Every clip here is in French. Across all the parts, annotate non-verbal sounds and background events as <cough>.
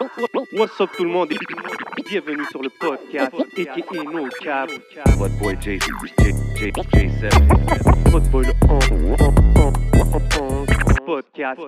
What's up tout le monde et bienvenue sur le podcast aka No Cap. What boy J J J J seven. Votre boy le podcast.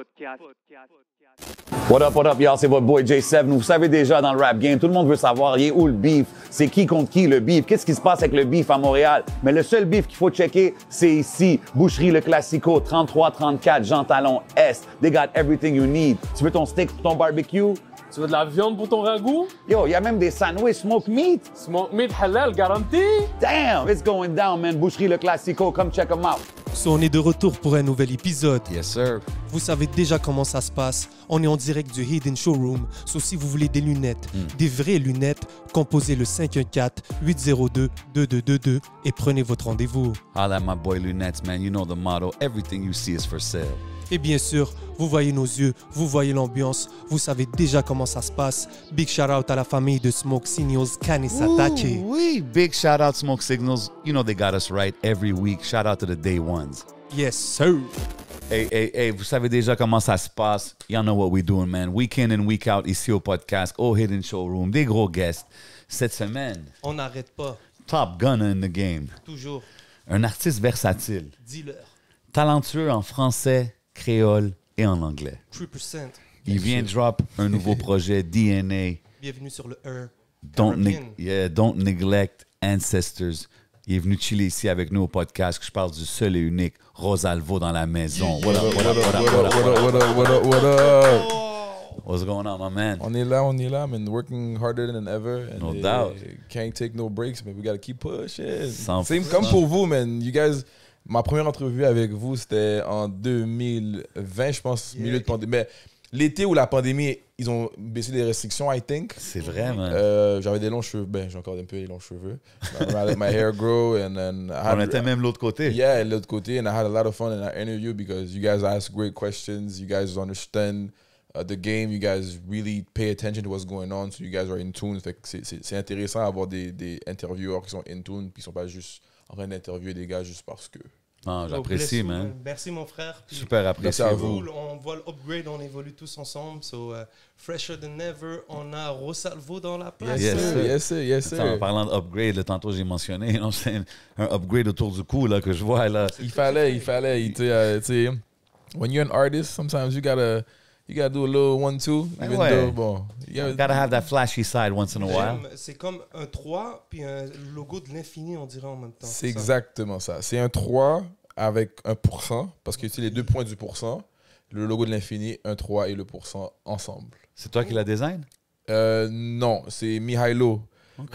What up, what up, y'all? C'est votre boy J7. Vous savez déjà dans le rap game, tout le monde veut savoir, il est où le beef? C'est qui contre qui le beef? Qu'est-ce qui se passe avec le beef à Montréal? Mais le seul beef qu'il faut checker, c'est ici. Boucherie Le Classico, 3334 Jean Talon Est. They got everything you need. Tu veux ton steak pour ton barbecue? Tu veux de la viande pour ton ragoût? Yo, il y a même des sandwichs smoke meat. Smoke meat halal garanti? Damn, it's going down, man. Boucherie Le Classico, come check them out. So, on est de retour pour un nouvel épisode. Yes sir. Vous savez déjà comment ça se passe. On est en direct du Hidden Showroom. So, si vous voulez des lunettes, des vraies lunettes, composez le 514-802-2222 et prenez votre rendez-vous. Holla my boy Lunettes, man. You know the motto. Everything you see is for sale. Et bien sûr, vous voyez nos yeux, vous voyez l'ambiance, vous savez déjà comment ça se passe. Big shout out à la famille de Smoke Signals Kanisatake. Oui, big shout out Smoke Signals. You know they got us right every week. Shout out to the day ones. Yes, sir. Hey, hey, hey, vous savez déjà comment ça se passe. Y'all know what we doing, man. Week in and week out ici au podcast, au Hidden Showroom. Des gros guests. Cette semaine, On n'arrête pas. top gunner in the game. Toujours. Un artiste versatile. Dis-leur. Talentueux en français, créole et en anglais. 3%. Il vient drop un nouveau <laughs> projet, DNA. Bienvenue sur le 1. Don't, neg- yeah, don't neglect ancestors. Il est venu chiller ici avec nous au podcast. que Je parle du seul et unique Rosalvo dans la maison. What up, what up, what up, what up, what up? What up, what up, what up? What's going on, my man? On est là, on est là, man. Working harder than ever. And No uh, doubt. Can't take no breaks, man. We gotta keep pushing. Sans Same comme pour vous, man. You guys, ma première entrevue avec vous, c'était en 2020, je pense, milieu de pandémie. Mais l'été où la pandémie, ils ont baissé les restrictions, I think. C'est vrai, man. Euh, J'avais des longs cheveux. Ben, j'ai encore un peu des longs cheveux. I let my hair grow and then I had- On était même l'autre côté. Yeah, l'autre côté, and I had a lot of fun in that interview because you guys ask great questions. You guys understand uh, the game. You guys really pay attention to what's going on. So you guys are in tune. Fait c'est intéressant d'avoir des, des intervieweurs qui sont in tune, puis qui sont pas juste en train d'interviewer des gars juste parce que. Non, j'apprécie, man. Merci, mon frère. Puis- Super apprécié. Merci à vous. cool, on voit l'upgrade, on évolue tous ensemble. So, uh, fresher than ever, on a Rosalvo dans la place. Yes, sir. sir. Yes, sir. Yes, Attends, en sir. parlant d'upgrade, là, tantôt j'ai mentionné, <laughs> non, c'est un, un upgrade autour du cou là, que je vois. Là. Il fallait, il fallait. il- Tu sais, euh, tu sais, when you're an artist, sometimes you gotta, you gotta do a little one-two. Even ouais. though, bon, you gotta- Gotta have that flashy side once in a while. C'est comme un 3 puis un logo de l'infini, on dirait en même temps. C'est ça. exactement ça. C'est un 3 avec un pourcent, parce que c'est les deux points du pourcent, le logo de l'infini, un 3 et le pourcent ensemble. C'est toi qui la design? Euh, non, c'est Mihailo.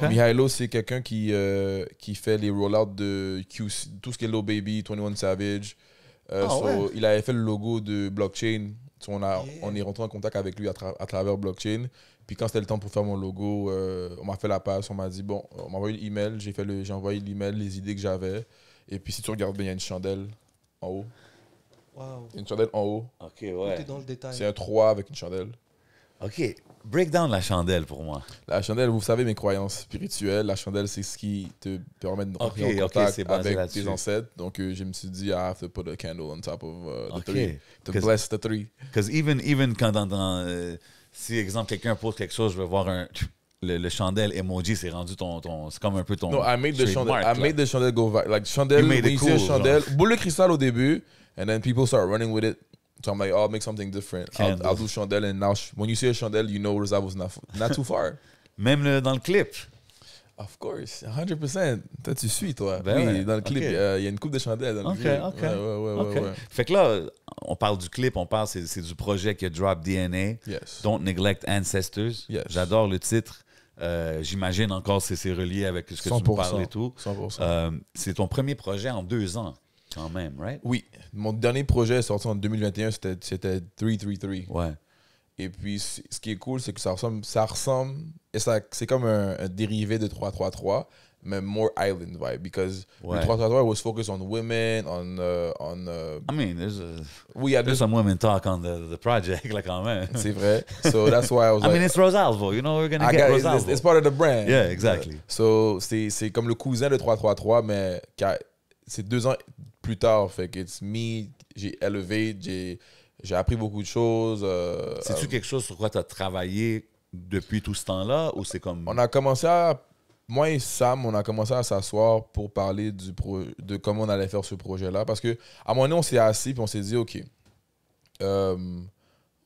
Mihailo, c'est quelqu'un qui, euh, qui fait les rollouts de QC, tout ce qui est Low Baby, 21 Savage. Euh, Ah, so, ouais. Il avait fait le logo de Blockchain. On, a, Yeah. on est rentré en contact avec lui à, tra- à travers Blockchain. Puis quand c'était le temps pour faire mon logo, euh, on m'a fait la passe. On m'a dit, bon, on m'a envoyé l'email. J'ai, fait le, j'ai envoyé l'email, les idées que j'avais. Et puis si tu regardes bien, il y a une chandelle en haut. Wow. Une chandelle en haut. OK, Tout est ouais. dans le détail. C'est un 3 avec une chandelle. OK. Break down la chandelle pour moi. La chandelle, vous savez mes croyances spirituelles. La chandelle, c'est ce qui te permet de rentrer Ok, en contact basé avec tes ancêtres. Donc, euh, je me suis dit, I have to put a candle on top of uh, the Ok. three. To bless the three. Because even, even quand dans, dans, euh, si exemple quelqu'un pose quelque chose, je veux voir un le, le chandelle emoji, c'est rendu ton, ton c'est comme un peu ton No, I made the chandelle. I made the chandelle go viral. Like, chandelle, You made it cool, chandelle, boule de cristal au début, and then people start running with it. So I'm like, oh, I'll make something different. I'll. I'll do chandelle, and now, when you see a chandelle, you know Rosal was not, not too far. <laughs> Même le- dans le clip. Of course, 100%. Toi, tu suis, toi. Ben oui, ouais, dans le clip, ok. euh, il y a une coupe de chandelles dans le Ok, clip. ok. Ouais, OK. Fait que là, on parle du clip, on parle, c'est du projet qui a drop DNA. Yes. Don't Neglect Ancestors. Yes. J'adore le titre. Euh, J'imagine encore que c'est relié avec ce que tu me 100%. parles et tout. 100%. Euh, c'est ton premier projet en deux ans, quand même, right? Oui, mon dernier projet sorti en 2021, c'était c'était 333. Ouais. Et puis, ce qui est cool, c'est que ça ressemble, ça ressemble et ça, c'est comme un, un dérivé de 333, mais more island vibe, because Ouais. le 333 was focused on women, on, uh, on uh, I mean, there's, a, oui, there's some women talk on the, the project, là, quand même. c'est vrai. So that's why I was <laughs> I like, mean, it's Rosalvo, you know, we're gonna I get got, Rosalvo. it's- it's part of the brand. Yeah, exactly. So, c'est c'est comme le cousin de 333, mais c'est deux ans plus tard. Fait que it's me, j'ai élevé, j'ai j'ai appris beaucoup de choses. euh, C'est-tu euh, quelque chose sur quoi tu as travaillé depuis tout ce temps-là ou c'est comme. On a commencé à. Moi et Sam, on a commencé à s'asseoir pour parler du pro, de comment on allait faire ce projet-là. Parce que à un moment donné, on s'est assis puis on s'est dit, OK, um,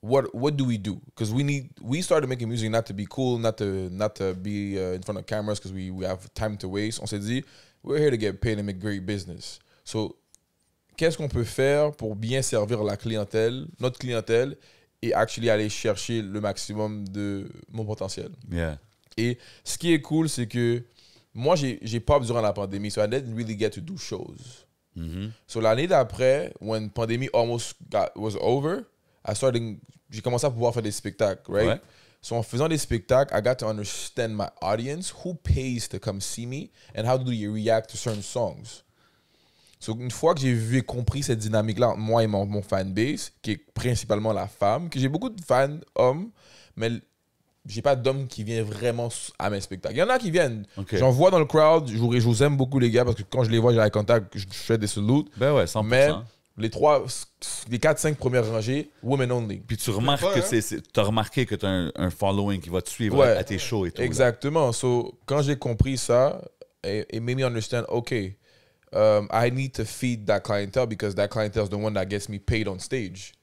what, what do we do? Because we need, we started making music not to be cool, not to, not to be uh, in front of cameras because we, we have time to waste. On s'est dit, we're here to get paid and make great business. So, qu'est-ce qu'on peut faire pour bien servir la clientèle, notre clientèle, et actually aller chercher le maximum de mon potentiel? Yeah. Et ce qui est cool, c'est que moi, j'ai pop durant la pandémie, so I didn't really get to do shows. Mhm. So l'année d'après, when pandémie almost got, was over, I started, j'ai commencé à pouvoir faire des spectacles, right? Ouais. So en faisant des spectacles, I got to understand my audience, who pays to come see me, and how do you react to certain songs. So une fois que j'ai vu et compris cette dynamique-là entre moi et mon, mon fanbase, qui est principalement la femme, que j'ai beaucoup de fans hommes, mais j'ai pas d'hommes qui viennent vraiment à mes spectacles. Il y en a qui viennent. Ok. J'en vois dans le crowd, je vous, je vous aime beaucoup les gars, parce que quand je les vois, j'ai la contact, je, fais des salutes. Ben ouais, 100%. Mais les trois, les 4-5 premières rangées, women only. Puis tu remarques que hein? c'est, t'as remarqué que t'as un, un following qui va te suivre Ouais. à, tes shows et tout. là. Exactement. So, quand j'ai compris ça, it, it made me understand, okay, um, I need to feed that clientele because that clientele is the one that gets me paid on stage.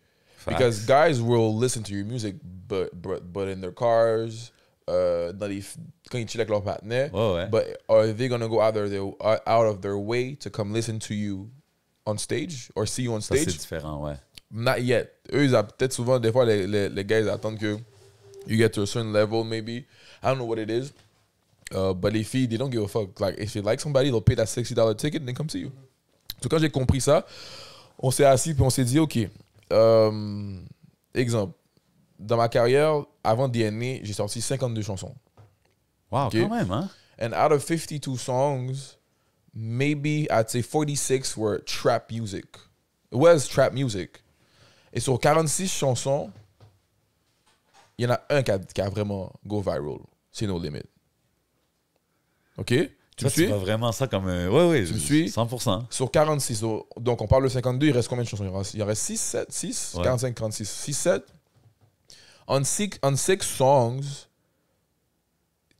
Because guys will listen to your music, but but, but in their cars, uh, les, quand ils chillent avec leur partenaire. Ouais, ouais. But are they gonna go out, of their, out of their way to come listen to you on stage or see you on Ça, c'est stage? différent, ouais. Not yet. Eux, ils peut-être souvent, des fois, les, les, les gars, ils attendent que you get to a certain level, maybe. I don't know what it is. Uh, but les filles, they don't give a fuck. Like, if you like somebody, they'll pay that $60 ticket and they come see you. So, quand j'ai compris ça, on s'est assis puis on s'est dit, OK, euh, exemple, dans ma carrière, avant DNA, j'ai sorti 52 chansons. Wow, quand même, hein? And out of 52 songs, maybe I'd say 46 were trap music. It was trap music. Et sur 46 chansons, il y en a un qui a, qui a vraiment go viral. C'est No Limit. OK? Tu me suis? vois vraiment ça comme un. Ouais, ouais. Tu me suis? 100%. Sur 46. so- donc, on parle de 52, il reste combien de chansons? Il reste, il reste 6, 7, 6, Ouais. 45, 36. 6, 7. On 6 on six songs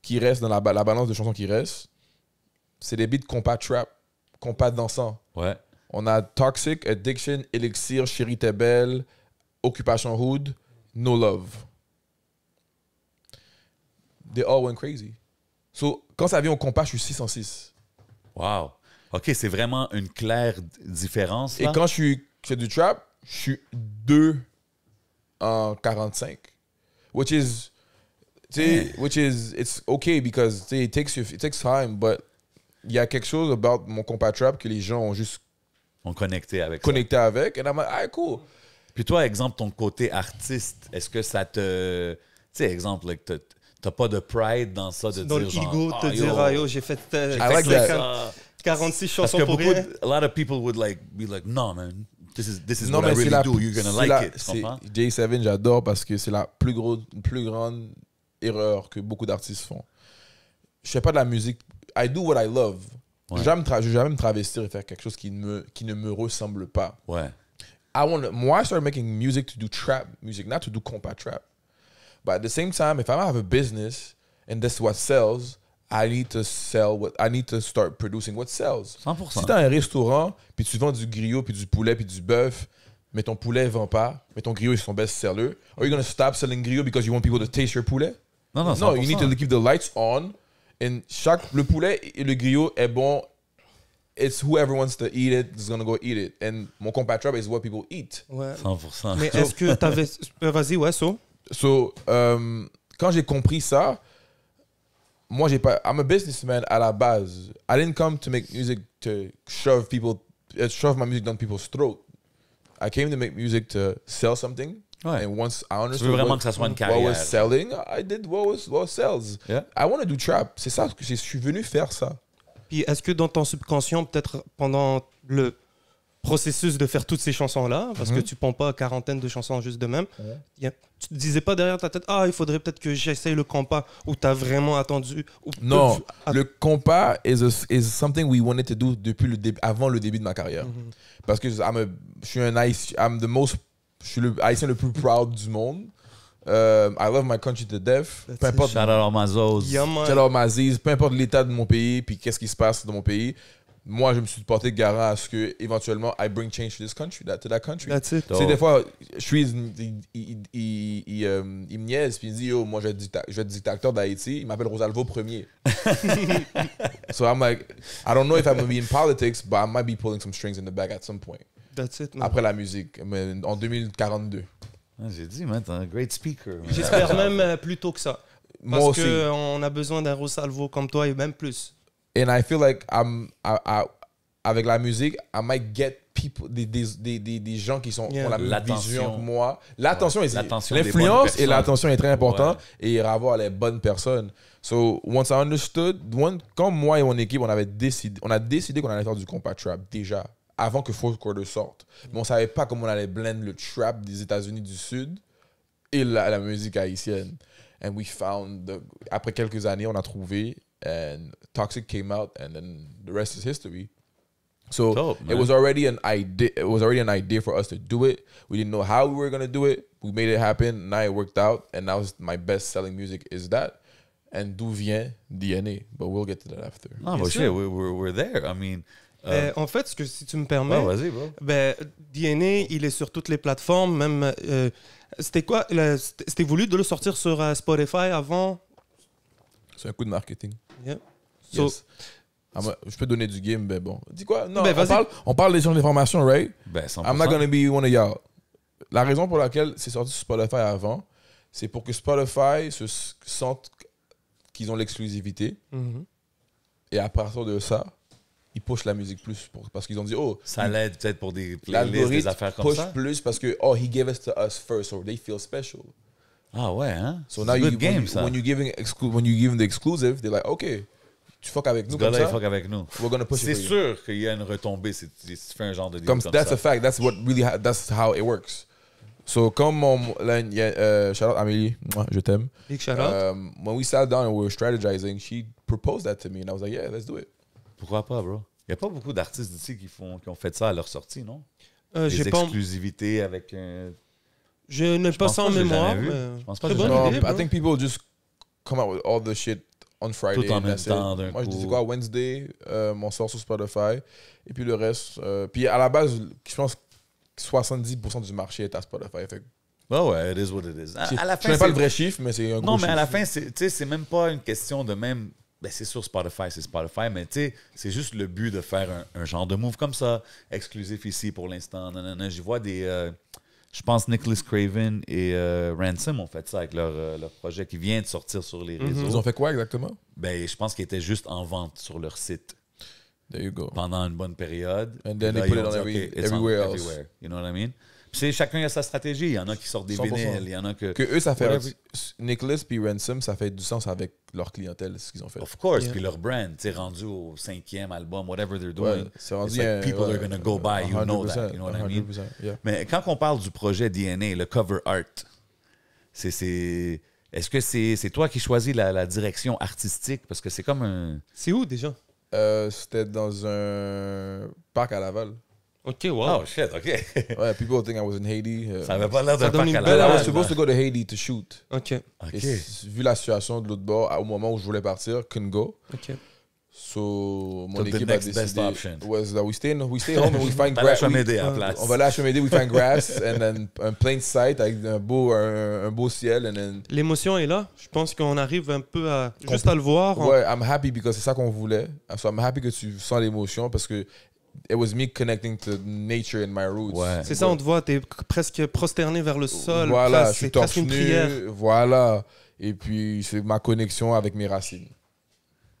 qui restent dans la, la balance de chansons qui restent, c'est des beats compas trap, compas dansant. Ouais. On a Toxic, Addiction, Elixir, Chérie t'es belle, Occupation Hood, No Love. They all went crazy. So, quand ça vient au compas, je suis 6 en 6. Wow. OK, c'est vraiment une claire différence. Et quand je suis je fais du trap, je suis 2 en 45. Which is, sais, which is, it's okay because it takes, you, it takes time, but il y a quelque chose about mon compas trap que les gens ont juste On connectait avec ça. connecté avec. And I'm like, ah, cool. Puis toi, exemple, ton côté artiste, est-ce que ça te. Tu sais, exemple, like, t'as- pas de pride dans ça de Dans dire genre, l'ego, te Ah, dire, yo, ah yo, j'ai fait euh, I like fait that. ça. 46 Parce chansons que pour beaucoup, rien. de- a lot of people would like be like, no man, this is this is Non, what I mais c'est really la, do. You're gonna like la- it. Tu c'est- comprends? J7, j'adore parce que c'est la plus, gros, plus grande erreur que beaucoup d'artistes font. Je fais pas de la musique. I do what I love. Je Ouais. vais jamais me tra- je vais jamais me travestir et faire quelque chose qui ne me, qui ne me ressemble pas. Ouais. I want moi, I started making music to do trap music, not to do compa trap. But at the same time, if I have a business and that's what sells, I need to sell what I need to start producing what sells. 100%. Si t'as un restaurant, puis tu vends du griot, puis du poulet, puis du bœuf, mais ton poulet vend pas, mais ton griot est son best seller, are you gonna stop selling griot because you want people to taste your poulet? Non, non, No, you 100%. need to keep the lights on. And chaque, le poulet et le griot est bon. It's whoever wants to eat it is gonna go eat it. And mon compa trap is what people eat. Ouais. 100%. Mais est-ce que t'avais. Euh, Vas-y, ouais, so. So, euh, quand j'ai compris ça, moi, j'ai pas. I'm a businessman à la base. I didn't come to make music to shove people, uh, shove my music down people's throat. I came to make music to sell something. Ouais. And once I understood vraiment what, que ça soit une what carrière. was selling, I did what was what sells. Yeah. I want to do trap. C'est ça que je suis venu faire ça. Puis est-ce que dans ton subconscient, peut-être pendant le processus de faire toutes ces chansons-là, parce que tu ne pas quarantaine de chansons juste de même, a- tu te disais pas derrière ta tête, ah, il faudrait peut-être que j'essaye le compas, ou tu as vraiment attendu ou Non, t'as att- le compas is, a- is something we wanted to do depuis le début, avant le début de ma carrière. Parce que I'm a- je suis un Haïtien, I'm the most, je suis le Haïtien le plus proud du monde. Euh, I love my country to death. That's Peu importe Shout out. Shout out Maziz, peu importe l'état de mon pays, puis qu'est-ce qui se passe dans mon pays, moi, je me suis porté garant à ce que, éventuellement, I bring change to this country, that, to that country. That's it. Tu sais, des fois, je suis, il, il, il, il, euh, il me niaise, puis il me dit, yo, moi, je vais être, dicta- je vais être dictateur d'Haïti. Il m'appelle Rosalvo premier. <laughs> so I'm like, I don't know if I'm going to be in politics, but I might be pulling some strings in the back at some point. That's it. man. Après la musique, en 2042. Ah, J'ai dit, man, t'es un great speaker. J'espère même euh, plus tôt que ça. Moi Parce qu'on a besoin d'un Rosalvo comme toi et même plus. And I feel like I'm, I, I- avec la musique, I might get people, des, des, des, des, gens qui sont, Yeah. ont la même vision que moi. L'attention, est- bonnes l'influence et l'attention est très important Ouais. et il avoir les bonnes personnes. So, once I understood, one, quand moi et mon équipe, on avait décidé, on a décidé qu'on allait faire du combat trap déjà, avant que Fourth Quarter sorte. Mais on savait pas comment on allait blend le trap des États-Unis du Sud et la, la musique haïtienne. And we found, the- après quelques années, on a trouvé, and Toxic came out, and then the rest is history. So Dope, it was already an idea. It was already an idea for us to do it. We didn't know how we were gonna do it. We made it happen. Now it worked out, and now my best selling music is that. And d'où vient DNA? But we'll get to that after. Non, Bien but shit, we're, we're, we're there. I mean. Euh, euh, en fait, ce que, si tu me permets, vas-y, bro. ben, DNA, il est sur toutes les plateformes. Même, euh, c'était quoi c'était voulu de le sortir sur euh, Spotify avant? C'est un coup de marketing. Yeah. So- Yes. Ah, moi, je peux donner du game, mais bon. Dis quoi? Non, Ben, on, parle, on parle des gens d'information, right? Ben, 100%. I'm not gonna be one of y'all. La raison pour laquelle c'est sorti sur Spotify avant, c'est pour que Spotify se sente qu'ils ont l'exclusivité. Mhm. Et à partir de ça, ils pushent la musique plus. pour- parce qu'ils ont dit, oh, Ça l'aide peut-être pour des playlists, des affaires comme push ça. plus parce que, oh, he gave us to us first, so they feel special. Ah ouais, hein? So C'est now you, good game, when, you, ça. when you giving exclu when you give them the exclusive, they're like, okay, tu fuck avec nous comme gars-là, il ça, fuck avec nous. we're gonna push it C'est for you. sûr qu'il y a une retombée si tu, si tu fais un genre de deal Comme, comme, that's ça. a fact. That's what really. Ha that's how it works. So comme mon, là, il y a, euh, shout out Amélie, Mouah, je t'aime. Big shout out. Um, when we sat down and we were strategizing, she proposed that to me, and I was like, yeah, let's do it. Pourquoi pas, bro? Il n'y a pas beaucoup d'artistes d'ici qui, font, qui ont fait ça à leur sortie, non? Euh, Des j'ai pas, exclusivités avec un... je n'ai pas ça pas en mémoire. Je pense pas Très que I think people just come out with all the shit on Friday. Tout en même temps, d'un Moi, je dis coup. c'est quoi, Wednesday, euh, mon sort sur Spotify, et puis le reste. euh, puis à la base, je pense que 70% du marché est à Spotify. Fait Bah ouais, it is what it is. À, je à la je fin, connais pas le vrai chiffre, mais c'est un gros Non, mais à la chiffre. fin, c'est tu sais, c'est même pas une question de même. Ben, c'est sur Spotify, c'est Spotify, mais tu sais, c'est juste le but de faire un, un genre de move comme ça, exclusif ici pour l'instant. Je vois des. euh, je pense Nicholas Craven et euh, Ransom ont fait ça avec leur, euh, leur projet qui vient de sortir sur les réseaux. Ils ont fait quoi exactement? Ben, je pense qu'ils étaient juste en vente sur leur site There you go. pendant une bonne période. And then they put it on every- OK, it's on everywhere else. everywhere. You know what I mean? C'est- chacun a sa stratégie. Il y en a qui sortent des 100%. vinyles, il y en a que. Que eux, ça fait. Whatever. Nicholas puis Ransom, ça fait du sens avec leur clientèle, ce qu'ils ont fait. Of course, Yeah. puis leur brand, sais, rendu au cinquième album, whatever they're doing. Ouais, c'est rendu it's like un- people ouais, are gonna go by, you know that, 100%, you know what I mean? 100%, yeah. Mais quand on parle du projet DNA, le cover art, c'est, c'est, est-ce que c'est, c'est toi qui choisis la, la direction artistique? Parce que c'est comme un... C'est où déjà? Euh, C'était dans un parc à Laval. Ok, wow. Oh shit, OK. <laughs> Ouais, people think I was in Haiti. euh, Ça avait pas l'air d'un parc à But I was supposed to go to Haiti to shoot. Ok, OK. Et s- vu la situation de l'autre bord, au moment où je voulais partir, couldn't go. ok. So, mon the équipe a next best décidé. option. Was that we stay, in, we stay home and we find la grass. la place. On va aller à Chamédé, we find grass <laughs> and then un plain sight avec un beau, un, un beau ciel and then L'émotion est là. Je pense qu'on arrive un peu à juste à le voir. en- Ouais, I'm happy because c'est ça qu'on voulait. So I'm happy que tu sens l'émotion parce que it was me connecting to nature and my roots. Ouais. C'est ça, on te voit, t'es presque prosterné vers le sol. Voilà, presque- je suis torse une prière. Voilà. Et puis c'est ma connexion avec mes racines.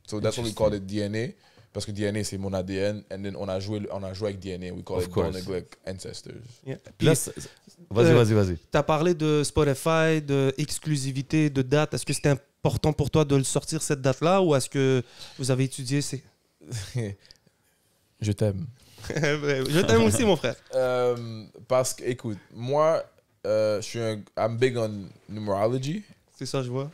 So that's what we call it DNA. Parce que DNA c'est mon ADN. And then on a joué, on a joué avec DNA. We call Of it course. Don't Neglect Ancestors. Yeah. C'est- vas-y, Euh, vas-y, vas-y. tu as parlé de Spotify, de exclusivité, de date. Est-ce que c'était important pour toi de le sortir cette date-là ou est-ce que vous avez étudié ces... <laughs> Je t'aime. <laughs> Je t'aime aussi, mon frère. Euh, parce que, écoute, moi, euh, je suis un. I'm big on numerology. C'est ça, je vois.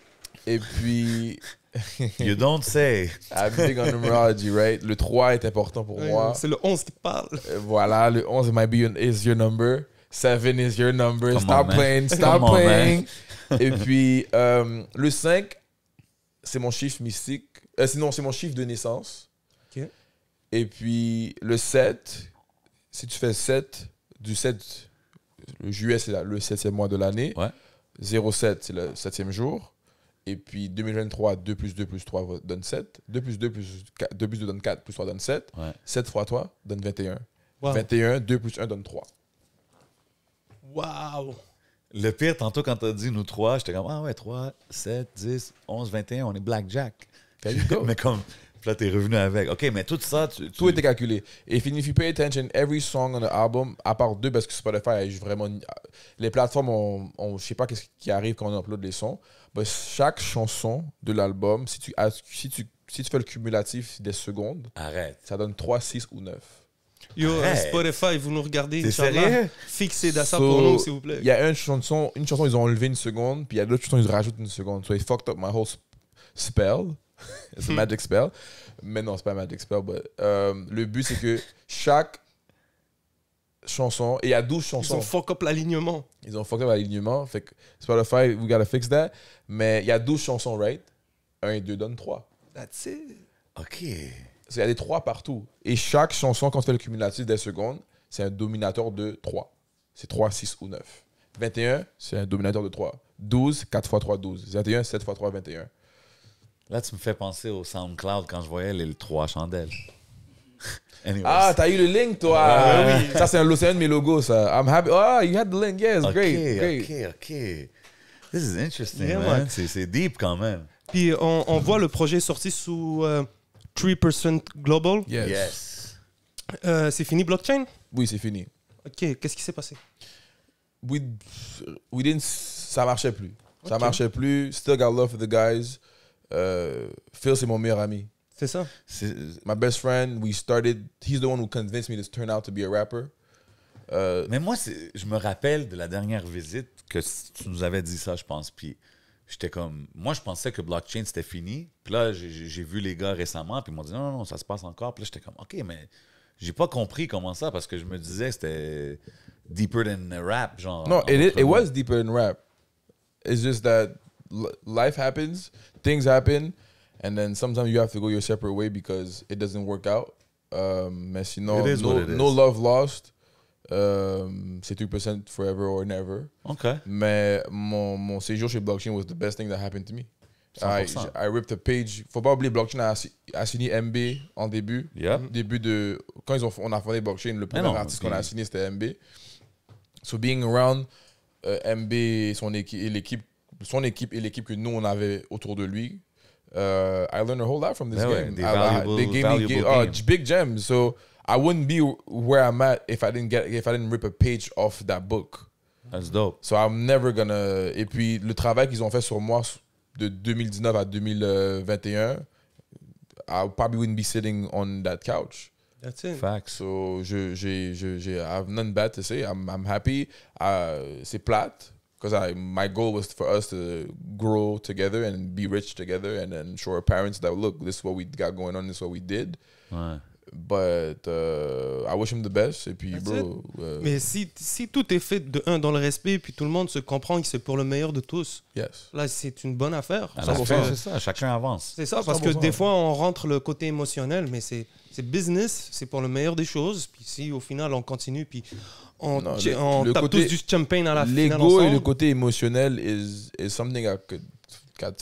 Et puis. <laughs> You don't say. I'm big on numerology, right? Le 3 est important pour moi. C'est le 11 qui parle. Euh, Voilà, le 11 it might be your, is your number. Seven is your number. Come stop on, playing. Stop Come on, playing. Et puis, euh, le 5, c'est mon chiffre mystique. Euh, sinon, c'est mon chiffre de naissance. Et puis, le 7, si tu fais 7, du 7, le juillet, c'est le 7e mois de l'année. Ouais. 07, c'est le 7e jour. Et puis 2023, 2 plus 2 plus 3 donne 7. 2 plus 2 plus 4, 2 plus 2 donne 4, plus 3 donne 7. Ouais. 7 fois 3 donne 21. Wow. 21, 2 plus 1 donne 3. Wow. Le pire, tantôt, quand t'as dit nous trois, j'étais comme, ah ouais, 3, 7, 10, 11, 21, on est Blackjack. There you go. <laughs> mais comme, puis là, t'es revenu avec. OK, mais tout ça, tu. tu- Tout était calculé. Et if you pay attention, every song on the album, à part deux, parce que Spotify a vraiment. Les plateformes, ont, ont- je sais pas qu'est-ce qui arrive quand on upload les sons, mais chaque chanson de l'album, si tu, si, tu, si tu fais le cumulatif des secondes, Arrête. ça donne 3, 6 ou 9. Yo, euh, Arrête. Spotify, vous nous regardez, Inch'Allah. sérieux? Fixez ça So, pour nous, s'il vous plaît. Il y a une chanson, une chanson, ils ont enlevé une seconde, puis il y a d'autres chansons, ils rajoutent une seconde. So, they fucked up my whole sp- spell. <laughs> It's a magic spell. Mais non, c'est pas un magic spell. But, euh, le but, c'est que chaque chanson, et il y a 12 Ils chansons. ont fuck up l'alignement. Ils ont fucked up l'alignement. Fait que Spotify, we gotta fix that. Mais il y a 12 chansons, right? 1 et 2 donnent 3. That's it. OK. Il y a des 3 partout. Et chaque chanson, quand tu fais le cumulatif des secondes, c'est un dominateur de 3. C'est 3, 6 ou 9. 21, c'est un dominateur de 3. 12, 4 x 3, 12. 21, 7 x 3, 21. Là, tu me fais penser au SoundCloud quand je voyais les trois chandelles. <laughs> Anyways. Ah, t'as eu le link, toi! <laughs> Ça, c'est un, c'est un de mes logos, ça. I'm happy. Ah, you had the link. Yes, OK, great, great. OK, OK. This is interesting, Yeah, man. C'est c'est deep quand même. Puis on, on voit le projet sorti sous euh, 3% Global. Yes. Yes. Euh, c'est fini blockchain? Oui, c'est fini. Ok, qu'est-ce qui s'est passé? We, we didn't, ça marchait plus. Ça Ok. marchait plus. Still got love for the guys. Euh, Phil, c'est mon meilleur ami. C'est ça C'est- My best friend, we started, he's the one who convinced me to turn out to be a rapper. Euh, Mais moi, je me rappelle de la dernière visite que tu nous avais dit ça, je pense. Puis j'étais comme. Moi, je pensais que blockchain c'était fini. Puis là, j'ai- vu les gars récemment. Puis ils m'ont dit non, non, non, ça se passe encore. Puis là, j'étais comme, OK, mais j'ai pas compris comment ça parce que je me disais que c'était deeper than rap. Genre, no, en it, it, was deeper than rap. It's just that life happens, things happen, and then sometimes you have to go your separate way because it doesn't work out. Um, mais sinon, no, no love lost. Um, c'est 2% forever or never. OK. Mais mon, mon séjour chez Blockchain was the best thing that happened to me. I, 100%. I ripped a page. Faut pas oublier, Blockchain a, a signé MB en début. Yep. Début de. Quand ils ont, on a fondé Blockchain, le premier artiste qu'on a signé, c'était MB. So being around euh, MB et son équipe, et l'équipe, son équipe et l'équipe que nous, on avait autour de lui, uh, I learned a whole lot from this Ben game. I- they gave me games. big gems. So I wouldn't be where I'm at if I didn't get if I didn't rip a page off that book. That's dope. So I'm never gonna. Et puis le travail qu'ils ont fait sur moi de 2019 à 2021, I probably wouldn't be sitting on that couch. That's it. Facts. So je, j'ai, j'ai, I have nothing bad to say. I'm, I'm happy. Uh, c'est plate because I my goal was for us to grow together and be rich together and then show our parents that look, this is what we got going on, this is what we did. Ouais. But uh, I wish him the best. Et puis, bro. uh, Mais si, si tout est fait de un dans le respect, puis tout le monde se comprend que c'est pour le meilleur de tous, yes. là c'est une bonne affaire. Que- c'est ça. Chacun avance. C'est ça, parce que 100%. des fois on rentre le côté émotionnel, mais c'est c'est business, c'est pour le meilleur des choses. Puis si au final on continue, puis on, Non, le- on le tape côté- tous du champagne à la finale L'ego et le côté émotionnel is, is something that could, that,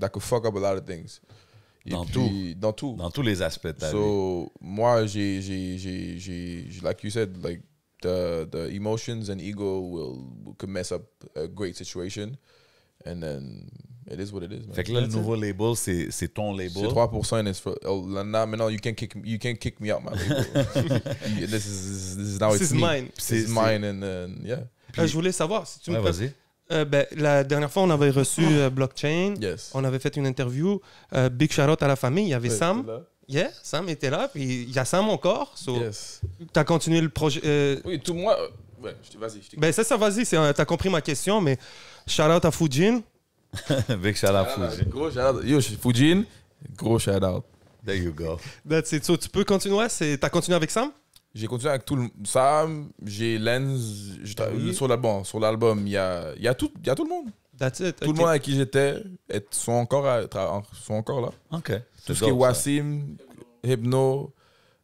that could fuck up a lot of things. Et Dans puis, Dans tout. Dans tous les aspects de ta vie. So, moi, j'ai, j'ai, j'ai, j'ai, j'ai- like you said, like, the, the emotions and ego will, could mess up a great situation. And then, it is what it is, man. Fait que là, le nouveau label, c'est ton label. C'est 3% and it's for, oh, now, maintenant, you can't kick, you can't kick me out, my label. <laughs> this is, this is now This it's is me. mine. This C'est- is mine and then, yeah. Euh, je voulais savoir, si tu me Ouais, peux- vas-y. Euh, ben, la dernière fois on avait reçu euh, Blockchain, Yes. on avait fait une interview, euh, big shout out à la famille, il y avait Ouais, Sam. Yeah, Sam était là, puis il y a Sam encore. So, Yes. T'as continué le projet. euh, Oui, tout moi. euh, Ouais, je te- vas-y, ben, ça, ça, vas-y, euh, t'as compris ma question, mais shout out à Fujin. <laughs> Big shout out Ah, Fuji. Gros shout out. Yo, Fujin, gros shout out. There you go. That's it. So, tu peux continuer, c'est, t'as continué avec Sam? J'ai continué avec tout le Sam, j'ai Lens, Oui. sur l'album, sur l'album, il y a, il y, a tout- il y a tout le monde. That's it. Tout le monde avec qui j'étais sont encore, à sont encore là. OK. Tout ce qui est Wassim, Hypno,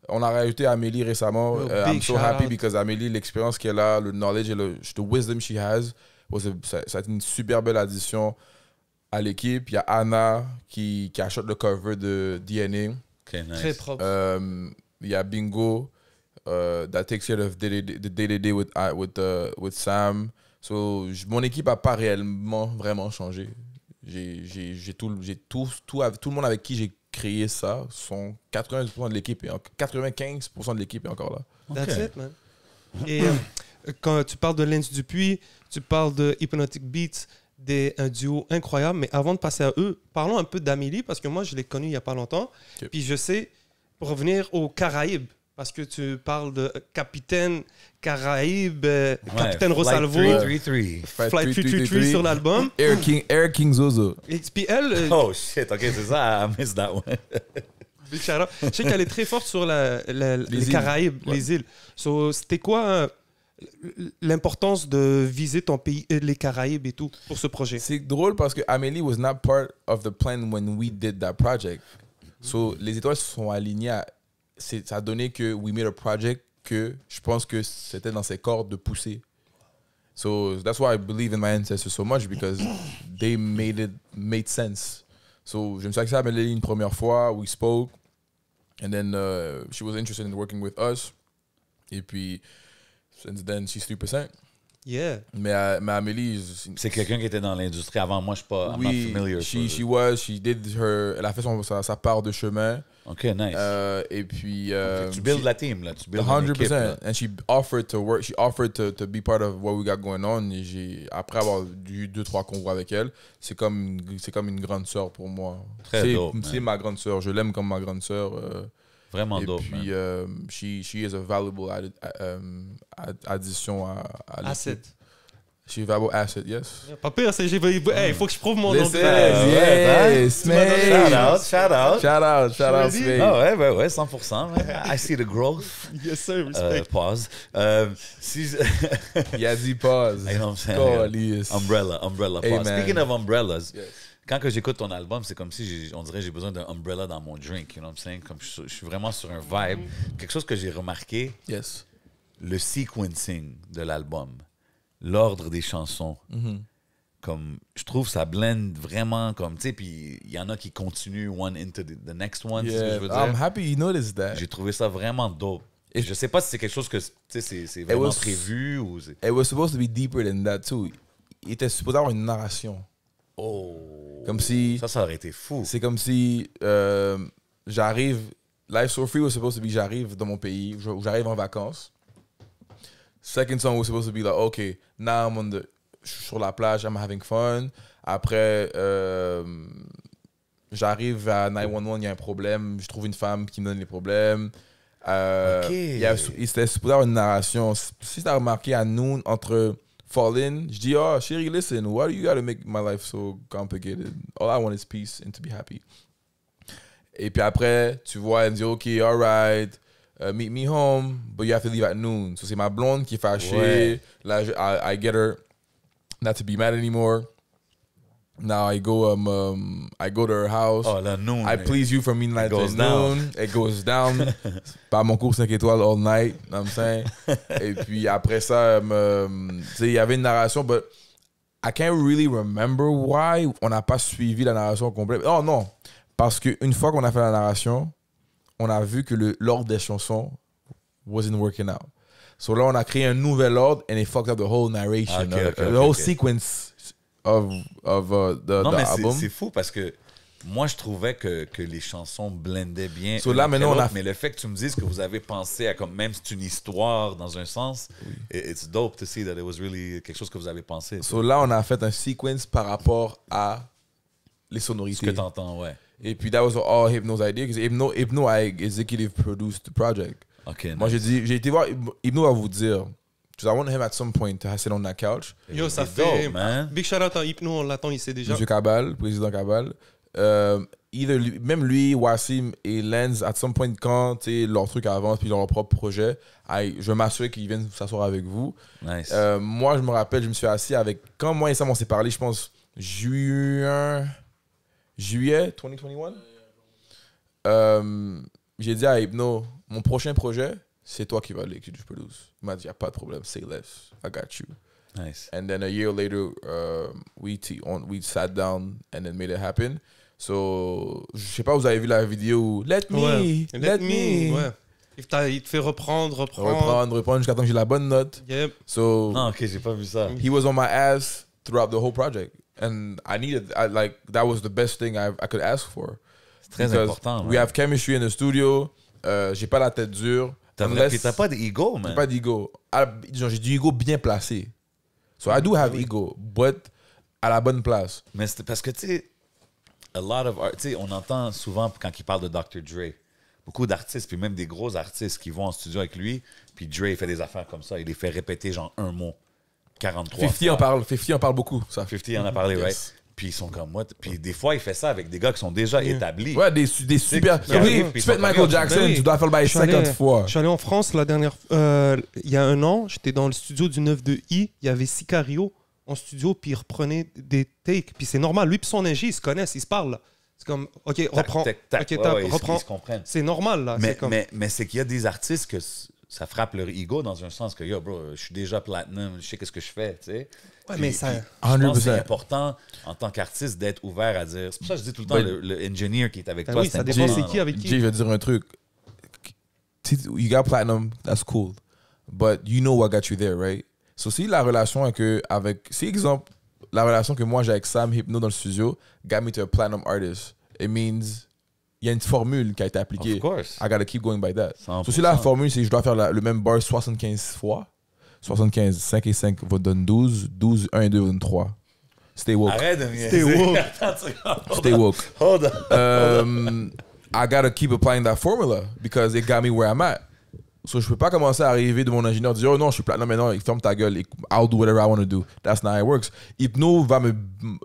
on a rajouté Amélie récemment. Big I'm so happy out. because Amélie, l'expérience qu'elle a, le knowledge et le the wisdom she has, was a- ça, ça a été une super belle addition à l'équipe. Il y a Anna qui, qui achète le cover de DNA. Nice. Très propre. Um, il y a Bingo uh, that takes care of the with uh, with uh, with Sam. So mon équipe a pas réellement vraiment changé. J'ai j'ai j'ai tout tout tout tout le monde avec qui j'ai créé ça sont 80% de l'équipe et en- 95% de l'équipe est encore là. That's Ok. it, man. Et euh, quand tu parles de Lens Dupuis, tu parles de Hypnotic Beats, des, un duo incroyable. Mais avant de passer à eux, parlons un peu d'Amélie, parce que moi, je l'ai connue il n'y a pas longtemps. Ok. Puis je sais, pour revenir aux Caraïbes, parce que tu parles de Capitaine Caraïbe, euh, Ouais, Capitaine Flight Rosalvo, 333. Flight Flight 333 sur l'album. Air King <laughs> Air King Zozo. Et puis elle, euh, Oh shit, OK, c'est ça, I missed that one. <laughs> Je sais qu'elle est très forte sur la- la- les, îles. Caraïbes, Ouais. les îles. So, C'était quoi euh, l'importance de viser ton pays, les Caraïbes et tout, pour ce projet? C'est drôle parce que Amélie was not part of the plan when we did that project. So, les étoiles se sont alignées. ça a donné que we made a project que je pense que c'était dans ses cordes de pousser. So, that's why I believe in my ancestors so much because they made it made sense. So, je me suis accès à Amélie une première fois, we spoke, and then uh, she was interested in working with us. Et puis, since then, she's 3%. Yeah. Mais, euh, mais Amélie, C'est quelqu'un qui était dans l'industrie avant. Moi, je suis pas I'm not oui, familiar. she, she was, she did her, elle a fait son, sa, sa part de chemin. OK, nice. Euh, et puis, euh, tu builds she- la team, là. Tu builds une équipe, 100%. là. And she offered to work, she offered to, to be part of what we got going on. Et j'ai, après avoir eu deux, trois convois avec elle, c'est comme, comme une grande sœur pour moi. Très c'est, ma grande sœur. Je l'aime comme ma grande sœur. euh, Vraiment et dope, puis, man. euh, she, she is a valuable added, add- addition à, à. Asset. She's a valuable asset, yes. Pas pire, c'est j'ai Hey, il faut que je prouve mon ouais, yes, m'as donné- man. Shout out, shout out. Shout out, shout out? Spade. Ah ouais, ouais, ouais, 100%. man. <laughs> I see the growth. Yes, sir, Euh, respect. pause. Euh, si dit pause. <laughs> I know what I'm saying. Calice. Umbrella, umbrella. Hey, pause. man. Speaking of umbrellas, Yes. Quand que j'écoute ton album, c'est comme si on dirait j'ai besoin d'un umbrella dans mon drink. You know what I'm saying? Comme je, je suis vraiment sur un vibe. Quelque chose que j'ai remarqué, Yes. le sequencing de l'album, l'ordre des chansons. Mm-hmm. Comme, je trouve ça blend vraiment comme, tu sais, puis il y en a qui continuent one into the, the next one, c'est ce que Yeah, je veux I'm dire. happy you noticed that. J'ai trouvé ça vraiment dope. Et je sais pas si c'est quelque chose que, tu sais, c'est vraiment was- prévu ou c'est... It was supposed to be deeper than that too. Il était supposé avoir une narration. Oh! Comme si, Ça, ça aurait été fou. c'est comme si euh, j'arrive, Life So Free was supposed to be j'arrive dans mon pays, je- j'arrive en vacances. Second song was supposed to be like, okay, now I'm on the, je suis sur la plage, I'm having fun. Après, euh, j'arrive à 911, il y a un problème, je trouve une femme qui me donne les problèmes. Euh, Ok. il y a- il c'était supposé avoir une narration. Si tu as remarqué à nous, entre Fall In, dis, oh, chérie, listen, why do you gotta make my life so complicated? All I want is peace and to be happy. Et puis après, tu vois, elle me dit, OK, all right, uh, meet me home, but you have to leave at noon. So c'est ma blonde qui est fâchée. Ouais. Là, je- I, I get her not to be mad anymore. Now I go, um, um, I go to her house. Oh, là, nous. I please you from midnight to down. noon. It goes down. <laughs> Par mon cours 5 étoiles all night. You know what I'm saying? <laughs> Et puis après ça, um, sais, il y avait une narration, but I can't really remember why on n'a pas suivi la narration complète. Oh non, parce qu'une fois qu'on a fait la narration, on a vu que l'ordre des chansons wasn't working out. So là, on a créé un nouvel ordre and it fucked up the whole narration, Ok, uh, ok, the ok, whole sequence of, of uh, the, Non, the mais c'est- album. c'est fou parce que moi, je trouvais que, que les chansons blendaient bien. So là, maintenant, on a- l'autre, Mais le fait que tu me dises que vous avez pensé à comme même c'est une histoire dans un sens, it- it's dope to see that it was really quelque chose que vous avez pensé. So là, on a fait un sequence par rapport à les ce sonorités. que t'entends, ouais. Et puis, that was all Hypno's idea. Because Hypno, Hypno a executive produced the project. OK. Moi, j'ai dit, j'ai été voir, Hypno va vous dire. Because I want him at some point to sit on that couch. Yo, ça dope, fait. man. Big shout out à Hypno, on l'attend ici déjà. Monsieur Cabal, président Cabal. Euh, either lui- même lui, Wassim et Lens, at some point, quand leur truc avance puis leur propre projet, I- je vais m'assurer qu'ils viennent s'asseoir avec vous. Nice. Euh, moi, je me rappelle, je me suis assis avec. Quand moi et Sam, on s'est parlé, je pense, juin. Juillet 2021. Euh, J'ai dit à Hypno, mon prochain projet, c'est toi qui vas l'écrire, je produce. Il m'a dit, y a pas de problème, say less, I got you. nice. And then a year later, um, we, t- on, we sat down and then made it happen. So, je sais pas, vous avez vu la vidéo Let me, Ouais. let, me. Ouais. Il, il te fait reprendre, reprendre. Reprendre, reprendre jusqu'à temps que j'ai la bonne note. Yep. So, Non, ok, j'ai pas vu ça. he was on my ass throughout the whole project. And I needed, I, like, that was the best thing I, I could ask for. C'est très important. We man. have chemistry in the studio. Euh, j'ai pas la tête dure. T'as Unless- pas d'ego, man. pas d'ego. Ah, J'ai du ego bien placé. So I do have ego, but à la bonne place. Mais c'est parce que, tu sais, a lot of art, on entend souvent quand il parle de Dr. Dre, beaucoup d'artistes, puis même des gros artistes qui vont en studio avec lui, puis Dre fait des affaires comme ça, il les fait répéter genre un mot 43 50 fois. en parle, 50 en parle beaucoup, ça. 50 en a parlé, Yes. right? Puis ils sont comme moi. Puis des fois, il fait ça avec des gars qui sont déjà établis. Ouais, des, su- des super. arrivent, tu puis ils fais sont Michael Jackson, Ben oui. tu dois faire le bail Je suis allé- 50 fois. Je suis allé en France la dernière euh, il y a un an, j'étais dans le studio du 9 de I, il y avait Sicario en studio, puis il reprenait des takes. Puis c'est normal, lui et son ingé, ils se connaissent, ils se parlent. C'est comme, OK, reprends. tac, tac. OK, Ouais, tape, ouais, ils se- reprends. C'est normal, là. Mais, c'est comme... mais, qu'il y a des artistes que ça frappe leur ego dans un sens que, yo, bro, je suis déjà platinum, je sais qu'est-ce que je fais, tu sais. Ouais, mais ça- puis Je pense que c'est 100%. important en tant qu'artiste d'être ouvert à dire. C'est pour ça que je dis tout le temps, Ben- le, le engineer qui est avec Ben toi, oui, c'est ça dépend c'est qui avec qui. Jay, je vais dire un truc. Tu- You got platinum, that's cool. But you know what got you there, right? So, si la relation avec, avec si exemple, la relation que moi j'ai avec Sam Hypno dans le studio got me to a platinum artist, it means il y a une formule qui a été appliquée. Of course. I gotta keep going by that. 100%. So, si la formule, c'est que je dois faire la- le même bar 75 fois, 75, 5 et 5 va donner 12, 12, 1 et 2 va donner 3. Stay woke. Arrête de me Stay woke. <laughs> Stay woke. Hold on. um, I gotta keep applying that formula because it got me where I'm at. So je peux pas commencer à arriver de mon ingénieur dire oh non je suis platinum maintenant ferme ta gueule I'll do whatever I want to do. That's not how it works. Hypno va me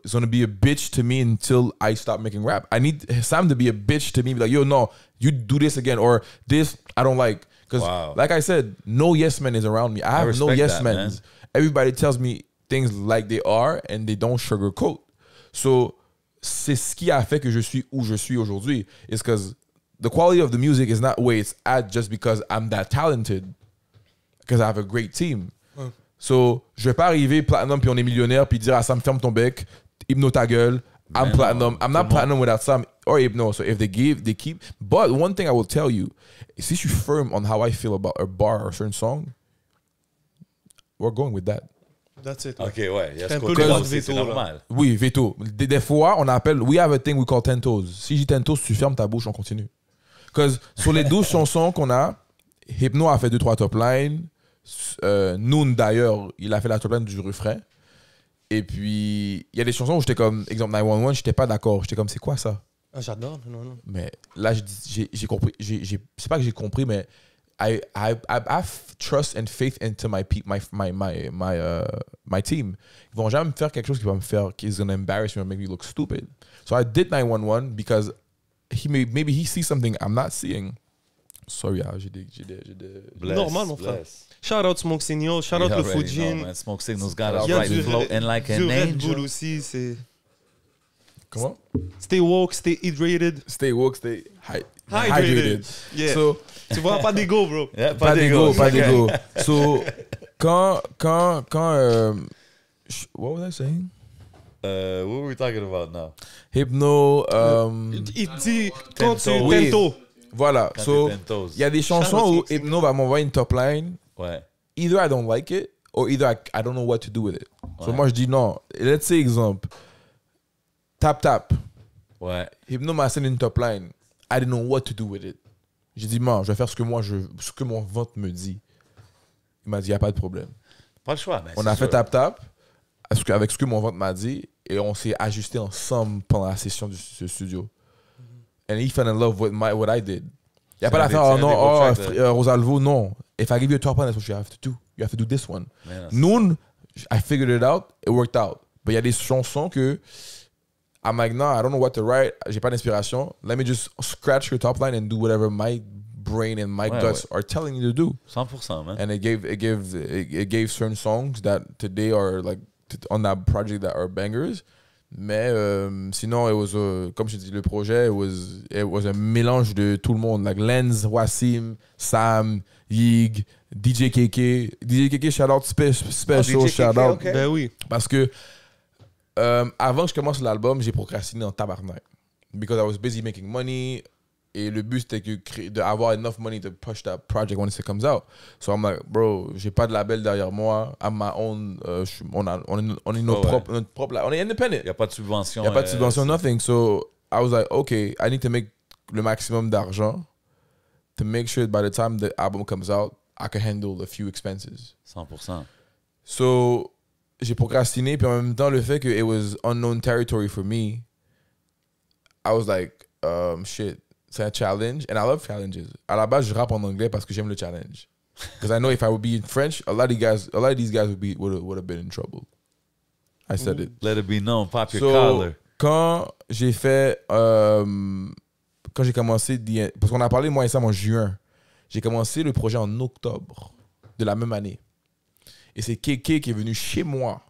is gonna be a bitch to me until I stop making rap. I need Sam to be a bitch to me. Be like yo no you do this again or this I don't like because Wow. like I said no yes man is around me. I have no yes that, men. man. Everybody tells me things like they are and they don't sugarcoat. So c'est ce qui a fait que je suis où je suis aujourd'hui. Is because the quality of the music is not where it's at just because I'm that talented. Because I have a great team. So, je vais pas arriver platinum puis on est millionnaire puis dire à Sam ferme ton bec, hypno ta gueule. I'm non, platinum. I'm not platinum without Sam or hypno. So if they give, they keep. But one thing I will tell you, si je suis firm on how I feel about a bar or a certain song, we're going with that. That's it. Ok, ouais. Il y a C'est ce côté c'est normal. Oui, veto. Des, des fois, on appelle, we have a thing we call ten toes. Si j'ai ten toes, tu fermes ta bouche, on continue. Parce que sur les 12 chansons qu'on a, Hypno a fait 2-3 top lines. Euh, Noon, d'ailleurs, il a fait la top line du refrain. Et puis, il y a des chansons où j'étais comme, exemple 911, j'étais pas d'accord. J'étais comme, c'est quoi ça? Ah, J'adore. Non, non. Mais là, j'ai compris. C'est pas que j'ai compris, mais I, I, I have trust and faith into my, my, my, my, my, uh, my team. Ils vont jamais me faire quelque chose qui va me faire, qui is going to embarrass me or make me look stupid. So I did 911 because he may, maybe he sees something I'm not seeing. Sorry, ah, j'ai des, j'ai des, j'ai des- Bless, Normal, mon frère. bless. Shout out Smoke Signal, shout out You le know, Fujin. man. Smoke Signals got us Il y a right du, floating like du an Red Bull angel. aussi. C'est Comment? stay woke, stay hydrated. Stay woke, stay hy- Hydrated. hydrated. Yeah. So, tu vois, pas d'ego, bro. Yeah, pas d'ego, pas Ok. d'ego. So, quand, quand, quand, euh, sh- what was I saying? Uh, what were we talking about now? Hypno, um, Il dit, quand tu Tento. Oui. tento. voilà. So, il y a des chansons où to Hypno va m'envoyer une top line. Ouais. Either I don't like it, or either I, I don't know what to do with it. So, moi, je dis non. Let's say, exemple, tap tap. Ouais. Hypno m'a une top line. I didn't know what to do with it. J'ai dit, man, je vais faire ce que moi, je, ce que mon ventre me dit. Il m'a dit, il n'y a pas de problème. Pas le choix. ben, On a fait tap tap avec ce que mon ventre m'a dit et on s'est ajusté ensemble pendant la session du studio. And he fell in love with my, what I did. Il n'y a pas l'affaire, oh non, oh, euh, Rosalvo, non. If I give you a top line, that's what you have to do. You have to do this one. Noon, I figured it out, it worked out. Mais il y a des chansons que I'm like, no, I don't know what to write. J'ai pas d'inspiration. Let me just scratch your top line and do whatever my brain and my Ouais, guts are telling you to do. 100%, man. And it gave it gave it, it gave certain songs that today are like on that project that are bangers. Mais euh, sinon, it was a, comme je dis, le projet it was it was a mélange de tout le monde, like Lenz, Wassim, Sam, Yig, DJ KK, DJ KK shout out spe- special DJ shout out ok. Ben oui. parce que euh, avant que je commence l'album, j'ai procrastiné en tabarnak. Because I was busy making money. Et le but, c'était que cré- de avoir enough money to push that project when it comes out. So I'm like, bro, j'ai pas de label derrière moi. I'm my own. euh, suis- on, a, on est, on est nos Ouais, ouais. propres, notre propre On est independent. N'y a pas de subvention. N'y a pas de euh, subvention, nothing. So I was like, okay, I need to make le maximum d'argent to make sure by the time the album comes out, I can handle a few expenses. 100%. So, j'ai procrastiné, puis en même temps, le fait que it was unknown territory for me, I was like, um, shit, c'est un challenge, and I love challenges. À la base, je rappe en anglais parce que j'aime le challenge. Because I know if I would be in French, a lot of guys, a lot of these guys would be would have, would have been in trouble. I said it. Let it be known. Pop your So, collar. quand j'ai fait, euh, quand j'ai commencé, The- parce qu'on a parlé moi et Sam en juin, j'ai commencé le projet en octobre de la même année. Et c'est Keke qui est venu chez moi.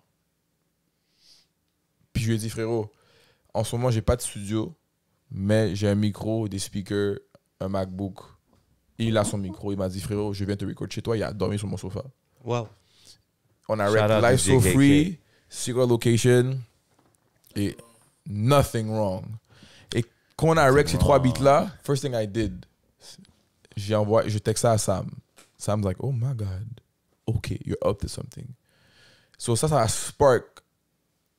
Puis je lui ai dit, frérot, en ce moment, j'ai pas de studio, mais j'ai un micro, des speakers, un MacBook. Et il a son micro. Il m'a dit, frérot, je viens te record chez toi. Il a dormi sur mon sofa. Wow. On a out Life So. Free, Secret Location, et nothing wrong. Et quand on a rec ces trois beats-là, first thing I did, j'ai envoyé, je texte ça à Sam. Sam's like, oh my God, okay, you're up to something. So ça, ça a spark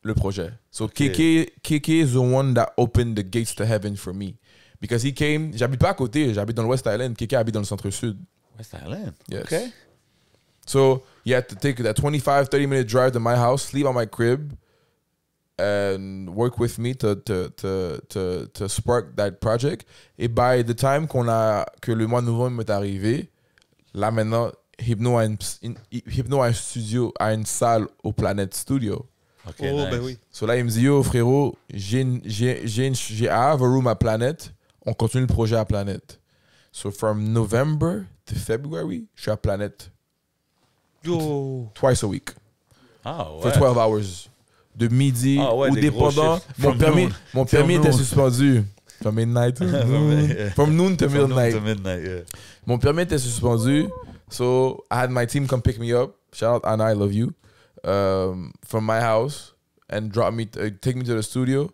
le projet. So KK, KK is the one that opened the gates to heaven for me. Because he came, j'habite pas à côté, j'habite dans le West Island, KK habite dans le centre-sud. West Island? Yes. OK. So you had to take that 25, 30 minute drive to my house, sleep on my crib, and work with me to, to, to, to, to spark that project. Et by the time qu'on a, que le mois de novembre est arrivé, là maintenant, Hypno a, une, une- Hypno a un studio, a une salle au Planet Studio. OK, oh, nice. ben oui. So là, il me dit, yo frérot, j'ai, une- j'ai, j'ai, une- j'ai, I have a room à Planet, on continue le projet à Planet. So from November to February, je suis à Planet Yo. twice a week. Ah, for ouais. 12 hours. De midi Ah ouais, ou dépendant. Mon From permis, noon. mon permis était noon. suspendu. From midnight <laughs> to noon. From noon to From noon midnight. to midnight, yeah. Mon permis était suspendu. So I had my team come pick me up. Shout out Anna, I love you. Um, from my house and drop me, uh, take me to the studio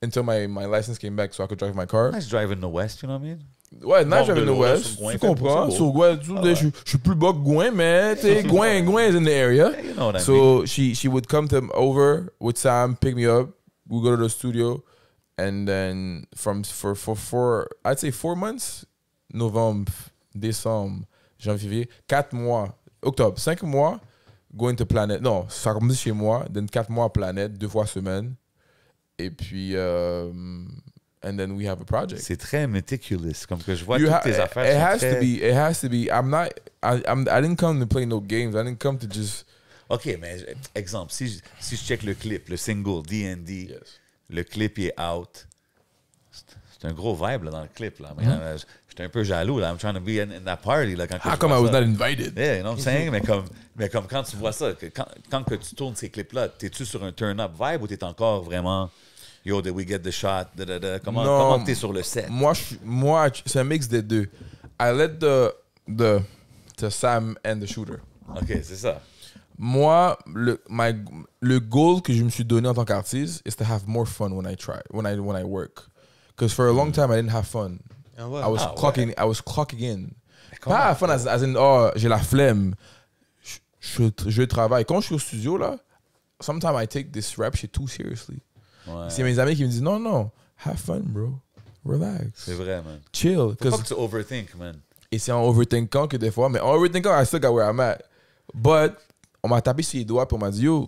until my, my license came back so I could drive my car. Nice driving the West, you know what I mean? Ouais, Nash Nord de in the West. sur Gouin, Tu fait pour comprends? ça, Sur Gouin, tu- je suis- je suis plus bas que Gouin, mais tu sais, <laughs> Gouin, Gouin is in the area. Yeah, you know what I mean. So she she would come to over with Sam, pick me up. We go to the studio, and then from for for four, I'd say four months, Novembre, décembre, janvier, février, quatre mois, octobre, cinq mois, going to Planet. Non, ça commence chez moi, then quatre mois à Planet, deux fois semaine, et puis euh, and then we have a project. C'est très meticulous. Comme que je vois You toutes tes affaires. it has très- to be. It has to be. I'm not. I, I'm. I didn't come to play no games. I didn't come to just. OK, mais exemple, si, je- si je check le clip, le single D&D, Yes. le clip il est out. C'est un gros vibe là, dans le clip. Là. Mm-hmm. J'étais un peu jaloux. Là. I'm trying to be in, in that party. Là, quand How je come I was ça. not invited? Yeah, you know what I'm saying? mais, comme, mais comme quand tu vois ça, que quand, quand que tu tournes ces clips-là, t'es-tu sur un turn-up vibe ou t'es encore vraiment Yo, did we get the shot? Da, da, da? Comment Non. comment t'es sur le set? Moi, je moi, c'est un mix des deux. I let the the the Sam and the shooter. OK, c'est ça. Moi, le my le goal que je me suis donné en tant qu'artiste is to have more fun when I try when I when I work. Because for a long time I didn't have fun. Ah ouais. I was Ah, clocking I was clocking in. Pas fun as, as in oh j'ai la flemme. Je, je, je travaille. Quand je suis au studio là, sometimes I take this rap shit too seriously. Ouais, C'est mes amis qui me disent non non, have fun bro, relax, c'est vrai, man. chill. Faut pas 'Cause- que tu overthink, man. et c'est en overthinkant que des fois, mais en overthinkant, I still got where I'm at. But on m'a tapé sur les doigts pour m'a dit yo,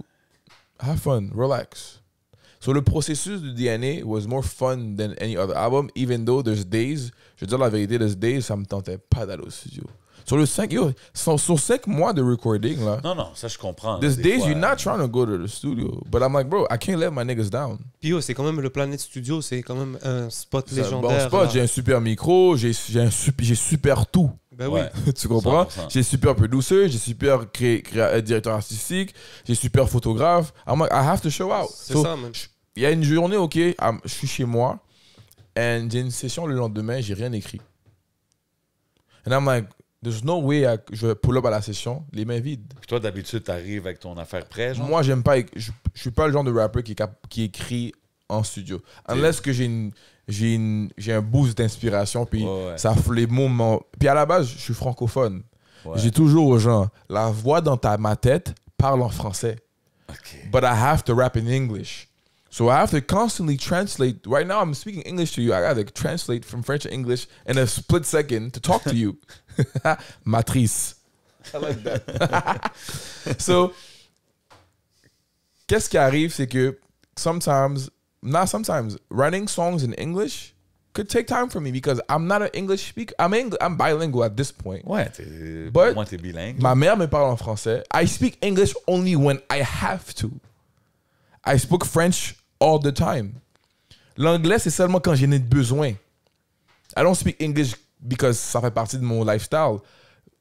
have fun, relax. So le processus du DNA was more fun than any other album, even though there's days, je veux dire la vérité, there's days, ça me tentait pas d'aller au studio. Sur le 5, yo, sur, sur 5 mois de recording, là, Non, non, ça je comprends. there's Des days fois, you're not trying to go to the studio. But I'm like, bro, I can't let my niggas down. Puis yo, c'est quand même le Planet Studio, c'est quand même un spot C'est un bon légendaire. spot, j'ai un super micro, j'ai j'ai un sup- j'ai super tout. Ben oui. <laughs> Tu comprends? 100%. J'ai super producer, j'ai super cré- cré- euh, directeur artistique, j'ai super photographe. I'm like, I have to show out. C'est So, ça, man. Il y a une journée, ok, je suis chez moi, and j'ai une session le lendemain, j'ai rien écrit. And I'm like, there's no way I- je pull up à la session, les mains vides. Puis toi, d'habitude, t'arrives avec ton affaire prête, genre? Moi, j'aime pas, je, je suis pas le genre de rapper qui, écrit en studio. Unless que j'ai une, j'ai une, j'ai un boost d'inspiration, puis Ouais, ouais. ça les m'en- Puis à la base, je suis francophone. Ouais. J'ai toujours aux gens, la voix dans ta ma tête parle en français. OK. but I have to rap in English. So I have to constantly translate. Right now, I'm speaking English to you. I got to translate from French to English in a split second to talk to you. <laughs> Matrice. I like that. <laughs> so, qu'est-ce qui arrive, c'est que sometimes, not sometimes, writing songs in English could take time for me because I'm not an English speaker. I'm I'm bilingual at this point. Ouais, But- moi, t'es bilingue. Ma mère me parle en français. I speak English only when I have to. I speak French all the time. L'anglais, c'est seulement quand j'en ai besoin. I don't speak English because ça fait partie de mon lifestyle.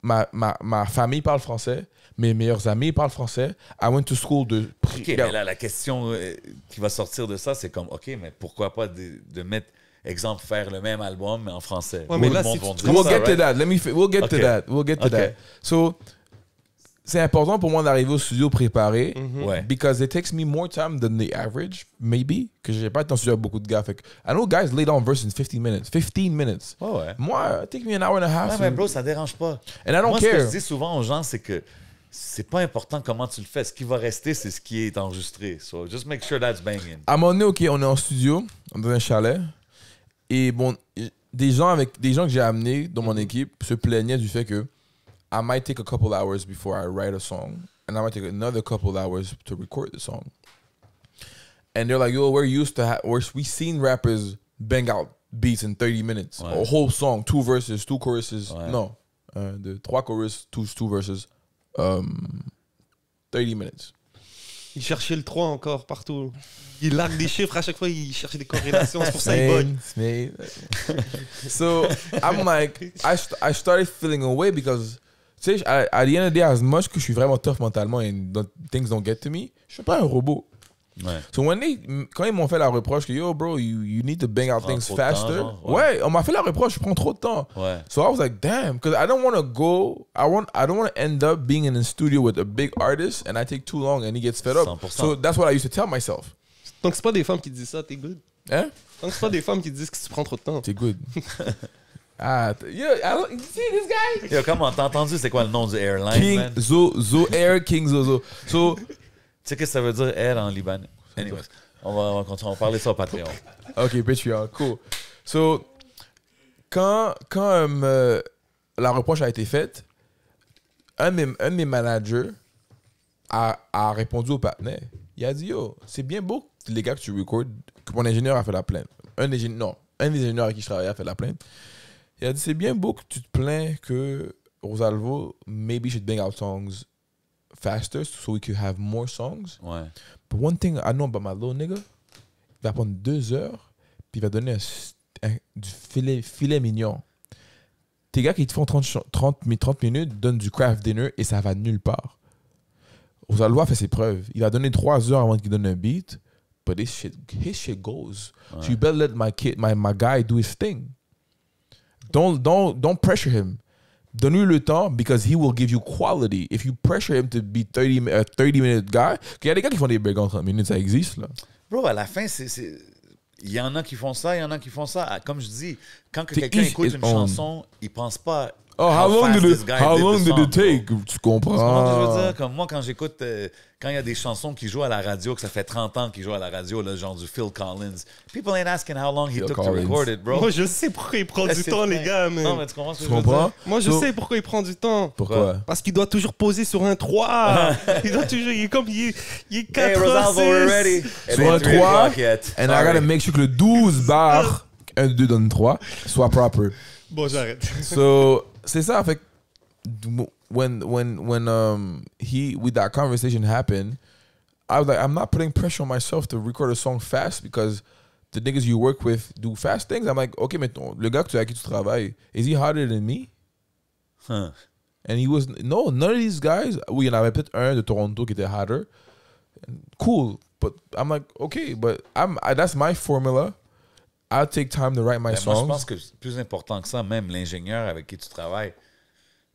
Ma, ma, ma famille parle français. Mes meilleurs amis parlent français. I went to school de... OK, mais là, la question euh, qui va sortir de ça, c'est comme, OK, mais pourquoi pas de, de mettre, exemple, faire le même album, mais en français? Ouais, mais là, si tu- dire We'll ça, get to right? that. Let me. We'll get to that. We'll get to Okay. that. So, c'est important pour moi d'arriver au studio préparé. Ouais. Because it takes me more time than the average, maybe. Que j'ai pas été en studio avec beaucoup de gars. Fait que, I know guys lay down verses in 15 minutes. 15 minutes. Ouais, ouais. Moi, it take me an hour and a half. Ouais, mais bro, ça dérange pas. And I don't Moi, ce que care. je dis souvent aux gens, c'est que c'est pas important comment tu le fais. Ce qui va rester, c'est ce qui est enregistré. So just make sure that's banging. À un moment donné, OK, on est en studio, dans un chalet. Et bon, des gens, avec, des gens que j'ai amenés dans mon équipe se plaignaient du fait que I might take a couple hours before I write a song. And I might take another couple hours to record the song. And they're like, yo, we're used to, ha- we're, we seen rappers bang out beats in 30 minutes. Ouais. A whole song, two verses, two choruses. Ouais. No, un, deux, trois choruses, two, two verses. Um, 30 minutes. Il cherchait le 3 encore partout. Il largue des chiffres à chaque fois, il cherchait des corrélations. C'est pour ça qu'il bug. Snake, snake. so I'm like, I, st- I started feeling away because, tu sais, at, at the end of the day, as much que je suis vraiment tough mentalement and don't- things don't get to me, je suis pas un robot. Ouais. So when they, quand ils m'ont fait la reproche que yo, bro, you, you need to bang out things temps, faster. genre, ouais. ouais. on m'a fait la reproche, je prends trop de temps. Ouais. So I was like, damn, because I don't want to go. I want. I don't want to end up being in the studio with a big artist, and I take too long, and he gets fed up. 100%. So that's what I used to tell myself. Tant que c'est pas des femmes qui disent ça, t'es good. Hein? Tant que c'est pas des femmes qui disent que tu prends trop de temps. T'es good. <laughs> ah, I don't, you see this guy? Yo, comment t'as entendu c'est quoi le nom du airline, King man? Tu Zo Zo Air King Zozo. So sais qu'est-ce que ça veut dire air en libanais? Anyways, on va, on va continuer. On va parler ça au Patreon. ok Patreon, cool. So quand quand euh, la reproche a été faite, un de mes, un de mes managers a, a répondu au partenaire. Il a dit yo, c'est bien beau les gars que tu recordes, que mon ingénieur a fait la plainte. Un des non, un des ingénieurs avec qui je travaillais a fait la plainte. Il a dit c'est bien beau que tu te plains que Rosalvo maybe should bang out songs faster so we could have more songs. Ouais. But one thing I know about my little nigga, il va prendre deux heures, puis il va donner un, un- du filet, filet mignon. Tes gars qui te font 30, ch- 30, mi- 30 minutes donnent du craft dinner et ça va nulle part. Rosalvo a fait ses preuves. Il va donner trois heures avant qu'il donne un beat, but his shit, his shit goes. So you better let my kid, my, my guy do his thing. Don't, don't, don't pressure him. Donne-lui le temps because he will give you quality. If you pressure him to be 30, mi- a 30 minute guy, il y a des gars qui font des breaks en 30 minutes, ça existe là. Bro, à la fin, c'est. Il y en a qui font ça, il y en a qui font ça. Ah, Comme je dis, quand que quelqu'un écoute une own. chanson, il pense pas. Oh, how, long fast did it, how long did song, it take? bro. Tu comprends que je veux comprends? dire? Comme moi, quand j'écoute, euh, quand il y a des chansons qui jouent à la radio, que ça fait 30 ans qu'ils jouent à la radio, le genre du Phil Collins, people ain't asking how long he Phil took Collins. to record it, bro. Moi, je sais pourquoi il prend <laughs> du temps, fin. les gars, mais. Non, mais tu comprends ce que Tu je veux dire? Moi, je So- sais pourquoi il prend du temps. Pourquoi? Parce qu'il doit toujours poser sur un 3. il doit toujours. Il est comme. Il est, il est 4 Hey, Rosalvo, we're ready. Sur ain't un three 3, o'clock yet. and I gotta make sure que le 12 bar, 1, 2 donne 3, soit proper. Bon, j'arrête. So, c'est ça. Fait when when when um he with that conversation happened, I was like, I'm not putting pressure on myself to record a song fast because the niggas you work with do fast things. I'm like, okay, mais ton, le gars que tu avec qui tu travailles, is he harder than me? Huh. And he was no, none of these guys. Y en avait peut-être un de Toronto qui était harder. Cool, but I'm like, okay, but I'm I, that's my formula. I'll take time to write my Ben, moi, je songs. pense que c'est plus important que ça, même l'ingénieur avec qui tu travailles,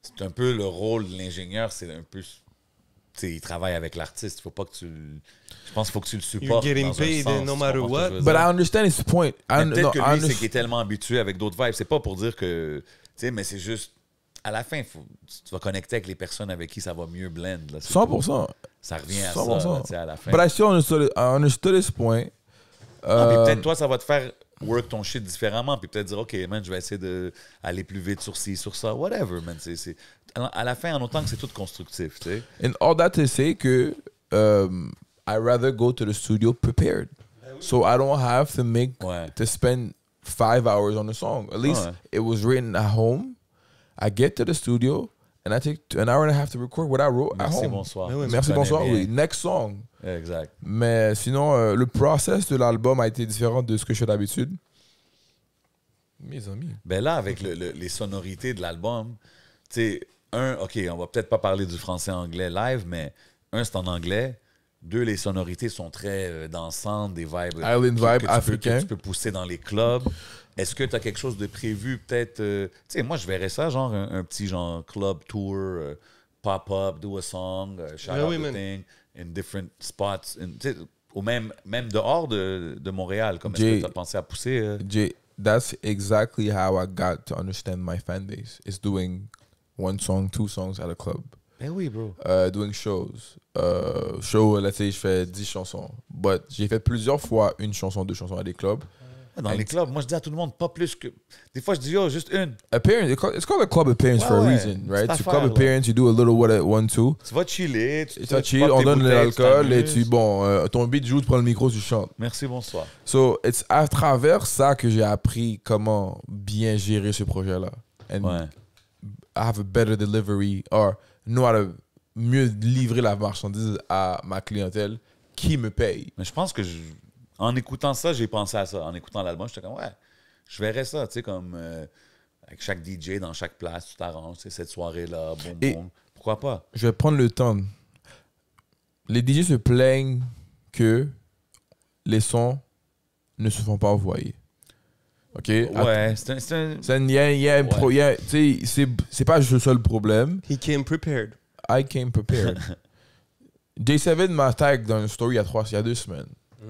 c'est un peu le rôle de l'ingénieur, c'est un peu. Tu sais, il travaille avec l'artiste. Faut pas que tu. Je pense qu'il faut que tu le supportes. getting dans paid sens, no matter what. but? I understand his point. Peut-être no, que lui, c'est qu'il est tellement habitué avec d'autres vibes. C'est pas pour dire que. Tu sais, mais c'est juste. À la fin, faut, tu vas connecter avec les personnes avec qui ça va mieux blend. Là, c'est tout. 100%. Ça revient à 100%. ça, là, à la fin. But I still understood, I understood his point. Ah, puis Uh, peut-être toi, ça va te faire work ton shit différemment, puis peut-être dire, OK, man, je vais essayer d'aller plus vite sur ci, sur ça, whatever, man. C'est- c'est- À la fin, en autant que c'est tout constructif, tu sais. and all that to say que um, I rather go to the studio prepared, so I don't have to make Ouais. to spend five hours on the song. At least Ouais. it was written at home. I get to the studio and I take an hour and a half to record what I wrote at Merci, home. bonsoir. Oui, Merci, bonsoir. bien. Oui, next song. Exact. Mais sinon, euh, le process de l'album a été différent de ce que je fais d'habitude. Mes amis. Ben là, avec le- le- les sonorités de l'album, tu sais, un, OK, on va peut-être pas parler du français-anglais live, mais un, c'est en anglais. Deux, les sonorités sont très euh, dansantes, des vibes. Island que- vibe que tu peux- africain. que tu peux pousser dans les clubs. Est-ce que tu as quelque chose de prévu, peut-être euh, Tu sais, moi, je verrais ça, genre un, un petit genre club tour, euh, pop-up, do a song, euh, shout Ben out oui, the thing, in different spots. in- ou même, même dehors de, de Montréal. Comme est-ce que tu as pensé à pousser euh? Jay, that's exactly how I got to understand my fan base. Is doing one song, two songs at a club. Ben oui, bro. Uh, doing shows. Uh, show, let's say, je fais 10 chansons. But j'ai fait plusieurs fois une chanson, deux chansons à des clubs. Dans les clubs, moi, je dis à tout le monde, pas plus que. Des fois, je dis, yo, juste une. Appearance, it's called- a club appearance Ouais, for a ouais. reason, right? Cette Tu club là. appearance, you do a little what at one, two. Tu vas chiller. Tu, tu- tu chill, on donne tu l'alcool et tu, bon, euh, ton beat joue, tu prends le micro, tu chantes. Merci, bonsoir. So, it's à travers ça que j'ai appris comment bien gérer ce projet-là. And Ouais. have a better delivery or how to mieux livrer la marchandise à ma clientèle qui me paye. Mais je pense que, je- en écoutant ça, j'ai pensé à ça. En écoutant l'album, j'étais comme, ouais, je verrais ça, tu sais, comme euh, avec chaque DJ dans chaque place, tu t'arranges, cette soirée-là, bon, Et- bon. Pourquoi pas? Je vais prendre le temps. Les DJ se plaignent que les sons ne se font pas envoyer. OK? Ouais, c'est un. c'est un- Ça, Il y a, il y a un Ouais. pro- il y a- tu sais, c'est c'est pas juste le seul problème. He came prepared. I came prepared. <laughs> J7 m'a tag dans une story il y a, trois, il y a deux semaines.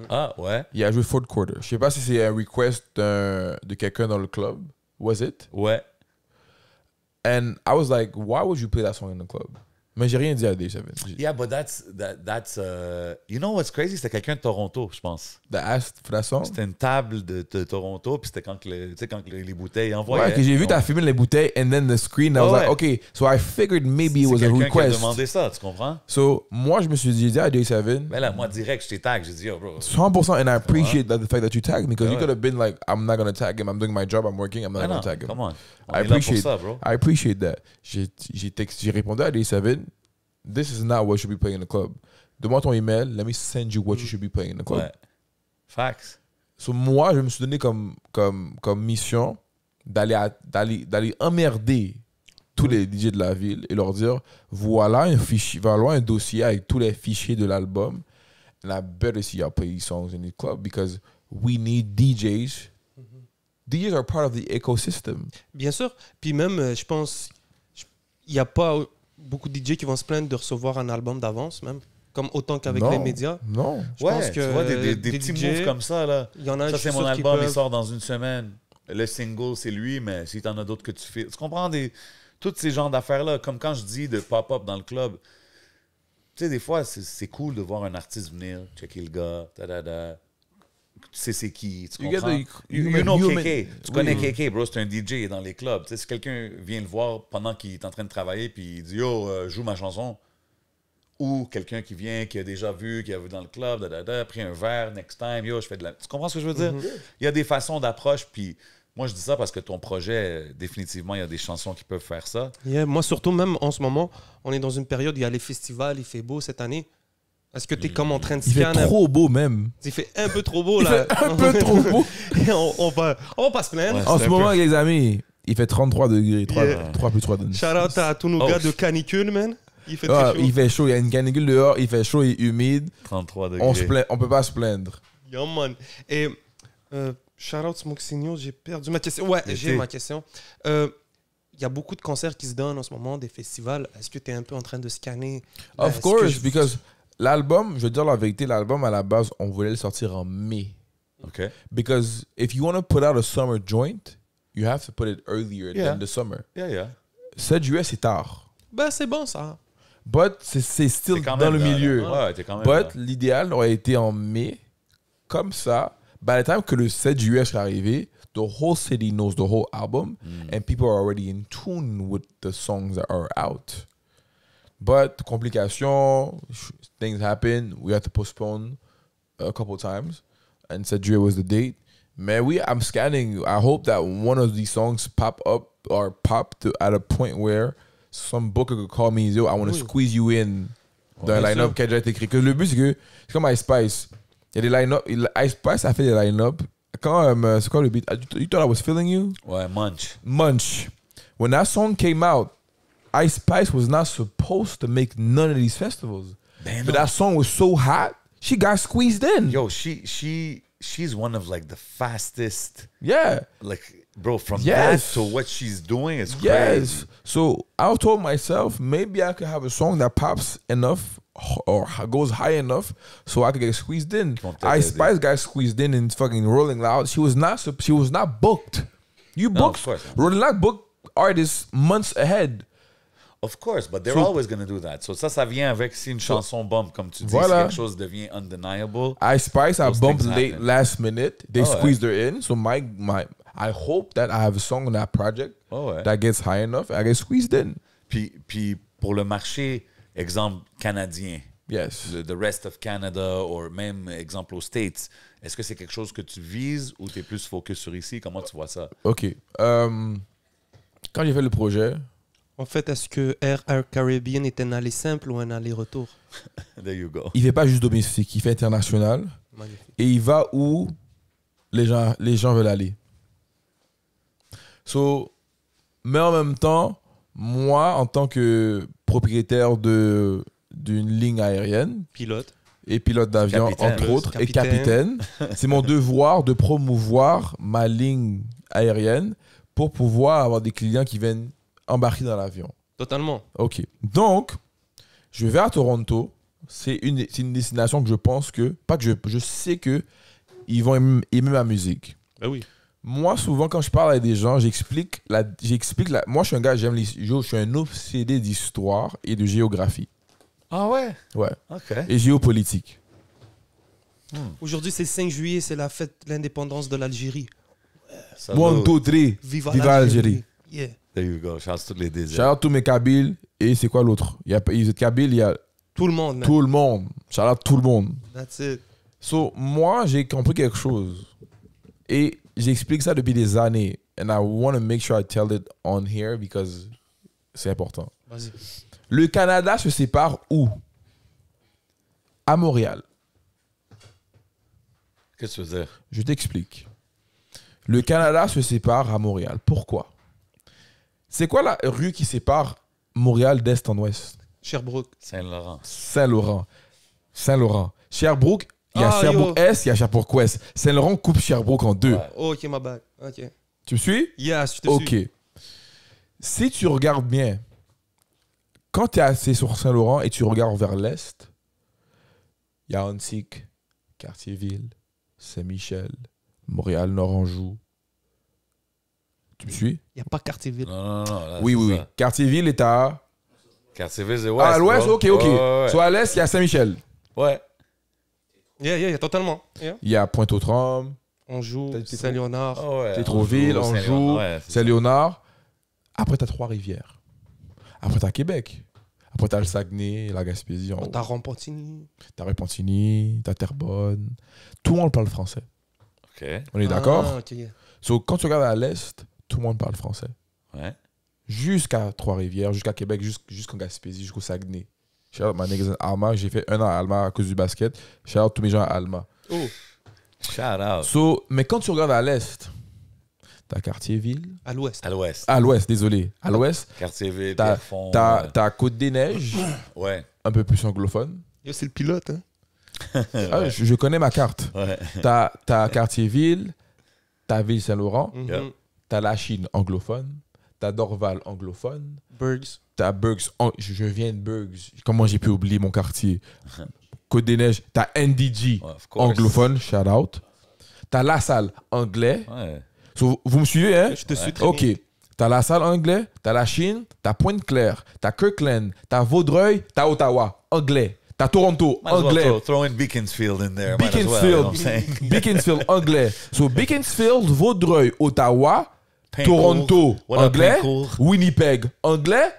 Ah, ouais. Il a joué Fourth Quarter. Je sais pas si c'est un request d'un- de quelqu'un dans le club. Was it? Ouais. And I was like, why would you play that song in the club? Mais j'ai rien dit à J7. J'ai- Yeah, but that's. That, that's uh, you know what's crazy? C'était quelqu'un de Toronto, je pense. For that song. C'était une table de, de Toronto, puis c'était quand, le- quand que les, les bouteilles envoyaient. Ouais, que j'ai vu, t'as filmé les bouteilles, and then the screen, I was Ouais, like, okay, so I figured maybe it was a quelqu'un request. demandé ça, tu comprends? So, moi, je me suis dit, dit à J7, Mais là, moi, direct, je t'ai tag, j'ai dit, yo, bro. 100%, and I appreciate that the fact that you tagged me, because you Ouais. could have been like, I'm not gonna tag him, I'm doing my job, I'm working, I'm not Mais gonna non, tag him. come on. On I appreciate, ça, bro. I appreciate that. J'ai j'ai text- j'ai répondu à J7, this is not what you should be playing in the club. Demande ton email, let me send you what you should be playing in the club. Ouais. Facts. So, moi, je me suis donné comme, comme, comme mission d'aller emmerder tous les DJ de la ville et leur dire voilà un fichier, voilà un dossier avec tous les fichiers de l'album. And I better see y'all play these songs in the club because we need DJs. DJs are part of the ecosystem. Bien sûr. Puis même, euh, je pense, il n'y a pas beaucoup de DJ qui vont se plaindre de recevoir un album d'avance, même. Comme autant qu'avec les médias. Non. Je ouais, pense tu que vois, des, des, des des petits DJ, moves comme ça, là. Y en a, Ça, c'est mon album, il sort dans une semaine. Le single, c'est lui, mais si t'en as d'autres que tu fais. Tu comprends des. Tous ces genres d'affaires-là, comme quand je dis de pop-up dans le club. Tu sais, des fois, c'est- cool de voir un artiste venir, checker le gars, ta sais c'est qui, tu You comprends? know KK. Tu Oui. connais KK, bro, c'est un DJ dans les clubs. Tu sais, si quelqu'un vient le voir pendant qu'il est en train de travailler puis il dit Yo, euh, joue ma chanson. Ou quelqu'un qui vient, qui a déjà vu, qui a vu dans le club, da, da, da, pris un verre, next time, yo, je fais de la. Tu comprends ce que je veux dire? Il y a des façons d'approche, puis Moi, je dis ça parce que ton projet, définitivement, il y a des chansons qui peuvent faire ça. Yeah, moi, surtout, même en ce moment, on est dans une période, il y a les festivals, il fait beau cette année. Est-ce que tu es comme en train de Il fait scanner trop beau même. Il fait un peu trop beau, Il là. fait un peu <laughs> trop beau. Et on, on va, on va pas se plaindre. Ouais. En ce moment, peu- les amis, il fait 33 degrés. 3, Yeah. 3 plus 3 degrés. Shout out à tous nos Oh. gars de canicule, man. Il fait très chaud. il fait chaud, il y a une canicule dehors, il fait chaud et humide. 33 degrés. On se plaint, on peut pas se plaindre. Yeah, man. Et euh, shout out Smoke Signal, j'ai perdu ma question. Ouais, L'été. j'ai ma question. Euh, Il y a beaucoup de concerts qui se donnent en ce moment, des festivals. Est-ce que tu es un peu en train de scanner Of Est-ce que course, je- because l'album, je veux dire la vérité, l'album à la base, on voulait le sortir en mai. OK. Because if you want to put out a summer joint, you have to put it earlier Yeah. than the summer. Yeah, yeah. 7 juillet, c'est tard. Ben, c'est bon, ça. But c'est c'est still quand dans même le là, milieu. là. Ouais, quand même But l'idéal aurait été en mai. Comme ça, by the time que le 7 juillet serait arrivé, the whole city knows the whole album Mm. and people are already in tune with the songs that are out. But complication, things happen. We had to postpone a couple times, and 7 juillet was the date. Man, we I'm scanning. I hope that one of these songs pop up or pop to at a point where some booker could call me. Yo, I want to Oui. squeeze you in d'un bien line-up sûr. qui a déjà été écrit. Que le but c'est que c'est comme Ice Spice. Il y a des line-up. Ice Spice a fait des line-up. Quand euh, c'est quoi le beat? Ah, You you thought I was feeling you? Ouais, Munch. Munch. When that song came out, Ice Spice was not supposed to make none of these festivals. Ben But that song was so hot, she got squeezed in. Yo, she she she's one of like the fastest Yeah. like bro from Yes. that to what she's doing is Yes. crazy. So I told myself maybe I could have a song that pops enough or goes high enough so I could get squeezed in. Vont peut-être Ice aider. Spice got squeezed in and fucking Rolling Loud. She was not she was not booked. You No, booked course. Rolling Loud booked artists months ahead. Of course, but they're So- always gonna do that. So ça, ça vient avec si une chanson bombe, comme tu dis, Voilà. si quelque chose devient undeniable. Ice Spice I bumped late happen. last minute. They Oh, yeah. squeezed her in. So my my I hope that I have a song on that project Oh, that gets high enough. I get squeezed in. Puis, puis pour le marché, exemple canadien, Yes. the, the rest of Canada, ou même exemple aux States, est-ce que c'est quelque chose que tu vises ou tu es plus focus sur ici? Comment tu vois ça? OK. Euh, quand j'ai fait le projet, En fait, est-ce que Air, Air Caribbean est un aller simple ou un aller-retour? <laughs> There you go. il fait pas juste domestique, il fait international Magnifique. et il va où les gens, les gens veulent aller. So, mais en même temps, moi, en tant que propriétaire de d'une ligne aérienne Pilote. et pilote d'avion, entre autres, et Capitaine. capitaine, <laughs> c'est mon devoir de promouvoir ma ligne aérienne pour pouvoir avoir des clients qui viennent embarquer dans l'avion. Totalement. Ok. Donc, je vais à Toronto. C'est une, c'est une destination que je pense que, pas que je, je sais que ils vont aimer, aimer ma musique. Ben oui. Moi, souvent, quand je parle avec des gens, j'explique la, j'explique la. Moi, je suis un gars, j'aime les. Je, suis un obsédé d'histoire et de géographie. Ah ouais? Ouais. OK. Et géopolitique. Aujourd'hui, c'est le 5 juillet, c'est la fête de l'indépendance de l'Algérie. Two, three. Viva, Viva l'Algérie. Algérie. Yeah. There you go. Chance tous les Shout désirs. out tous mes Kabyles. Et c'est quoi l'autre? Il y a ils êtes Kabyles, il y a Tout le monde, man. tout le monde. Shout out tout le monde. That's it. So, moi, j'ai compris quelque chose. Et j'explique ça depuis des années. And I want to make sure I tell it on here because c'est important. Vas-y. Le Canada se sépare où? À Montréal. Qu'est-ce que tu veux dire? Je t'explique. Le Canada se sépare à Montréal. Pourquoi? C'est quoi la rue qui sépare Montréal d'est en ouest? Sherbrooke. Saint-Laurent. Saint-Laurent. Saint-Laurent. Sherbrooke, il y a Ah, Sherbrooke yo. Est, il y a Sherbrooke Ouest. Saint-Laurent coupe Sherbrooke en deux. Ouais. Oh, ok, ma bad. Ok. Tu me suis? Yes, je te Ok. suis. Si tu regardes bien, quand tu es assis sur Saint-Laurent et tu regardes vers l'est, il y a Antique, Cartierville, Saint-Michel, Montréal-Nord-Anjou. Tu me suis? Il n'y a pas Cartierville. Non, non, non. là, Oui, c'est oui, oui. ça. Cartierville est à. Quartier-Ville, c'est ah, à l'ouest, ok, ok. Ouais, ouais, Soit à l'est, il y a Saint-Michel. ouais. Yeah, yeah, yeah, totalement. Yeah. Il y a Pointe-aux-Trembles, On joue T'as- t'as- Saint-Léonard. Ah ouais. Tétroville, Anjou, Anjou, Saint-Léonard, ouais, c'est ça. Saint-Léonard. Après, tu as Trois-Rivières. Après, tu as Québec. Après, tu as le Saguenay, la Gaspésie. en haut. T'as Rampontigny. T'as Repentigny, t'as Terrebonne. Tout le monde parle français. OK. On est d'accord? Ah, ok. So, quand tu regardes à l'Est, tout le monde parle français. Ouais. Jusqu'à Trois-Rivières, jusqu'à Québec, jusqu'- jusqu'en Gaspésie, jusqu'au Saguenay. Shout out my niggas in Alma. J'ai fait un an à Alma à cause du basket. Shout out tous mes gens à Alma. Oh, Shout out. So, mais quand tu regardes à l'Est, t'as Quartier-Ville. à l'ouest. À l'ouest. À l'Ouest, désolé. À l'Ouest, Quartier-Ville, t'as Pierrefonds. t'as- euh, t'as Côte-des-Neiges, Ouais. un peu plus anglophone. C'est le pilote, hein. Ah, <laughs> je, je connais ma carte. Ouais. T'as Quartier-Ville, t'as Ville-Saint-Laurent. Yeah. T'as La Chine anglophone, t'as Dorval anglophone, Bergs. t'as Bergs. ang- je, viens de Bergs. Comment j'ai pu oublier mon quartier? <laughs> Côte-des-Neiges, t'as NDG Ouais, of course. anglophone, shout out. T'as La Salle anglais. Ouais. So, vous me suivez, hein? Je te suis très Ok. T'as La Salle anglais, t'as La Chine, t'as Pointe-Claire, t'as Kirkland, t'as Vaudreuil, t'as Ottawa anglais. T'as Toronto Might as well anglais. throw, throw in Beaconsfield in there. As well, you know Beaconsfield? Beaconsfield anglais. So Beaconsfield, Vaudreuil, Ottawa. Toronto anglais? Winnipeg anglais,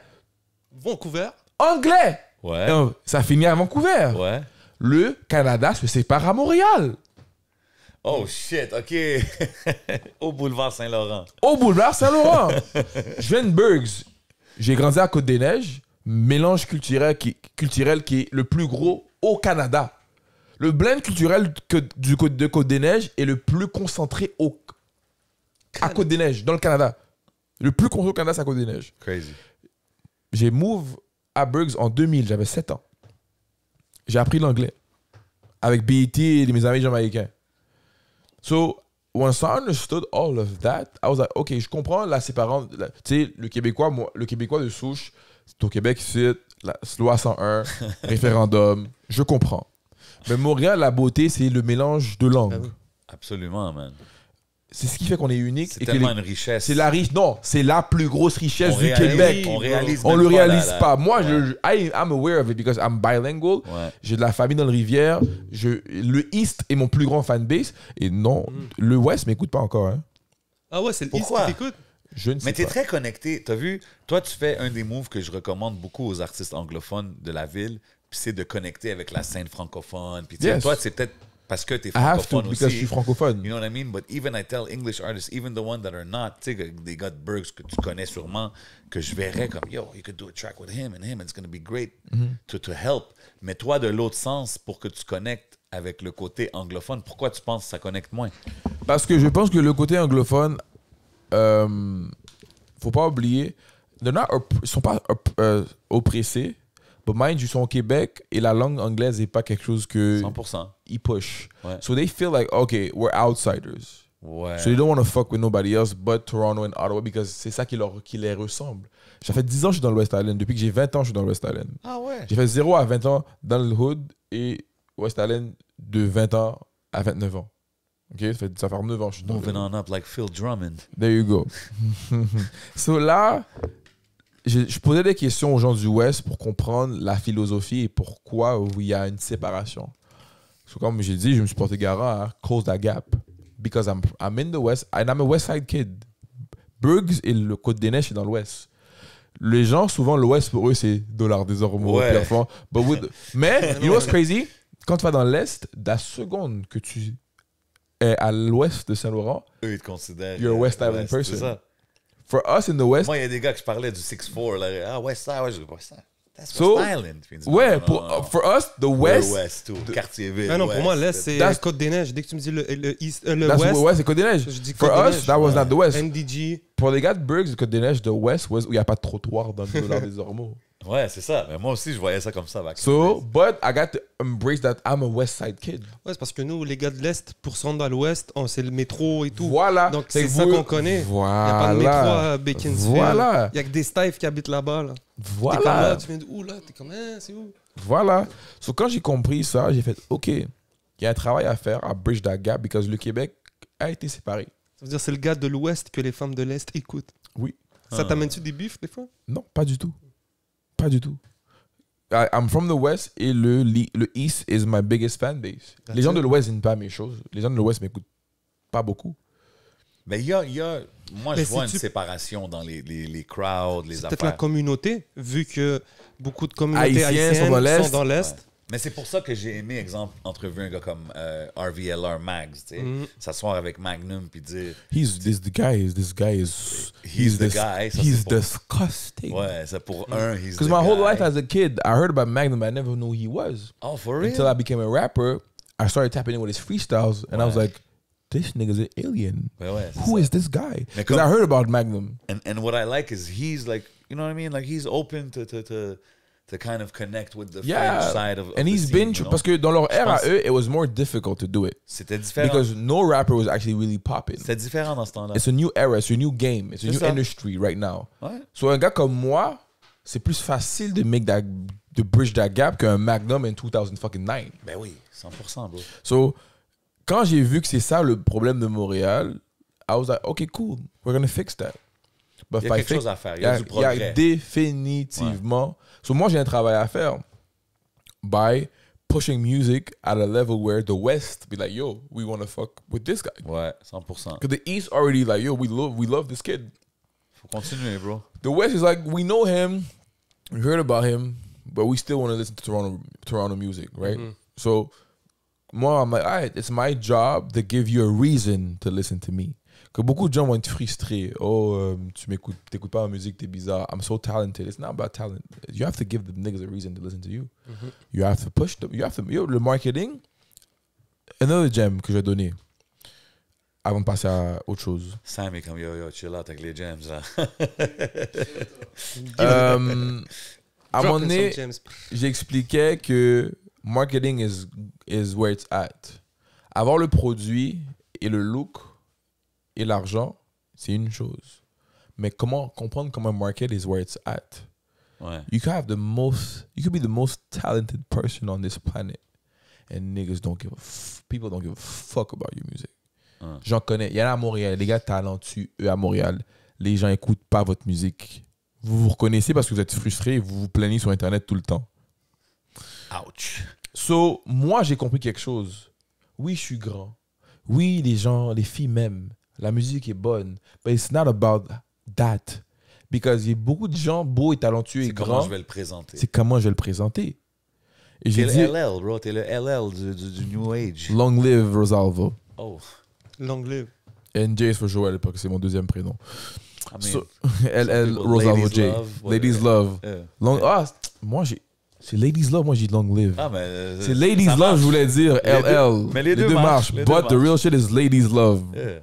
Vancouver. anglais. Ouais. Ça finit à Vancouver. Ouais. Le Canada se sépare à Montréal. Oh shit, ok. <laughs> Au boulevard Saint-Laurent. Au boulevard Saint-Laurent. <laughs> Je viens de Bergs. J'ai grandi à Côte-des-Neiges. Mélange culturel qui, culturel qui est le plus gros au Canada. Le blend culturel que, du de Côte-des-Neiges est le plus concentré au, à Côte-des-Neiges, dans le Canada. Le plus concentré au Canada, c'est à Côte-des-Neiges. Crazy. J'ai move à Bergs en 2000, j'avais 7 ans. J'ai appris l'anglais avec BET et mes amis jamaïcains. So, once I understood all of that, I was like, OK, je comprends la séparance. la- Tu sais, le Québécois, moi, le Québécois de souche, c'est au Québec, c'est la loi 101, <laughs> référendum, je comprends. Mais Montréal, la beauté, c'est le mélange de langues. Ah. Absolument, man. C'est ce qui fait qu'on est unique. C'est tellement les- une richesse. C'est la riche. Non, c'est la plus grosse richesse On du réalise- Québec. On réalise On le pas, réalise là, là. pas. Moi, je, Ouais. je- I, I'm aware of it because I'm bilingual. Ouais. J'ai de la famille dans le Rivière. Je, le East est mon plus grand fanbase. Et non, Mm. le West m'écoute pas encore. hein. Ah ouais, c'est le East Pourquoi? qui t'écoute? Je ne sais Mais tu es pas. très connecté. Tu as vu, toi, tu fais un des moves que je recommande beaucoup aux artistes anglophones de la ville, puis c'est de connecter avec la scène francophone. Puis Yes. toi, c'est peut-être parce que tu es I have to francophone because je aussi. suis francophone. You know what I mean? But even I tell English artists, even the ones that are not, tu sais, des gars de Bergs que tu connais sûrement, que je verrais comme, yo, you could do a track with him and him, it's going to be great Mm-hmm. to, to help. Mais toi, de l'autre sens, pour que tu connectes avec le côté anglophone, pourquoi tu penses que ça connecte moins? Parce que je pense que le côté anglophone, euh, faut pas oublier, ils sont pas euh, oppressés. But mind, ils sont au Québec et la langue anglaise n'est pas quelque chose que 100%. ils push. Ouais. So they feel like, okay, we're outsiders. Ouais. So they don't want to fuck with nobody else but Toronto and Ottawa because c'est ça qui, leur, qui les ressemble. Ça fait 10 ans que je suis dans le West Island. Depuis que j'ai 20 ans, je suis dans le West Island. ah ouais. J'ai fait 0 à 20 ans dans le hood et West Island de 20 ans à 29 ans. Ok, ça fait, ça fait 9 ans que je suis dans le Moving hood. on up like Phil Drummond. There you go. <laughs> <laughs> so là, je, je posais des questions aux gens du West pour comprendre la philosophie et pourquoi il y a une séparation. So comme j'ai dit, je me suis porté garant à cause de la gap. Because I'm, I'm in the West and I'm a West Side kid. Bergs et le Côte-des-Neiges, c'est dans l'Ouest. Les gens, souvent, l'Ouest, pour eux, c'est dollars des ormeaux, Ouais. But with- <laughs> Mais, you know what's crazy? Quand tu vas dans l'Est, la seconde que tu es à l'Ouest de Saint-Laurent, Eux, ils te considèrent. You're a euh, West Island West, person. For us in the West, Moi, il y a des gars que je parlais du 6'4. Là. Ah, West Side, ouais, je dis West Side. That's So, West Island. Ouais, non, pour, non, non. for us, the West, West, tout. Quartier-ville. Ah non, pour West. moi, l'Est, c'est That's- Côte-des-Neiges. Dès que tu me dis le, le, East, euh, le that's West, West, c'est Côte-des-Neiges. je dis For us, Côte-des-Neiges. that was not the West. NDG. Pour les gars de Bergs, Côte-des-Neiges, the West was où il n'y a pas de trottoir dans le dollar des ormeaux. <laughs> Ouais, c'est ça. Mais moi aussi, je voyais ça comme ça. back So, but I got to embrace that I'm a West Side kid. Ouais, c'est parce que nous, les gars de l'Est, pour se rendre à l'Ouest, on- c'est le métro et tout. Voilà. Donc, C'est ça qu'on connaît. Voilà. Il n'y a pas de métro à Beaconsfield. Voilà. Il n'y a que des Stives qui habitent là-bas. Là. T'es comme là, Voilà. tu viens de où là? T'es comme, hein, c'est où? Voilà. So, quand j'ai compris ça, j'ai fait, OK, il y a un travail à faire à bridge that gap because le Québec a été séparé. Ça veut dire c'est le gars de l'Ouest que les femmes de l'Est écoutent. Oui. Ça Ah. t'amène-tu des bifs des fois? Non, pas du tout. Pas du tout. I- I'm from the West et le, le East is my biggest fan base. That's Les gens it. de l'Ouest n'aiment pas mes choses. Les gens de l'Ouest m'écoutent pas beaucoup. Mais il y a, il y a- Moi, Mais je vois une séparation dans les, les, les crowds, les C'est peut-être la affaires. communauté, vu que beaucoup de communautés haïtiennes sont dans l'Est. Mais c'est pour ça que j'ai aimé, exemple, entrevue un gars comme euh, RVLR Mags, tu sais, Mm-hmm. s'asseoir avec Magnum puis dire, He's this the guy is this guy is He's the guy, ça, he's pour- disgusting. ouais, c'est pour un, he's Because my whole guy. life as a kid, I heard about Magnum, I never knew who he was. Oh, for real? Until I became a rapper, I started tapping in with his freestyles, and I was like, this nigga's an alien. Ouais, ouais, c'est Who ça. is this guy? Because I heard about Magnum. And and what I like is he's like, you know what I mean? Like he's open to to to, to kind of connect with the Yeah. French side of, of and he's been, you know? parce que dans leur ère à eux, it was more difficult to do it. C'était différent. Because no rapper was actually really popping. C'était différent dans ce temps-là. It's a new era, it's a new game, it's a new ça. industry right now. Ouais. So un gars comme moi, c'est plus facile de make that, de bridge that gap qu'un Magnum in 2009. Ben oui, 100%, bro. So, quand j'ai vu que c'est ça le problème de Montréal, I was like, okay, cool, we're gonna fix that. But Il y a quelque chose à faire, il y a du il y a progrès. définitivement. So, moi, j'ai un travail à faire by pushing music at a level where the West be like, yo, we want to fuck with this guy. Ouais, 100%. Because the East already like, yo, we love, we love this kid. Faut continuer, bro. The West is like, we know him, we heard about him, but we still want to listen to Toronto Toronto music, right? Mm-hmm. So, moi, I'm like, all right, it's my job to give you a reason to listen to me. Que beaucoup de gens vont être frustrés. Oh, euh, tu m'écoutes, t'écoutes pas ma musique, t'es bizarre. I'm so talented. It's not about talent. You have to give the niggas a reason to listen to you. You have to push them. You have to. Yo, le marketing. Another gem que je vais donner avant de passer à autre chose. Sam est comme yo, yo, chill out avec les jams, là. <laughs> Euh, <laughs> à un moment Dropping donné, some gems. j'expliquais que marketing is, is where it's at. Avoir le produit et le look et l'argent, c'est une chose. Mais comment comprendre comment market is where it's at? Ouais. You could have the most, you could be the most talented person on this planet, and niggas don't give a, people don't give a fuck about your music. Hein. J'en connais. Il y en a à Montréal, les gars talentueux à Montréal. Les gens écoutent pas votre musique. Vous vous reconnaissez parce que vous êtes frustré et vous vous plaignez sur Internet tout le temps. Ouch. So, moi, j'ai compris quelque chose. Oui, je suis grand. Oui, les gens, les filles m'aiment. La musique est bonne. But it's not about that. Because il y a beaucoup de gens beaux et talentueux et C'est comment grands. je vais le présenter. C'est comment je vais le présenter. Et j'ai le dit, LL, bro. T'es le LL du, du, du New Age. long live Rosalvo. Oh. L'anglais. NJ for Joel à l'époque, c'est mon deuxième prénom. I mean, So, LL Rosalvo ladies J. Ladies Love. euh. Long, ah, moi, j'ai. C'est Ladies Love, moi, j'ai dit Long Live. Ah, mais. euh, c'est Ladies Love, marche. je voulais dire Les deux- LL. mais les deux marchent, les deux But the real shit is Ladies Love. Yeah.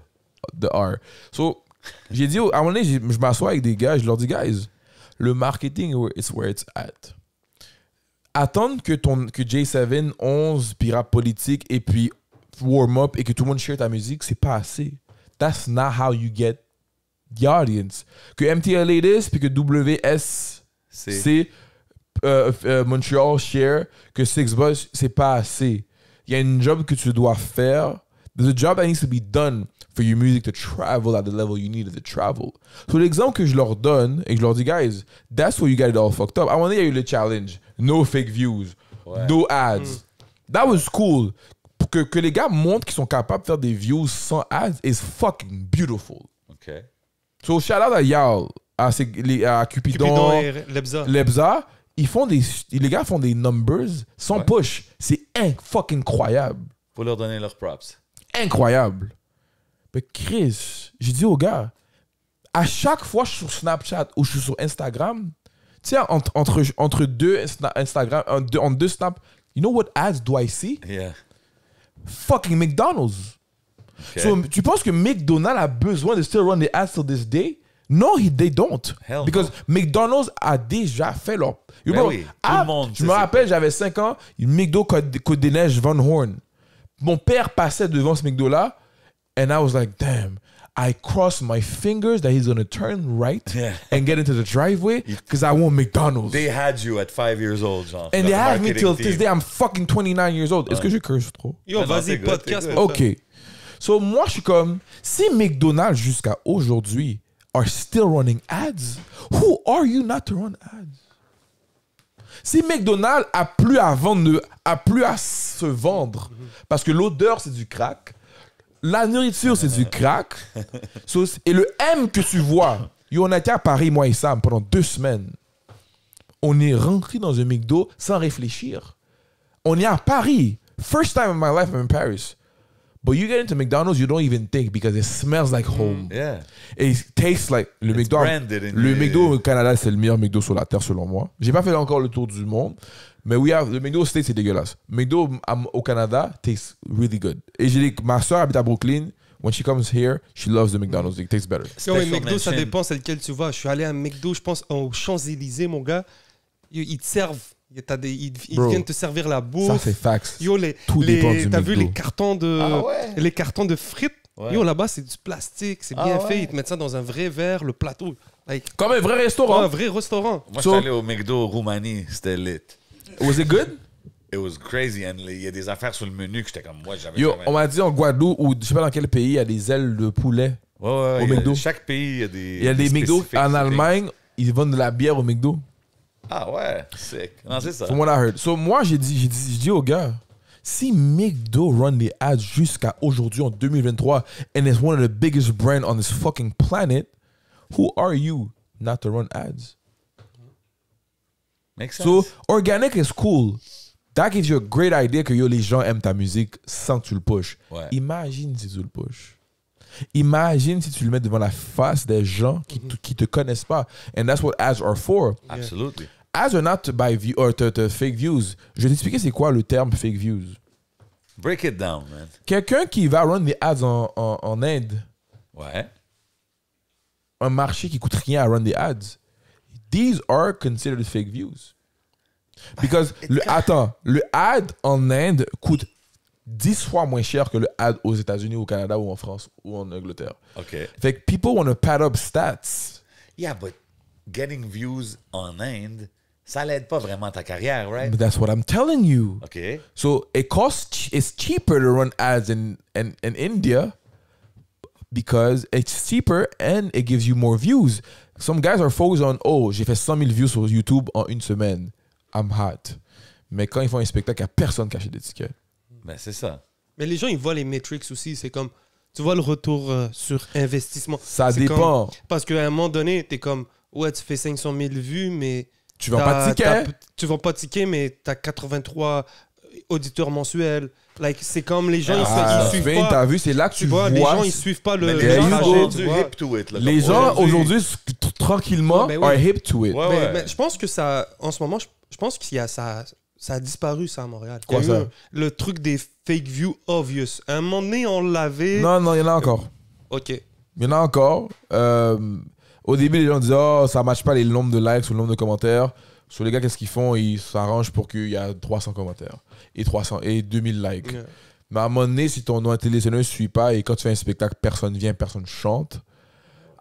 The R. So, j'ai dit, à un moment donné, je m'assois avec des gars, je leur dis, guys, le marketing, it's where it's at. Attendre que, ton, que J7, 11, puis rap politique, et puis warm up, et que tout le monde share ta musique, c'est pas assez. That's not how you get the audience. Que MTLA this, puis que WSC, C'est. euh, euh, Montreal share, que Six Buzz, c'est pas assez. Il y a une job que tu dois faire. There's a job that needs to be done for your music to travel at the level you need it to travel. So, l'exemple que je leur donne, et que je leur dis, guys, that's where you got it all fucked up. À un moment donné, il y a eu le challenge. No fake views. Ouais. No ads. That was cool. Que, que les gars montrent qu'ils sont capables de faire des views sans ads is fucking beautiful. OK. So, shout out à Yal, à, ces- les- à Cupidon, Cupidon et Lebza. Lebza, ils font des, les gars font des numbers sans Ouais. push. C'est in- fucking incroyable. Faut leur donner leurs props. Incroyable. Mais Chris, j'ai dit aux gars, à chaque fois que je suis sur Snapchat ou je suis sur Instagram, tu sais, entre, entre, entre deux Insta- Instagram, en deux, en deux snaps, you know what ads do I see? Yeah. Fucking McDonald's. So, tu penses que McDonald's a besoin de still run the ads till this day? No, he- they don't. Hell Because no. McDonald's a déjà fait leur. Yo, Ben oui, tout ah, le monde Je me rappelle, j'avais 5 ans, McDo Côte des Neiges Van Horn. Mon père passait devant ce McDo-là, and I was like, damn. I crossed my fingers that he's gonna turn right Yeah. and get into the driveway <laughs> because I want McDonald's. They had you at five years old, John. and Leur they have me marketing till team. this day. I'm fucking 29 years old. Est-ce que je curse trop? Yo, Mais non, vas-y, good, podcast. c'est mon good. frère. OK. So, moi, je suis comme, si McDonald's jusqu'à aujourd'hui are still running ads, who are you not to run ads? Si McDonald's a plus à vendre, a plus à se vendre, parce que l'odeur, c'est du crack, la nourriture, c'est du crack, <laughs> et le M que tu vois, yo, on a été à Paris, moi et Sam, pendant deux semaines. On est rentré dans un McDo sans réfléchir. On est à Paris. First time in my life I'm in Paris. But you get into McDonald's, you don't even think because it smells like home. Yeah. It tastes like le It's McDo. Le the- McDo au Canada, c'est le meilleur McDo sur la terre selon moi. J'ai pas fait encore le tour du monde, mais we have, le McDo au States c'est dégueulasse. McDo am- au Canada tastes really good. Et j'ai dit, ma soeur habite à Brooklyn. When she comes here, she loves the McDonald's. It tastes better. Yo, mais Special McDo, ça dépend, c'est lequel tu vas. Je suis allé à un McDo, je pense, aux Champs-Élysées, mon gars. Ils te servent. Il y a- t'as des- Ils, ils Bro, viennent te servir la Ça bouffe. c'est facts. Yo, les, Tout les- dépend du T'as vu les cartons de, Ah ouais? les cartons de frites? Ouais. Yo, là-bas, c'est du plastique, c'est Ah bien ouais? fait. Ils te mettent ça dans un vrai verre, le plateau. Like, Comme un vrai comme restaurant. un vrai restaurant. Moi, So- je suis allé au McDo Roumanie, c'était lit. Was it good? It was crazy. and Il y a des affaires sur le menu que j'étais comme, moi, j'avais Yo, jamais- on m'a dit en Guadeloupe ou je sais pas dans quel pays, il y a des ailes de poulet. Ouais, ouais, ouais, au il y a- McDo. Chaque pays, il y a des. Il y a des McDo en. Allemagne, ils vendent de la bière au McDo. Ah ouais, sick. Non, c'est ça. From what I heard. So, moi, j'ai dit, j'ai dit, j'ai dit aux gars, si McDo run des ads jusqu'à aujourd'hui en 2023 and it's one of the biggest brands on this fucking planet, who are you not to run ads? Makes sense. So, organic is cool. That gives you a great idea que yo, les gens aiment ta musique sans que tu le pushes. Ouais. Imagine si tu le pushes. Imagine si tu le mets devant la face des gens qui, te- qui te connaissent pas. And that's what ads are for. Absolutely. Ads are not to buy view or to, to fake views. Je vais t'expliquer c'est quoi le terme fake views. Break it down, man. Quelqu'un qui va run des ads en, en, en Inde, Ouais. un marché qui coûte rien à run des ads, these are considered fake views. Because, le, attends, le ad en Inde coûte 10 fois moins cher que le ad aux États-Unis, au Canada ou en France ou en Angleterre. OK. Fait que people want to pad up stats. Yeah, but getting views en Inde, ça l'aide pas vraiment ta carrière, right? But that's what I'm telling you. OK. So it costs it's cheaper to run ads in, in, in India because it's cheaper and it gives you more views. Some guys are focused on oh j'ai fait 100 000 views sur YouTube en une semaine. I'm hot. Mais quand ils font un spectacle, il n'y a personne qui achète des tickets. Ben, c'est ça. Mais les gens, ils voient les metrics aussi. C'est comme, tu vois le retour euh, sur investissement. Ça dépend. comme- parce qu'à un moment donné, t'es comme, ouais, tu fais 500 000 vues, mais. Tu vends pas de tickets? Tu vends pas de tickets, mais t'as 83 auditeurs mensuels. Like, c'est comme les gens, ils, Ah, ils suivent Vin, pas. t'as vu, c'est là que Tu tu vois, les gens, ils suivent pas le. Les trajet, tu vois. it. Là, gens aujourd'hui, tranquillement, Ben oui. are hip to it. Ouais, Mais- ouais. mais je pense que ça, en ce moment, je, je pense que ça, ça, ça a disparu, ça, à Montréal. Quoi, y a eu Le truc des fake views obvious. À un moment donné, on l'avait. Non, non, il y en a encore. Ok. Il y en a encore. Euh, au début, les gens disaient Oh, ça ne matche pas les nombres de likes ou le nombre de commentaires. Sur les gars, qu'est-ce qu'ils font? Ils s'arrangent pour qu'il y a 300 commentaires et, 300, et 2000 likes. Yeah. Mais à un moment donné, si ton nom télévisionné ne suit pas et quand tu fais un spectacle, personne vient, personne chante,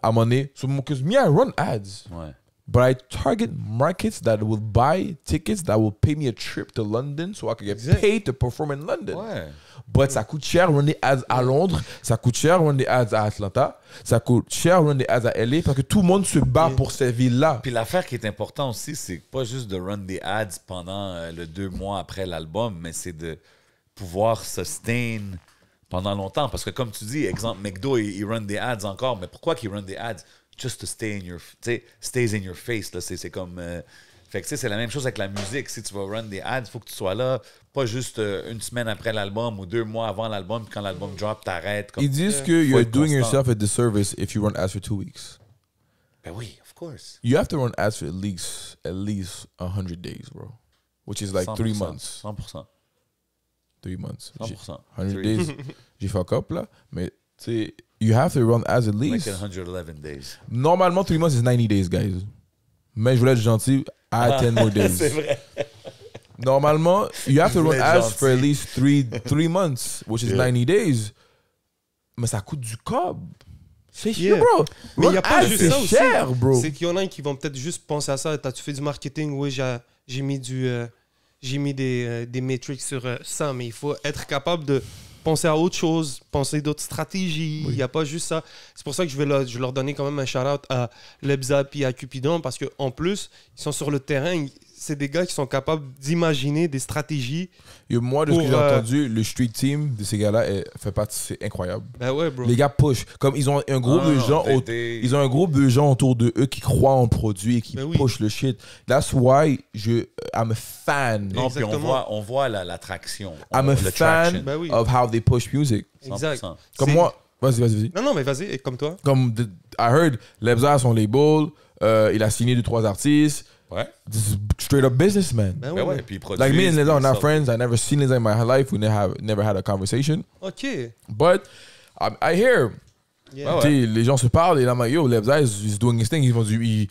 à un moment donné, so, because me, I run ads, Ouais. but I target markets that will buy tickets that will pay me a trip to London so I can get Exact. paid to perform in London. Ouais. But ça coûte cher run des ads à Londres, ça coûte cher run des ads à Atlanta, ça coûte cher run des ads à LA parce que tout le monde se bat pour ces villes-là. Puis l'affaire qui est importante aussi, c'est pas juste de run des ads pendant euh, le deux mois après l'album, mais c'est de pouvoir sustain pendant longtemps. Parce que comme tu dis, exemple, McDo, il, il run des ads encore, mais pourquoi qu'il run des ads? Just to stay in your, stays in your face. C'est, comme... euh, fait que c'est la même chose avec la musique. Si tu vas run des ads, il faut que tu sois là, pas juste euh, une semaine après l'album ou deux mois avant l'album, puis quand l'album drop, t'arrêtes. Ils disent que you're doing constant. yourself a disservice if you run ads for two weeks. Ben oui, of course. You have to run ads for at least at least 100 days, bro. Which is like three 100%, months. 100%. Three months. J'ai- 100%. 100 Three. days. <laughs> J'ai fuck up là. Mais tu sais, you have to run ads at Like least. 111 days. Normalement, three months is 90 days, guys. Mais je voulais être gentil. Add 10 more <laughs> days. c'est vrai. Normalement, you have to run ads for at least three, three months, which is Yeah. 90 days. Mais ça coûte du cob. C'est Yeah. cher, bro. Mais il n'y a pas juste ça aussi. cher, bro. C'est qu'il y en a qui vont peut-être juste penser à ça. T'as-tu fait du marketing? Oui, j'ai j'ai mis, du, euh, j'ai mis des, euh, des metrics sur euh, ça, mais il faut être capable de penser à autre chose, penser d'autres stratégies. Il n'y a pas juste ça. C'est pour ça que je vais leur, je vais leur donner quand même un shout-out à Lebza et à Cupidon parce qu'en plus, ils sont sur le terrain. C'est des gars qui sont capables d'imaginer des stratégies. Yo, moi, de ce que j'ai euh, entendu, le street team de ces gars-là est- fait partie, c'est incroyable. Ben ouais, bro. Les gars push. Comme ils ont un groupe Ah, de gens, au- ils ont un groupe de gens autour de eux qui croient en produit et qui Ben oui. push le shit. That's why je, I'm a fan. Non, puis on voit, on voit la- l'attraction. I'm On- a fan. Ben oui. of how they push music. Exact. 100%. Comme moi, vas-y, vas-y, vas-y. Non, non, mais vas-y, et comme toi. Comme the- I heard, Lebza a son label, euh, il a signé deux trois artistes. Ouais. This is straight up businessman. Ben Ben ouais. ouais, puis ils Like me and Lebza are not friends. I never seen Lebza in my life. We never have never had a conversation. Ok. But I, I hear Yeah. Ouais, Les gens se parlent et là, I'm like, yo, Lebza is, is doing his thing. Ils, font du, ils,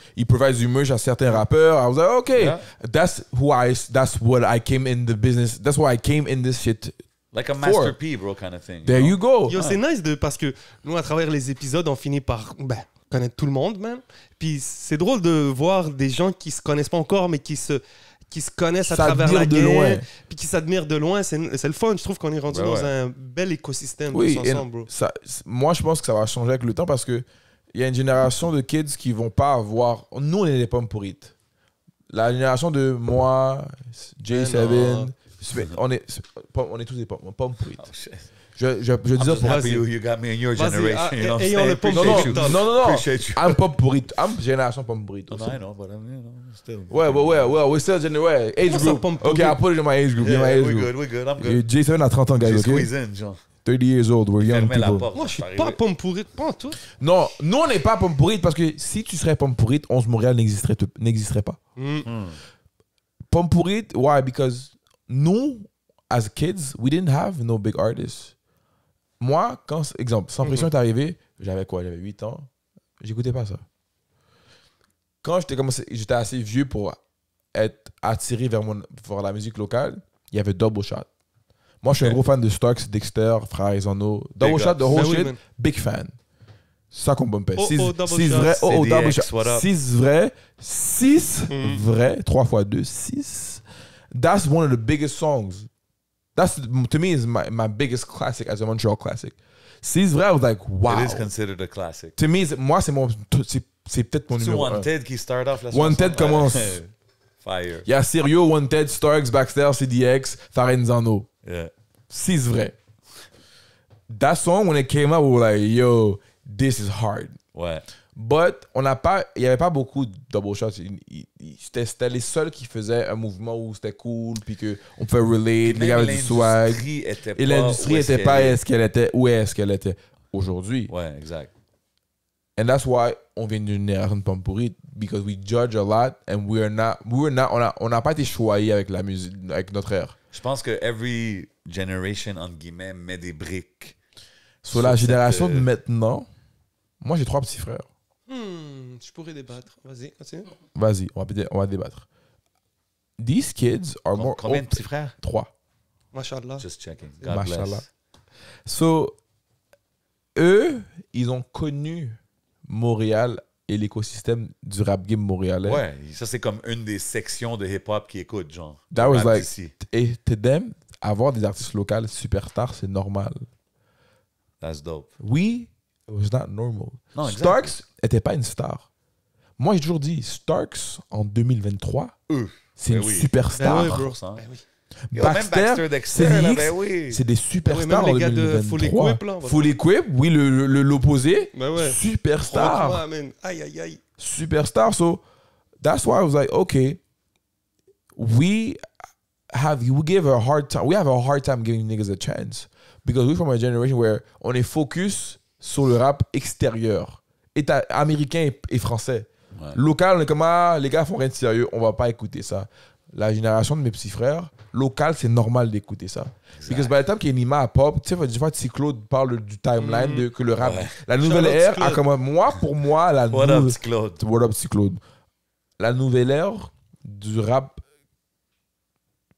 du merch à certains rappeurs. I was like, okay, Yeah. that's who I, that's what I came in the business. That's why I came in this shit. Like a. Master P, bro, kind of thing. There know? you go. Yo, c'est nice de, parce que nous, à travers les épisodes, on finit par ben, connaître tout le monde, même. Puis c'est drôle de voir des gens qui se connaissent pas encore, mais qui se, qui se connaissent à travers la de guerre, loin. puis qui s'admirent de loin. C'est c'est le fun. Je trouve qu'on est rendu Ben dans ouais. un bel écosystème Oui, tous ensemble, bro. ça, moi, je pense que ça va changer avec le temps parce que il y a une génération de kids qui vont pas avoir. Nous, on est des pommes pourrites. La génération de moi, J7, non. c'est- on est, on est tous des pommes, pommes pourrites. Oh. Je, je, je dis I'm ça pour happy you, you got me in your Vas-y, generation. ah, you know what I'm ayons saying? le pomme Non, non, you. non, non. I'm pop pourrite. I'm génération pomme pourrite. No, I know, but I'm, you know, still. Ouais, ouais, ouais, ouais, we're still gener- ouais, age group. pomme Ok, pourrite? I put it in my age group. in my Yeah, age we group. good, we good, I'm good. Jason a 30 ans, guys, J'ai ok? squeeze in, genre. 30 years old, we're young people. porte. Moi, je suis pas pomme pourrite, pas en tout. Non, nous, on n'est pas pomme pourrite parce que si tu serais pomme pourrite, 11 Montréal n'existerait n'existerait pas. Mm. Pomme pourrite, why? Because nous, as kids, we didn't have no big artists. Moi, quand, exemple, Sans Pression est arrivé, j'avais quoi? J'avais 8 ans. J'écoutais pas ça. Quand j'étais commencé, j'étais assez vieux pour être attiré vers, mon, vers la musique locale, il y avait Double Shot. Moi, je suis un gros fan de Starks, Dexter, Frères Zono. Double Big Shot, the whole Ben shit, big fan. Ça qu'on bumpait. Oh, 6 oh, Double Shot. vrais, oh, oh, Double Shot. up? 6 vrais, 6 Mhm. vrais, 3 fois 2, 6. That's one of the biggest songs. That's, to me, is my, my biggest classic as a Montreal classic. 6 vrais, I was like, wow. It is considered a classic. To me, moi, c'est mon, c'est, c'est peut-être mon numéro 1. Wanted qui start off la Wanted commence. <laughs> Fire. Il y a Serio, Wanted, Starks, Baxter, CDX, Farenzano. Yeah. 6 vrais. That song, when it came out, we were like, yo, this is hard. Ouais. But on n'a pas, il n'y avait pas beaucoup de double shots. C'était les seuls qui faisaient un mouvement où c'était cool, puis qu'on pouvait relate, les gars avaient du swag. était Et l'industrie n'était pas est-ce qu'elle était, où est-ce qu'elle était aujourd'hui. Ouais, exact. And that's why on vient d'une génération de pommes pourrites, because we judge a lot and we are not, we are not, on a- on n'a pas été choyés avec la musique, avec notre ère. Je pense que every generation, entre guillemets, met des briques. Sur la génération de euh, maintenant, moi j'ai trois petits frères. Hmm, je pourrais débattre. Vas-y, continue. Vas-y, on va, peut-être- on va débattre. These kids are more. Combien de petits frères? Trois. Machallah. Just checking. God Mashallah. bless. So, eux, ils ont connu Montréal et l'écosystème du rap game montréalais. Ouais, ça c'est comme une des sections de hip-hop qui écoutent, genre. That was like-. Et to them, avoir des artistes locaux superstars, c'est normal. That's dope. We, it was not normal. Non. Starks n'était pas une star. Moi, j'ai toujours dit, Starks, en 2023, Eux. c'est Ben une oui. superstar. Ben oui, bro. 100%. Ben oui. Yo, Baxter, Baxter CDX, ben oui. C'est des Ouais, superstars même en les gars de 2023. Full Equip, oui, le- le- l'opposé. Ben ouais. Superstar. Aïe, aïe, aïe. superstar. So that's why I was like, okay, we have we give a hard time. We have a hard time giving niggas a chance because we're from a generation where on est focus sur le rap extérieur, état américain et, et français. Ouais. Local, on est comme ah, les gars font rien de sérieux, on va pas écouter ça. La génération de mes petits frères, local, c'est normal d'écouter ça. Because by the time qu'Enima a pop, tu sais, des fois, si Claude parle du timeline de que le rap, Ouais. la nouvelle ère a comme moi, pour moi, la What nouvelle up, petit Claude? What up, Claude? La nouvelle ère du rap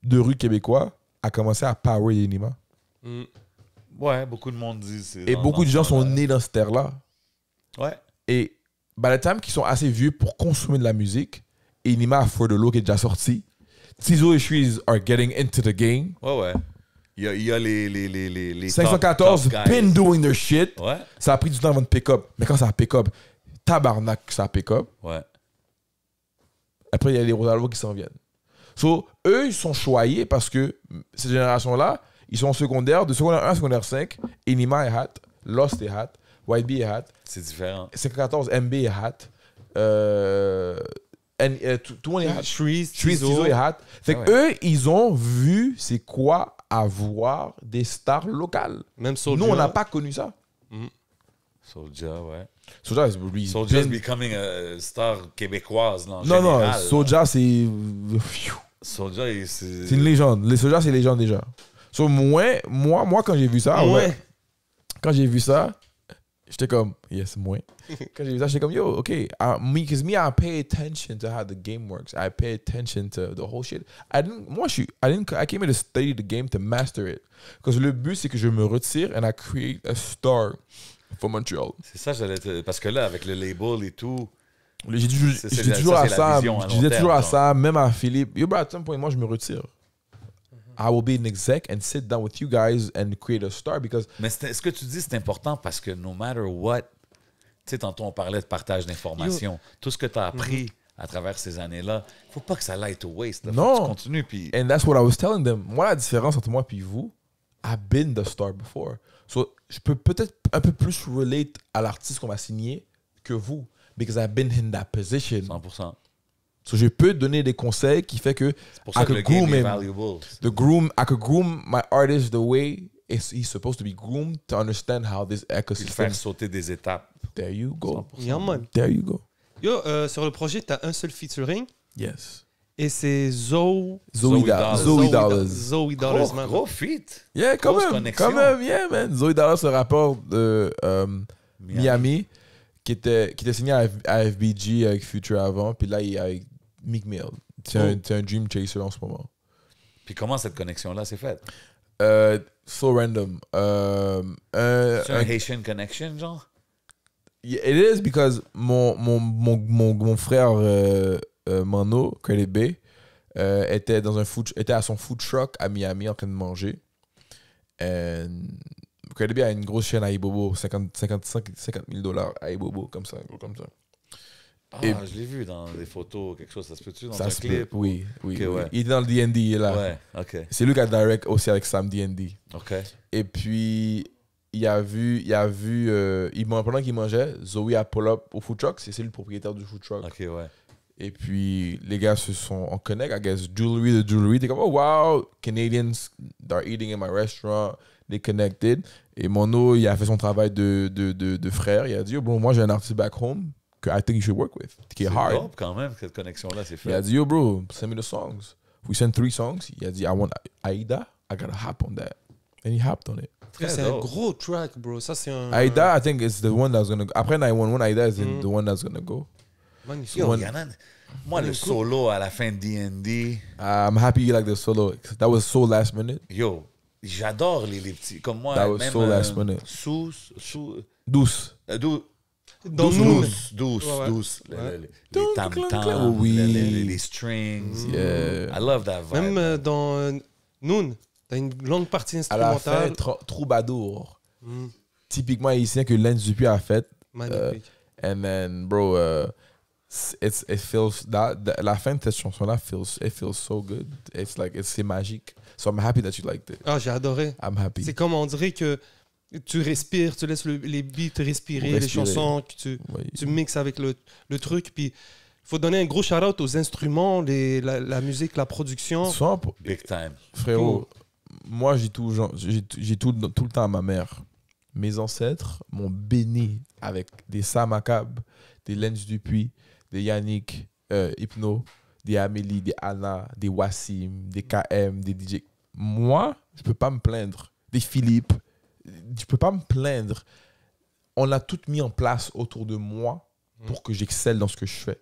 de rue québécois a commencé à power Enima. Hmm. Ouais, beaucoup de monde dit. c'est Et dans- beaucoup dans de gens ce sont genre-là. nés dans cette ère-là. Ouais. Et by the time qu'ils sont assez vieux pour consommer de la musique, Enima a For the Low qui est déjà sorti. Tizo et Shreeze are getting into the game. Ouais, ouais. Il y a, il y a les, les, les, les, les 514, top- top guys. been doing their shit. Ouais, Ça a pris du temps avant de pick up. Mais quand ça a pick up, tabarnak, ça a pick up. ouais. Après, il y a les Rosalvo qui s'en viennent. So, eux, ils sont choyés parce que cette génération-là, ils sont en secondaire, de secondaire 1 à secondaire 5. Enima est hat, Lost est hat, Bee est hat, C'est différent. 514 MB est hat, euh, euh, tout tout le monde est hat. Shreeze, Trees, Tizo. Et Hat. Fait Ah que eux, ils ont vu c'est quoi avoir des stars locales. Même Soulja. Nous, on n'a pas connu ça. Soulja, ouais. Soulja is Soulja's been- becoming a star québécoise, là, en Non, non, général. Soulja, c'est. Soulja, c'est... C'est une légende. Les Soulja, c'est légende déjà. So, moi, moi, moi, quand j'ai vu ça, Ouais. ouais, quand j'ai vu ça, j'étais comme, yes, moi. quand j'ai vu ça, j'étais comme, yo, OK. Uh, me, because me, I pay attention to how the game works. I pay attention to the whole shit. I didn't, moi, je suis, I didn't, I came here to study the game to master it. Que le but, c'est que je me retire and I create a star for Montreal. C'est ça, j'allais te... Parce que là, avec le label et tout, J'ai toujours, toujours ça, à à je disais toujours à. Sam, même à Philippe, yo, bro, à un point, moi, je me retire. I will be an exec and sit down with you guys and create a star because Mais ce que tu dis, c'est important parce que no matter what, tu sais, tantôt on parlait de partage d'informations. Tout ce que tu as appris à travers ces années-là, faut pas que ça aille to waste. là. Faut Non. que tu continues. Puis, And that's what I was telling them. Moi, la différence entre moi et vous, I've been the star before. So, je peux peut-être un peu plus relate à l'artiste qu'on va signer que vous. Because I've been in that position. 100%. So, je peux donner des conseils qui fait que pour ça I que le could game groom est him. valuable. The groom, I could groom my artist the way it's, he's supposed to be groomed to understand how this ecosystem. faire sauter des étapes. There you go. Yeah, man. There you go. Yo, euh, sur le projet, t'as un seul featuring? Yes. et c'est Zoe. Zoe, Dollars. Zoe Dollars. Zoe Dollars, Gros, man. gros feat. Yeah, quand Grosse même, connexion. quand même, yeah, man. Zoe Dallas, le rappeur de euh, Miami, qui, était, qui était signé à, F- à FBG avec Future avant, puis là, il est avec Meek Mill. C'est un, c'est un dream chaser en ce moment. Puis comment cette connexion-là s'est faite? Euh, so random. Euh, un- C'est un un- Haitian connection, genre? Yeah, It is because mon, mon, mon, mon, mon frère euh, euh, Mano, Credit Bay, euh, était, dans un food, était à son food truck à Miami en train de manger. And Credit Bay a une grosse chaîne à Ibobo, 50, 55 50 000 dollars à Ibobo, comme ça, gros comme ça. Ah, Et- je l'ai vu dans des photos, quelque chose. Ça se peut-tu dans ça un se peut. clip? Oui, oui. Ok, oui. ouais. Il était dans le est là. Ouais, OK. C'est lui qui a direct aussi avec Sam DND. OK. Et puis, il a vu, il a vu, euh, il, pendant qu'il mangeait, Zoe a pull up au food truck, c'est le propriétaire du food truck. OK, ouais. Et puis, les gars se sont en connect, I guess, jewelry de jewelry. T'es comme, oh wow, Canadians are eating in my restaurant, they connected. Et Mono, il a fait son travail de, de, de, de frère. Il a dit, oh, bon, moi j'ai un artiste back home que I think you should work with, qui est C'est hard. dope quand même, cette connexion-là, c'est Il a fait. dit, yo, bro, send me the songs. We sent three songs. Il a dit, I want Aida, I gotta hop on that. And he hopped on it. C'est un gros track, bro. Ça, c'est un. Aida, I think it's the one that's gonna go. Après 911, Aida is Mm. the one that's gonna go. Magnifique. Yo, One- Moi, le solo à la fin de D&D, I'm happy you like the solo. That was so last minute. yo, j'adore les, les petits. Comme moi, That was même so last minute. sous, sous, Douce. euh, dou- Dans douce, nous. douce, douce, Ouais, douce. Les tam clang, tam, clang. Oui. les, les- les strings. Yeah. I love that vibe. Même euh, dans euh, Noon, t'as une longue partie À la fin, instrumentale. tro- troubadour. Mm, Typiquement haïtien que Lens Dupuis a fait. magnifique. And then, bro, uh, it's, it feels, that, that- la fin de cette chanson-là feels, it feels so good. It's like, it's, c'est magique. So I'm happy that you liked it. Ah, j'ai adoré. I'm happy. C'est comme on dirait que tu respires, tu laisses le- les beats respirer, les chansons, que tu, Oui. tu mixes avec le, le truc. Puis il faut donner un gros shout-out aux instruments, les, la, la musique, la production. Sans- Big time. Frérot, moi j'ai tout, j'ai tout, tout le temps à ma mère. Mes ancêtres m'ont béni avec des Samakab, des Lens Dupuis, des Yannick euh, Hypno, des Amélie, des Anna, des Wassim, des KM, des DJ. Moi, je peux pas me plaindre. Des Philippe, je peux pas me plaindre. On a tout mis en place autour de moi pour que j'excelle dans ce que je fais.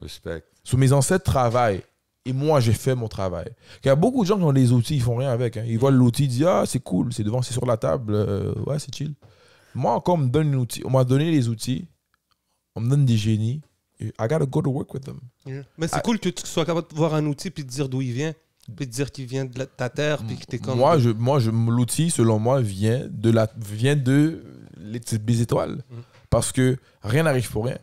Respect. Sous mes ancêtres travaillent et moi j'ai fait mon travail. Il y a beaucoup de gens qui ont des outils, ils font rien avec. hein. Ils voient l'outil, ils disent ah c'est cool, c'est devant, c'est sur la table, euh, ouais c'est chill. Moi encore on me donne un outil, on m'a donné les outils, on me donne des génies. I gotta go to work with them. Mais c'est Ah. cool que tu sois capable de voir un outil puis de dire d'où il vient. De dire qu'il vient de la- ta terre puis que t'es comme... Moi je, moi je, l'outil selon moi vient de la, vient de les petites des étoiles Mm. parce que rien n'arrive pour rien.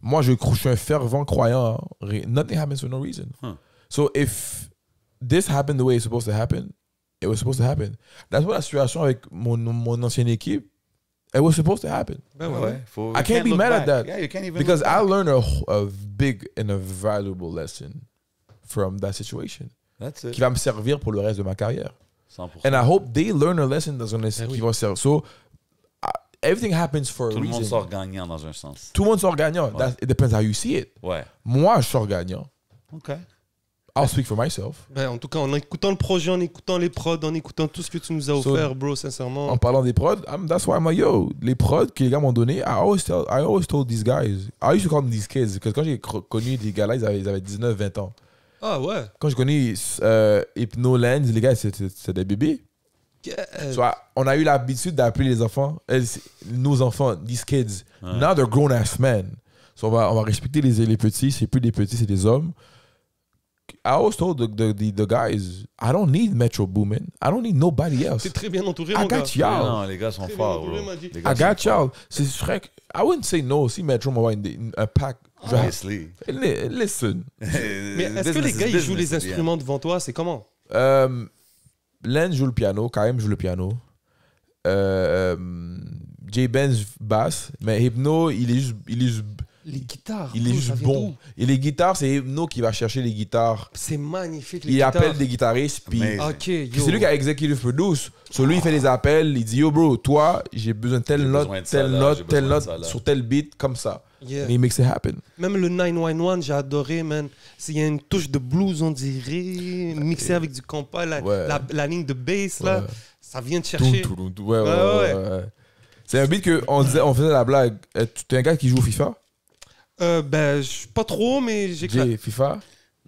Moi je, je suis un fervent croyant. hein. Nothing happens for no reason. Huh. So if this happened the way it's supposed to happen, it was supposed to happen. That's what la situation avec mon, mon ancienne équipe, it was supposed to happen. Ben ouais. Ouais, faut- I you can't be mad at back. that. Yeah, you can't even Because I learned a, a big and a valuable lesson from that situation That's it. qui va me servir pour le reste de ma carrière. 100%. And I hope they learn a lesson dans un Ben qui oui. va servir. So, everything happens for a Tout le monde reason. sort gagnant dans un sens. Tout le monde sort gagnant. That- it depends how you see it. Ouais. Moi, je sors gagnant. OK. I'll speak for myself. Ben, en tout cas, en écoutant le projet, en écoutant les prods, en écoutant tout ce que tu nous as So- offert, bro, sincèrement. En parlant des prods, I'm- that's why I'm like, yo, les prods que les gars m'ont donné, I always, tell, I always told these guys, I used to call them these kids, parce que quand j'ai connu des gars là, ils avaient, ils avaient 19, 20 ans. Ah ouais. Quand j'ai connu euh, Hypno Lens, les gars, c'était des bébés. Yeah. So, on a eu l'habitude d'appeler les enfants, euh, c'est- nos enfants, these kids. Ouais. Now they're grown ass men. So on va, on va respecter les, les petits, c'est plus des petits, c'est des hommes. I always told the, the, the, the guys, I don't need Metro Boomin. I don't need nobody else. T'es très bien entouré, I mon gars. got y'all. Non, les gars sont Très forts. Les gars I got y'all. C'est Shrek. I wouldn't say no si Metro m'envoie un pack. Obviously. Li- Listen. <laughs> Mais est-ce que les gars, ils jouent les instruments devant toi? C'est comment? Euh, Len joue le piano, Karim joue le piano. Euh, euh, J Benz basse, mais Hypno, il est juste, il est juste, Les guitares. il est juste bon. Et les guitares, c'est Hypno qui va chercher les guitares. C'est magnifique, les Il guitares. appelle des guitaristes, puis c'est lui qui a executive produce. So lui, il fait les appels, il dit Yo, bro, toi, j'ai besoin de telle note, besoin de ça telle là, note, telle note, sur tel beat, comme ça. Yeah. And he makes it happen. Même le 911, j'ai adoré, man. Il y a une touche de blues, on dirait, mixée avec du compas, la, Ouais. la, la ligne de bass, là, ça vient de chercher. Tout, tout, tout. Ouais, ouais, Ouais, ouais, ouais. ouais. C'est un beat que on, disait, on faisait la blague. Euh, Tu es un gars qui joue au FIFA? Euh, ben, je- pas trop, mais j'ai Jay, FIFA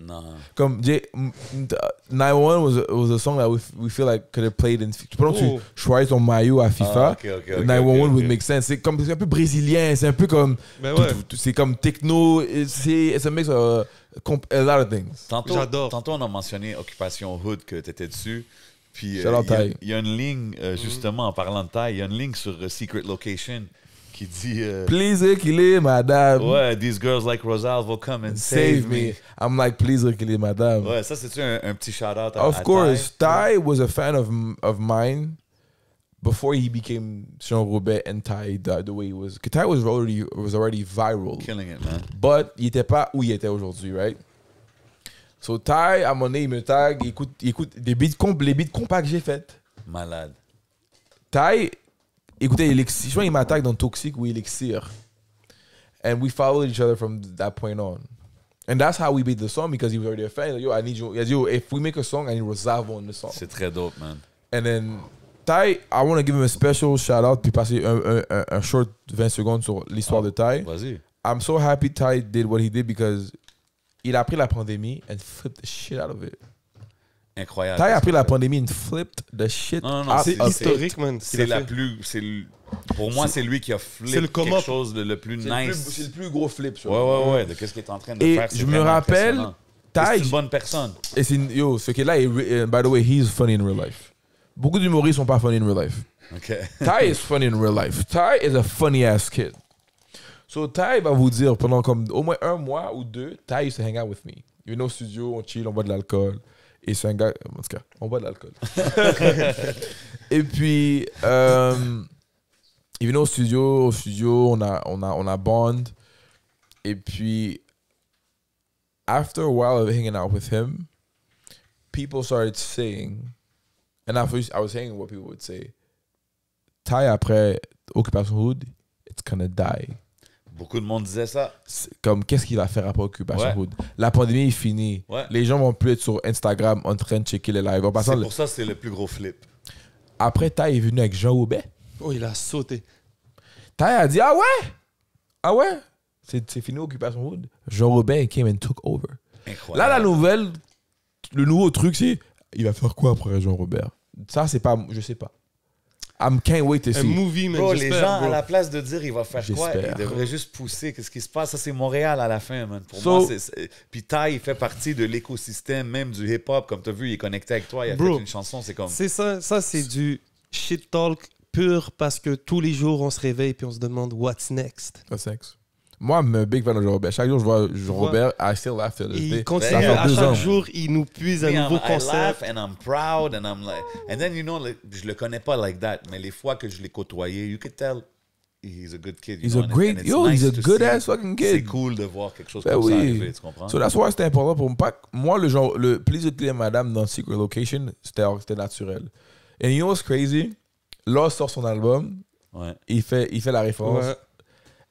Non. Comme Jay, m- m- 911 was a, was a song that we, we feel like could have played in. Que Oh. tu choisis ton maillot à FIFA, Ah, ok, ok, ok, 911 ok, would make sense. C'est comme c'est un peu brésilien, c'est un peu comme Ben ouais. tout- tout- c'est comme techno, et c'est it's a mix of uh, comp- a lot of things. Tantôt, J'adore. tantôt, on a mentionné Occupation Hood que tu étais dessus. Puis, Shout euh, out il y a- Ty. il y, a une ligne, euh, justement, en parlant de taille, il y a une ligne sur euh, Secret Location qui dit euh, Please qu'il madame. Ouais, these girls like Rosal will come and Save me. I'm like, please qu'il madame. Ouais, ça, c'est-tu un, un petit shout-out à Of à course, Ty? Was a fan of of mine before he became Sean Robert and Ty the, the way he was. Ty was already was already viral, Killing it, man. but il était pas où il était aujourd'hui, right? So Ty, à moment donné, il me tag, il écoute, il écoute des beats comp, les beats compas que j'ai fait. Malade. Ty, écoutez, Elixir, je crois qu'il m'attaque dans Toxic ou Elixir. And we followed each other from that point on. And that's how we made the song because he was already a fan. Like, yo, I need you. Yo, if we make a song, I need Rosavo on the song. C'est très dope, man. And then Ty, I want to give him a special shout out puis passer un, un, un, short 20 secondes sur l'histoire de Ty. Vas-y. I'm so happy Ty did what he did because il a pris la pandémie and flipped the shit out of it. Incroyable. Ty a pris la pandémie and flipped the shit Non, non, non, out c'est historique, man. C'est la fait. plus. Pour moi, c'est lui qui a flippé le quelque up. chose de le plus it. C'est le plus- nice. C'est le plus gros flip. sur Ouais, ouais, ouais, de qu'est-ce qu'il est en train de Et faire. je me rappelle. Et C'est une bonne personne. et c'est une- yo, ce qui est là, est re- uh, by the way, he's funny in real life. Beaucoup d'humoristes sont pas funny in real life. OK. Ty is funny in real life. Ty is a funny ass kid. So Ty va vous dire pendant comme au moins un mois ou deux, Ty used to hang out with me. Il venait au studio, on chill, on boit de l'alcool. Et c'est un gars, en tout cas, on boit de l'alcool. <laughs> Et puis, euh, il venait au studio, au studio, on a, on a, on a bond. Et puis, after a while of hanging out with him, people started saying, and at first I was saying what people would say. Ty après Occupation Hood, it's gonna die. Beaucoup de monde disait ça. Comme qu'est-ce qu'il va faire après Occupation Ouais. Hood? La pandémie est finie. Ouais. Les gens vont plus être sur Instagram en train de checker les lives. C'est le- pour ça que c'est le plus gros flip. Après, Ty est venu avec Jean Aubet. Oh, il a sauté. Ty a dit Ah ouais? Ah ouais? C'est c'est fini Occupation Hood. Jean Robin came and took over. Incroyable. Là, la nouvelle, le nouveau truc, c'est il va faire quoi après Jean Robert Ça, c'est pas. Je sais pas. I can't wait to Un see. movie, man. Bro, les gens, bro. à la place de dire il va faire quoi, ils devraient juste pousser. Qu'est-ce qui se passe? Ça, c'est Montréal à la fin, man. Pour So- moi, c'est- c'est. Puis Ty, il fait partie de l'écosystème même du hip-hop. Comme tu as vu, il est connecté avec toi. Il a Bro. fait une chanson. C'est comme. C'est ça, ça c'est du shit talk pur parce que tous les jours on se réveille puis on se demande what's next? What's next? Moi, I'm a big fan de Robert. Chaque jour, je vois Robert, I still laugh to this Il day. continue Ça fait à deux chaque ans. jour, il nous puise un nouveau I'm- I laugh concept. and I'm proud and I'm like, and then you know, like, je le connais pas like that, mais les fois que je l'ai côtoyé, you could tell he's a good kid. you He's know, a great- and yo, he's a good see. ass fucking kid. C'est cool de voir quelque chose Ben comme ça oui. arriver, tu comprends? So that's why c'était important pour moi. Moi, le genre, le plaisir de madame dans Secret Location, c'était c'était naturel. And you know what's crazy? Là, sort son album, Ouais. il fait, il fait la référence. Ouais.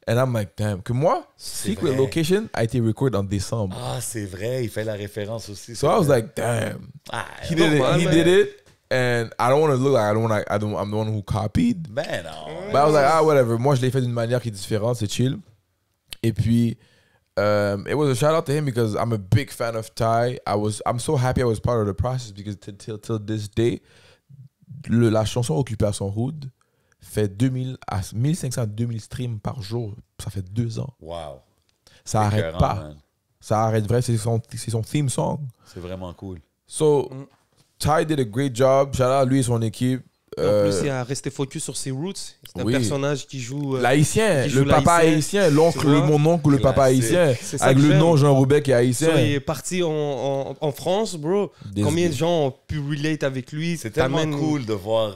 And I'm like, damn. Que moi, Secret vrai. Location a été recordé en décembre. Ah, c'est vrai, il fait la référence aussi. So I was like, damn. ah, He did it. Normal, He man. did it. And I don't want to look like I don't want I don't I'm the one who copied. ben non. But I was like, ah, whatever. Moi, je l'ai fait d'une manière qui est différente, c'est chill. Et puis, um, it was a shout out to him because I'm a big fan of Ty. I was, I'm so happy I was part of the process because till till this day, le, la chanson Occupation Hood fait 2000 à 1500 à 2000 streams par jour. Ça fait deux ans. Wow. Ça arrête Écœurant, pas. man. Ça arrête vrai. C'est son, c'est son theme song. C'est vraiment cool. So, Ty did a great job. Shout out lui et son équipe. En Euh, plus, il a resté focus sur ses roots. C'est un oui. personnage qui joue. euh, L'haïtien, le papa haïtien, l'oncle, mon oncle, le papa haïtien, avec le nom Jean Roubec qui est haïtien. il est parti en, en, en France, bro. Des- Combien de gens ont pu relate avec lui? C'est tellement cool de voir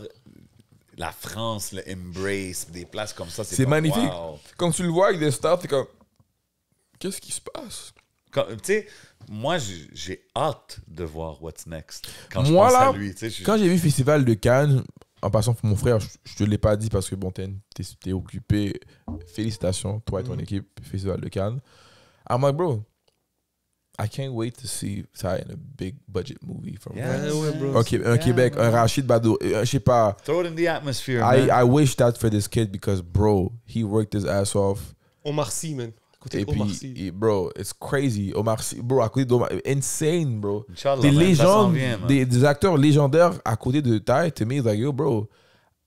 la France, le embrace, des places comme ça. C'est magnifique. wow. Quand tu le vois avec des stars, t'es comme, qu'est-ce qui se passe? Tu sais, moi, j'ai- hâte de voir what's next. Quand je Moi, pense là, à lui, tu sais, je- Quand j'ai vu Festival de Cannes, en passant pour mon frère, je, je te l'ai pas dit parce que bon, t'es occupé. Félicitations, toi et ton équipe, Festival de Cannes. I'm like, bro, I can't wait to see Ty in a big budget movie from Yeah. Ouais, ouais, bro. Ok, uh, un Québec, un uh, Rachid Bado, euh, je sais pas. Throw it in the atmosphere, I, man. I wish that for this kid because, bro, he worked his ass off. Omar Sy, man. À Et Omar puis, Sy. bro, it's crazy. Omar Sy, bro, à côté d'Omar, insane, bro. Inch'Allah, Des man, ça s'en légendes, vient, des, des acteurs légendaires à côté de Ty, to me, it's like, yo, bro,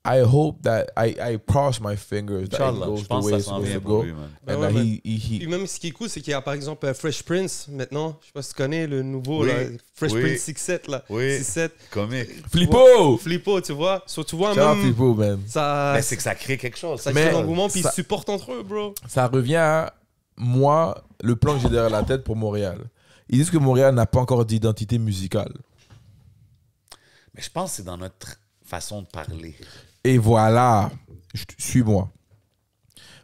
I hope that I, I cross my fingers that it goes je the way it's supposed to go. lui, man. Ben And ouais, that he, he, Et he, même ce qui est cool, c'est qu'il y a par exemple euh, Fresh Prince maintenant. Je sais pas si tu connais le nouveau, Oui. là, Fresh Oui. Prince 6-7. Là. Oui. 6-7. Comique. Flippo! Flippo, tu vois. So, tu vois, même. Flippo, man. Ça, Mais c'est que ça crée quelque chose. ça Mais- crée l'engouement, puis ils supportent entre eux, bro. Ça revient à moi, le plan que j'ai derrière la tête pour Montréal. Ils disent que Montréal n'a pas encore d'identité musicale. Mais je pense que c'est dans notre façon de parler. Et voilà, suis-moi.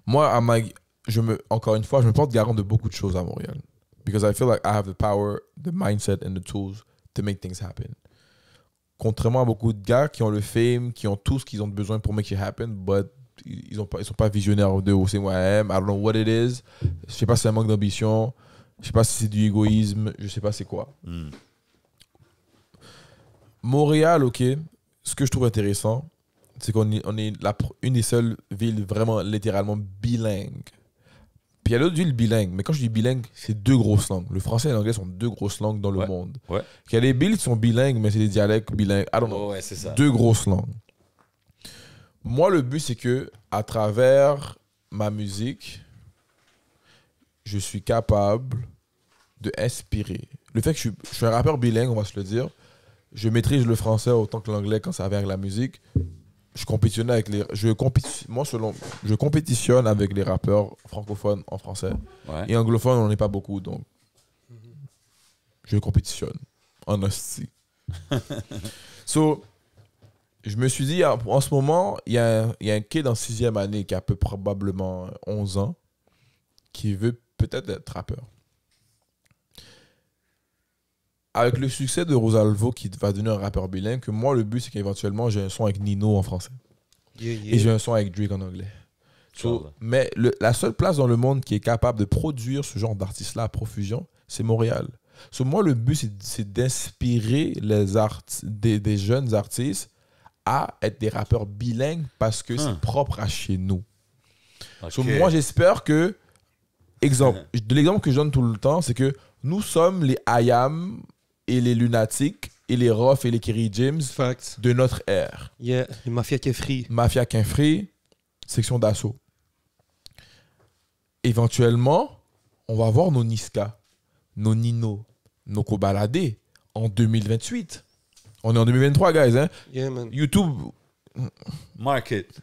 Moi, I'm like, je me, encore une fois, je me porte garant de beaucoup de choses à Montréal. Because I feel like I have the power, the mindset and the tools to make things happen. Contrairement à beaucoup de gars qui ont le fame, qui ont tout ce qu'ils ont besoin pour make it happen, but ils ils sont pas visionnaires de où c'est moi I am. I don't know what it is. Je sais pas si c'est un manque d'ambition. Je sais pas si c'est du égoïsme. Je sais pas c'est quoi. Hmm. Montréal, ok. Ce que je trouve intéressant, c'est qu'on est, on est la pr- une des seules villes vraiment littéralement bilingues. Puis il y a d'autres villes bilingues, mais quand je dis bilingue, c'est deux grosses langues. Le français et l'anglais sont deux grosses langues dans le Ouais. monde. Ouais. Il y a des villes qui sont bilingues, mais c'est des dialectes bilingues. I don't know. Oh, ouais, c'est ça. Deux grosses langues. Moi, le but, c'est que à travers ma musique, je suis capable de inspirer. Le fait que je suis, je suis un rappeur bilingue, on va se le dire, je maîtrise le français autant que l'anglais quand ça vient avec la musique. Je compétitionne avec les, je moi selon, je compétitionne avec les rappeurs francophones en français Ouais. et anglophones, on n'en est pas beaucoup, donc je compétitionne en hostie. <laughs> so, je me suis dit, en ce moment, il y, a y a un kid en sixième année qui a peu probablement 11 ans qui veut peut-être être rappeur. Avec le succès de Rosalvo qui va devenir un rappeur bilingue, que moi, le but, c'est qu'éventuellement, j'ai un son avec Nino en français. Yeah, Et j'ai un son avec Drake en anglais. So, mais le- la seule place dans le monde qui est capable de produire ce genre d'artistes-là à profusion, c'est Montréal. So, moi, le but, c'est- d'inspirer les arti- des, des jeunes artistes à être des rappeurs bilingues parce que Hein. c'est propre à chez nous. So, moi, j'espère que, exemple, <laughs> de l'exemple que je donne tout le temps, c'est que nous sommes les IAM et les Lunatiques et les Roth et les Kerry James Fact. de notre ère. Yeah, les est free. Mafia Quinfree, section d'assaut. Éventuellement, on va voir nos Niska, nos Nino, nos Kobalade en 2028. On est en 2023, guys. Hein? Yeah, man. YouTube, Mark it.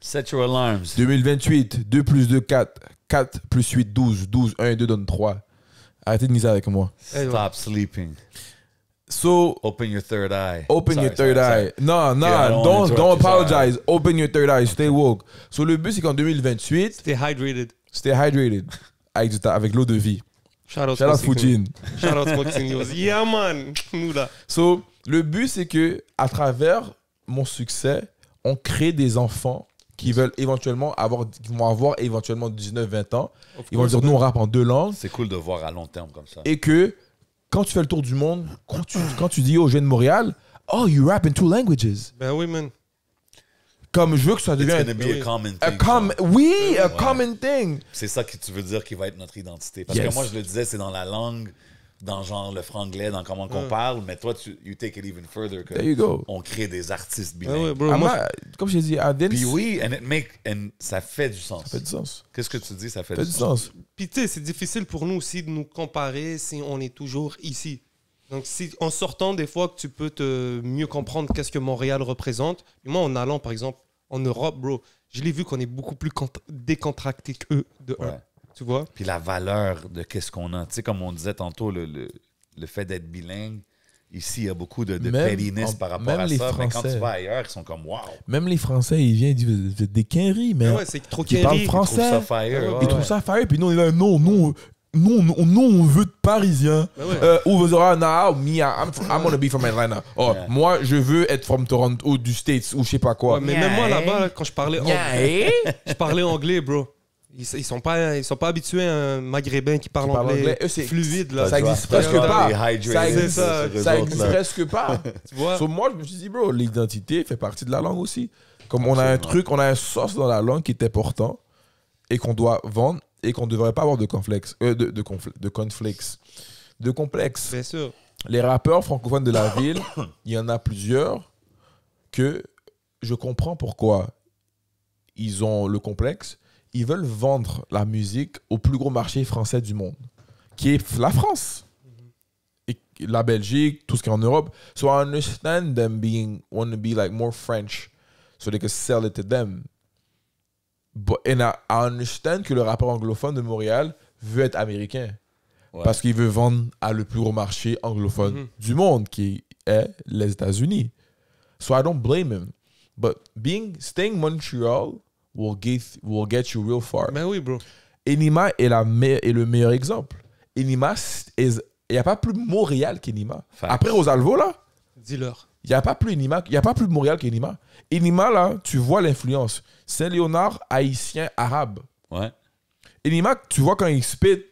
Set your alarms. 2028, 2 plus 2, 4. 4 plus 8, 12. 12, 1 et 2 donne 3. Arrêtez de miser avec moi. Stop sleeping. So, Open your third eye. open Sorry, your third sorry, eye. Non, non, Yeah, don't don't, sorry. apologize. Open your third eye. Stay woke. So, le but, c'est qu'en 2028, Stay hydrated. stay hydrated. Avec, du ta- avec l'eau de vie. Shout out Shout out Smoking Fujin. Shout out News. <laughs> Yeah, man. Nous, là. So, le but, c'est que à travers mon succès, on crée des enfants qui veulent éventuellement avoir, qui vont avoir éventuellement 19-20 ans. Of Ils vont dire, nous, on rappe en deux langues. C'est cool de voir à long terme comme ça. Et que quand tu fais le tour du monde, quand tu, quand tu dis aux jeunes de Montréal, oh, you rap in two languages. Ben oui, man. Comme je veux que ça It's devienne gonna be oui. a common a thing. com genre. oui, a Ouais. common thing. C'est ça que tu veux dire qui va être notre identité. Parce Yes. que moi, je le disais, c'est dans la langue, dans genre le franglais, dans comment qu'on parle, mais toi, tu you take it even further. que There you go. On crée des artistes Ben bilingues. ouais, bro. I'm moi, comme je t'ai dit, I didn't- Puis oui, and it make, and ça fait du sens. ça fait du sens. Qu'est-ce que tu dis, ça fait, Ça fait du sens. Puis tu sais, c'est difficile pour nous aussi de nous comparer si on est toujours ici. Donc si en sortant des fois que tu peux te mieux comprendre qu'est-ce que Montréal représente. Et moi en allant par exemple en Europe, bro, je l'ai vu qu'on est beaucoup plus cont- décontracté qu'eux de un. Ouais. Tu vois? Puis la valeur de qu'est-ce qu'on a. Tu sais, comme on disait tantôt, le, le, le fait d'être bilingue, ici, il y a beaucoup de, de Même par rapport même à les ça. Mais quand Français. tu vas ailleurs, ils sont comme, wow. Même les Français, ils viennent, ils disent, vous êtes des quinries, mais Ah ouais, c'est trop ils parlent quinri. Ils trouvent français. ça fire. Ouais, ouais, Ils trouvent ça fire, puis nous, on est là, non, non, non, non, non, on veut de Parisiens. Ben ouais. Euh, ou vous aurez, ah, nah, me, I'm, from- I'm gonna be from Atlanta. Oh, Yeah. moi, je veux être from Toronto, ou du States, ou je sais pas quoi. Ouais, mais même moi là-bas, là, quand je parlais anglais, <laughs> je parlais anglais, bro. Ils, ils sont pas ils sont pas habitués à un maghrébin qui parle Qui parle anglais, anglais. Eux, fluide là. Ça existe presque pas. Ça existe- ça- Ça presque pas. <laughs> Tu vois? So, moi, je me suis dit, bro, l'identité fait partie de la langue aussi. Comme on a un truc, on a un sauce dans la langue qui est important et qu'on doit vendre et qu'on ne devrait pas avoir de complexe, euh, de, de, confl- de conflix, de complexe. Bien sûr. Les rappeurs francophones de la ville, <coughs> il y en a plusieurs que je comprends pourquoi ils ont le complexe. Ils veulent vendre la musique au plus gros marché français du monde, qui est la France. Et la Belgique, tout ce qui est en Europe. So I understand them being, want to be like more French, so they can sell it to them. But, and I, I understand que le rappeur anglophone de Montréal veut être américain. Ouais. Parce qu'il veut vendre à le plus gros marché anglophone Mhm. du monde, qui est les États-Unis. So I don't blame him. But being staying Montreal will get will get you real far. Ben oui, bro. Enima est, la me- est le meilleur exemple. Enima, il n'y a pas plus Montréal qu'Enima. Après Rosalvo, là, Dis-leur. il n'y a pas plus Enima, il y a pas plus Montréal qu'Enima. Enima, là, tu vois l'influence. Saint-Léonard, haïtien, arabe. Ouais. Enima, tu vois quand il spit,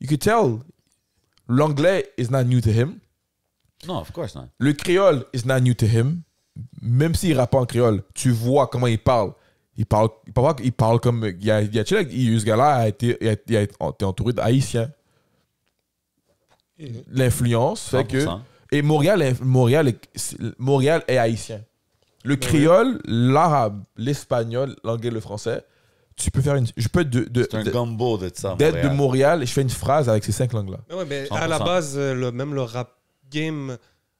you can tell l'anglais is not new to him. Non, of course not. Le créole is not new to him. Même s'il rappe pas en créole, tu vois comment il parle. Il parle, il parle, il parle comme. Il y a, il y a, ce gars-là a été, il a, il a été entouré d'Haïtiens. L'influence fait que. 100%. Et Montréal, est- Montréal, Montréal est haïtien. Le créole, l'arabe, l'espagnol, l'anglais, le français, tu peux faire une. Je peux de, de, C'est un de- gumbo de ça. d'être de Montréal. Et je fais une phrase avec ces cinq langues-là. Mais ouais, mais 100%. à la base, euh, le, même le rap game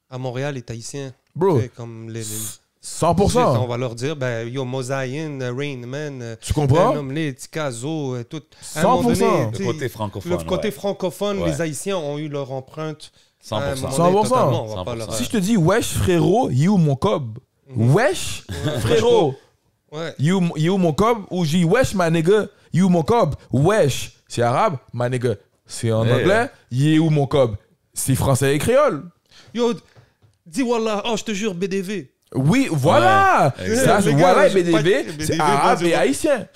à Montréal est haïtien. Bro, C'est Comme les, les- 100%. On va leur dire, ben, yo, Mosaïen, Rain Man, euh, Tu comprends? nomme-les, Tikazo, euh, tout. À un moment 100%. donné, Le côté francophone. le côté ouais. francophone, Ouais. les Haïtiens ont eu leur empreinte. à un 100%. moment 100%. donné, totalement, on va pas 100%. leur- Si je te dis wesh frérot, you mon cob. Wesh frérot, <laughs> Ouais. you, you mon cob. Ou j'ai wesh ma nigga, you mon cob. Wesh, c'est arabe, ma nigga. C'est en Yeah. anglais, you mon cob. C'est français et créole. Yo, dis Wallah, oh, je te jure, BDV. Oui, voilà. Ouais, Ça, voilà BDV, c'est arabe et haïtien.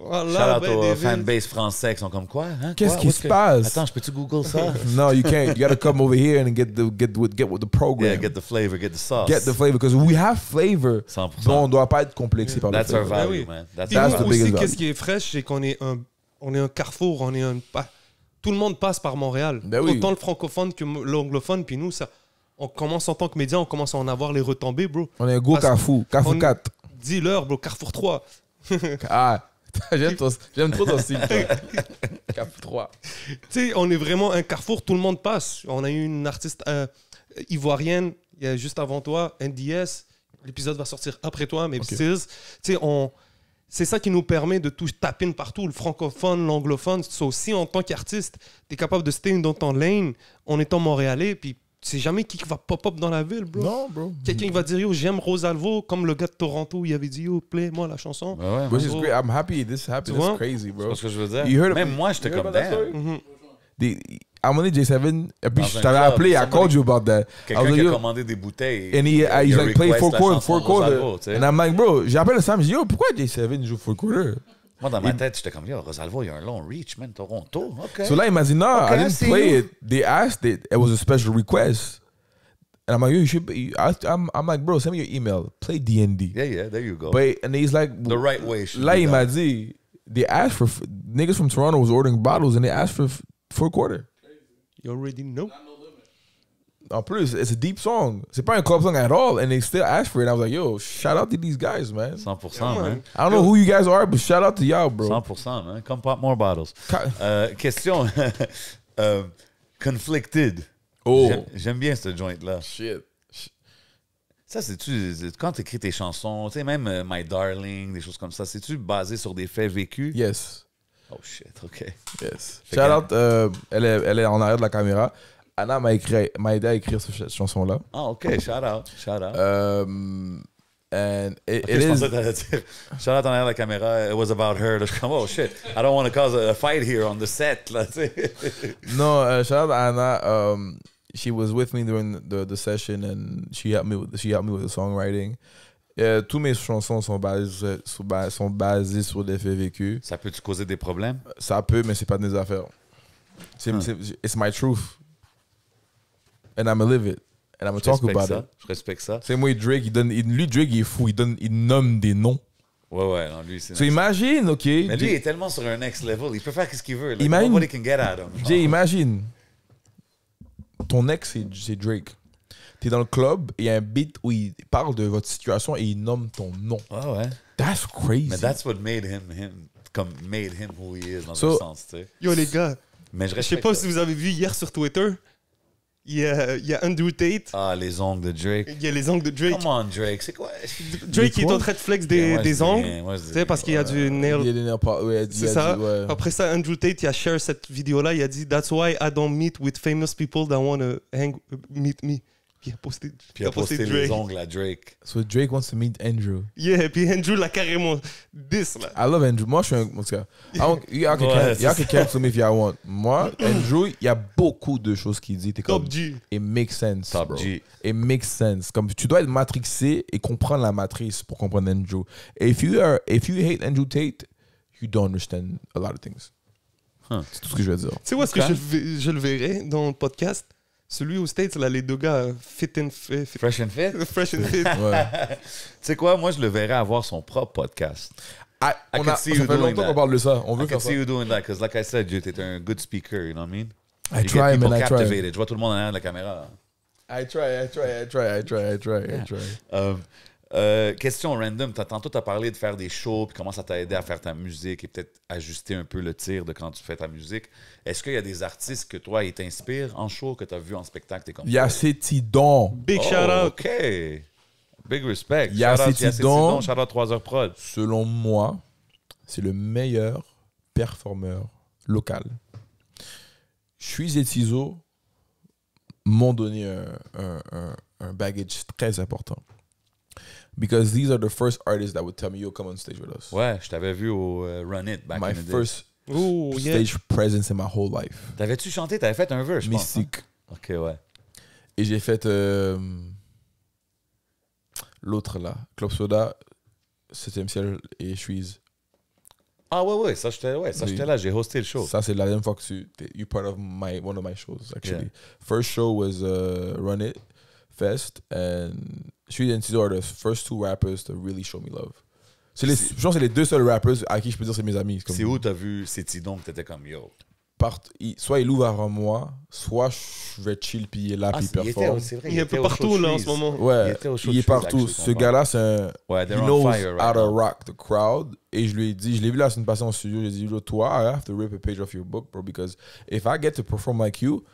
Wallah, Shout out aux fanbase français qui sont comme quoi? hein, Qu'est-ce qui se que- passe? Attends, je peux-tu Google ça? <laughs> No, you can't. You gotta come over here and get the get with get with the program. yeah, get the flavor, get the sauce. Get the flavor because we have flavor. 100%. Donc on doit pas être complexé par le That's our flavor. value, oui. man. That's That's the aussi, qu'est-ce qui est fraîche, c'est qu'on est un, on est un carrefour, on est un, tout le monde passe par Montréal. Ben oui. Autant le francophone que l'anglophone, puis nous, ça, on commence en tant que média, on commence à en avoir les retombées, bro. On est un gros Parce- Carrefour, Carrefour on- 4. Dis-leur, bro, Carrefour 3. <laughs> Ah, <laughs> j'aime, ton- j'aime trop ton style. toi. <laughs> Carrefour 3. Tu sais, on est vraiment un carrefour, tout le monde passe. On a eu une artiste euh, ivoirienne, il y a juste avant toi, NDS. L'épisode va sortir après toi, mais Ok. Tu sais, on. c'est ça qui nous permet de tout taper partout, le francophone, l'anglophone. So, aussi, en tant qu'artiste, tu es capable de stay dans ton lane en étant montréalais, puis tu sais jamais qui va pop-up dans la ville, bro. Non, bro. Quelqu'un qui va dire, yo, j'aime Rosalvo, comme le gars de Toronto, il avait dit, yo, play-moi la chanson. Ouais, ouais, Which is bro. great. I'm happy this happened. Tu It's crazy, c'est bro. pas ce que je veux dire. You heard- Même moi, j'étais comme damn. story? Mhm. The, I'm only J7. Et puis, je un t'avais appelé. I called you about that. Quelqu'un qui a commandé des bouteilles. And he, il uh, a he's like, play four quarter, four quarter. And I'm like, bro, j'appelle Sam, je dis, yo, pourquoi J7 joue four quarter? Moi, dans ma tête, j'étais comme, yo, Rosalvo, il y a un long reach, man, Toronto. OK. So là, il m'a dit, no, Okay, I I didn't see play you. it. They asked it. It was a special request. And I'm like, yo, you should be, I, I'm, I'm like, bro, send me your email. Play DND. yeah, yeah, there you go. But, and he's like, the right way. should là, be il done. m'a dit, they asked for, niggas from Toronto was ordering bottles and they asked for for a quarter. You already know. En plus, it's a deep song. C'est pas un club song at all. And they still asked for it. I was like, yo, shout out to these guys, man. 100%, Yeah, man. man. I don't know who you guys are, but shout out to y'all, bro. 100%, man. Come pop more bottles. Euh, question. <laughs> euh, conflicted. Oh. J'aime- bien ce joint-là. Shit. Ça, c'est-tu. c'est- Quand tu écris tes chansons, tu sais, même euh, My Darling, des choses comme ça, c'est-tu basé sur des faits vécus? Yes. Oh shit, OK. Yes. Fait Shout out, euh, elle, est, elle est en arrière de la caméra. Anna m'a écrit, m'a aidé à écrire cette ch- chanson-là. Ah, OK, shout out. Shout out. Um, and it, Ok, it je is. pensais que t'allais dire, shout out en arrière de la caméra, it was about her. Là, je suis comme, oh shit, I don't want to cause a, fight here on the set. Là, tu sais. No, uh, shout out to Anna. Um, she was with me during the, the session and she helped me with she helped me with the songwriting. Euh, tous mes chansons sont basées, sont, bas- sont basées sur des faits vécus. Ça peut-tu causer des problèmes? Ça peut, mais c'est pas de mes affaires. C'est, c'est- it's my truth. And I'm live it. And I'm Je talk about ça. it. Je respecte ça. C'est moi, Drake, il donne, lui, Drake, il est fou. Il, donne, il nomme des noms. Ouais, ouais, non, lui, c'est. So imagine, OK. Mais lui, il est tellement sur un next level, il peut faire ce qu'il veut. Like, Imagine- Nobody can get at him. genre. Jay, imagine. Ton ex, c'est, Drake. T'es dans le club et il y a un beat où il parle de votre situation et il nomme ton nom. Ah ouais. That's crazy. Mais that's what made him, him, comme made him who he is dans So- un sens, tu sais. Yo, les gars, Mais je je sais pas ça. si vous avez vu hier sur Twitter, il y a, il y a Andrew Tate, Ah, les ongles de Drake. il y a les ongles de Drake. Come on, Drake, c'est quoi? Drake qui est en train de flex des, je des dis Tu sais, parce qu'il y a du Il nail. y a des nails ouais, il C'est ça. ouais. Après ça, Andrew Tate, il a share cette vidéo-là. Il a dit That's why I don't meet with famous people that want to hang meet me. Puis il a posté, Puis il a posté les Drake. ongles à Drake. So Drake wants to meet Andrew. Yeah, puis Andrew l'a carrément 10 là. I love Andrew. Moi, je suis un. En tout cas, y'all can, cancel me if y'all want. Moi, <laughs> Andrew, il y a beaucoup de choses qu'il dit. T'es comme. Top G. It makes sense. Top bro. G. It makes sense. Comme tu dois être matrixé et comprendre la matrice pour comprendre Andrew. Et if you are, if you hate Andrew Tate, you don't understand a lot of things. Huh. C'est tout ce que je veux dire. Tu sais où est-ce que je, je le verrai dans le podcast? Celui aux States, là, les deux gars, euh, fit and fit. fit- Fresh and fit? <laughs> fresh and fit. <laughs> Ouais. Tu sais quoi? Moi, je le verrais avoir son propre podcast. Ah, I on can a, see ça you fait doing longtemps that. qu'on parle de ça. On I veut can faire ça. see you doing that, because like I said, you t'es un good speaker, you know what I mean? I You try, man, I try. captivated. Je vois tout le monde en arrière de la caméra. I try, I try, I try, I try, I try, I try. Euh, euh, question random. T'as- Tantôt, tu as parlé de faire des shows, puis comment ça t'a aidé à faire ta musique et peut-être ajuster un peu le tir de quand tu fais ta musique. Est-ce qu'il y a des artistes que toi, ils t'inspirent en show, que tu as vu en spectacle? T'es comme, Il y a ces tidons. Big Oh, shout out. OK. Big respect. Il y a Shout out, ces tidons. Shout out 3 heures prod. Selon moi, c'est le meilleur performeur local. Je suis et Tizo m'ont donné un, un, un, un baggage très important. Because these are the first artists that would tell me, yo, come on stage with us. Ouais, je t'avais vu au euh, Run It back My in the day. first Oh, yeah. stage presence in my whole life. T'avais-tu chanté? T'avais fait un verse, je pense. hein? Mystique. OK, ouais. Et j'ai fait euh, l'autre là, Club Soda, 7 ciel et Suisse. Ah ouais, ouais, ça j'étais ouais, ça, Oui. j'étais là, j'ai hosté le show. Ça, c'est la deuxième fois que tu you part of my one of my shows actually. Yeah. First show was uh, Run It Fest and Street and Tizo are the first two rappers to really show me love. C'est les, je pense que c'est les deux seuls rappers à qui je peux dire c'est mes amis. C'est où t'as vu ces tidons que t'étais comme yo? part- il- soit il ouvre avant moi, soit je vais chill puis il est là Ah, puis il il était, performe. c'est vrai, Il est un était partout là en ce moment. Il Ouais, était au show il est partout. actually, Ce gars-là, c'est un. Ouais, He knows fire right how to rock the crowd. Et je lui ai dit, je l'ai vu la semaine passée en studio, j'ai dit, toi, I have to rip a page off your book, bro, because if I get to perform like you,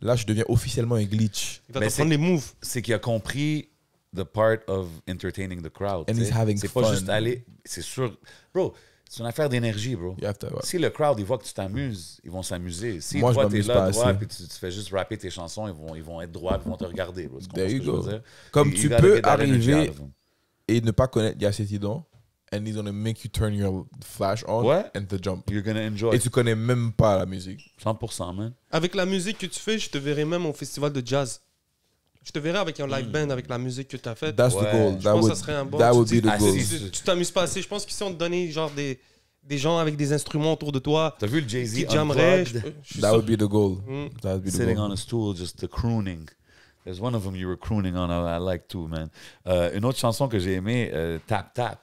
là, je deviens officiellement un glitch. Il va Mais t'apprendre les moves. C'est qu'il a compris the part of entertaining the crowd. And tu he's having C'est pas fun. juste aller. C'est sûr. Bro, c'est une affaire d'énergie, bro. You have to- ouais. Si le crowd, ils voient que tu t'amuses, ils vont s'amuser. Si Moi, je toi, t'es m'amuse là, pas droit, assez. puis tu, tu fais juste rapper tes chansons, ils vont, ils vont être droits, ils vont te regarder, bro. There you go. Comme You- tu peux arriver-. Et ne pas connaître Yaceti Don, and he's gonna make you turn your flash on Ouais. and to jump. You're gonna enjoy. Et tu connais même pas la musique. 100%, man. Avec la musique que tu fais, je te verrai même au festival de jazz. Je te verrai avec un live band, avec la musique que tu as faite. That's Ouais. the goal. Je That pense que would, ça serait un bon. that tu would dis- be the Ah, goal. Tu t'amuses pas assez. Je pense que si on te donnait genre des, des gens avec des instruments autour de toi T'as vu le Jay-Z qui jammeraient, je, je That sûr- would be the goal. Mm. That would be the Sitting goal. on a stool, just the crooning. There's one of them you were crooning on, I, I like too, man. Euh, une autre chanson que j'ai aimée, euh, Tap Tap.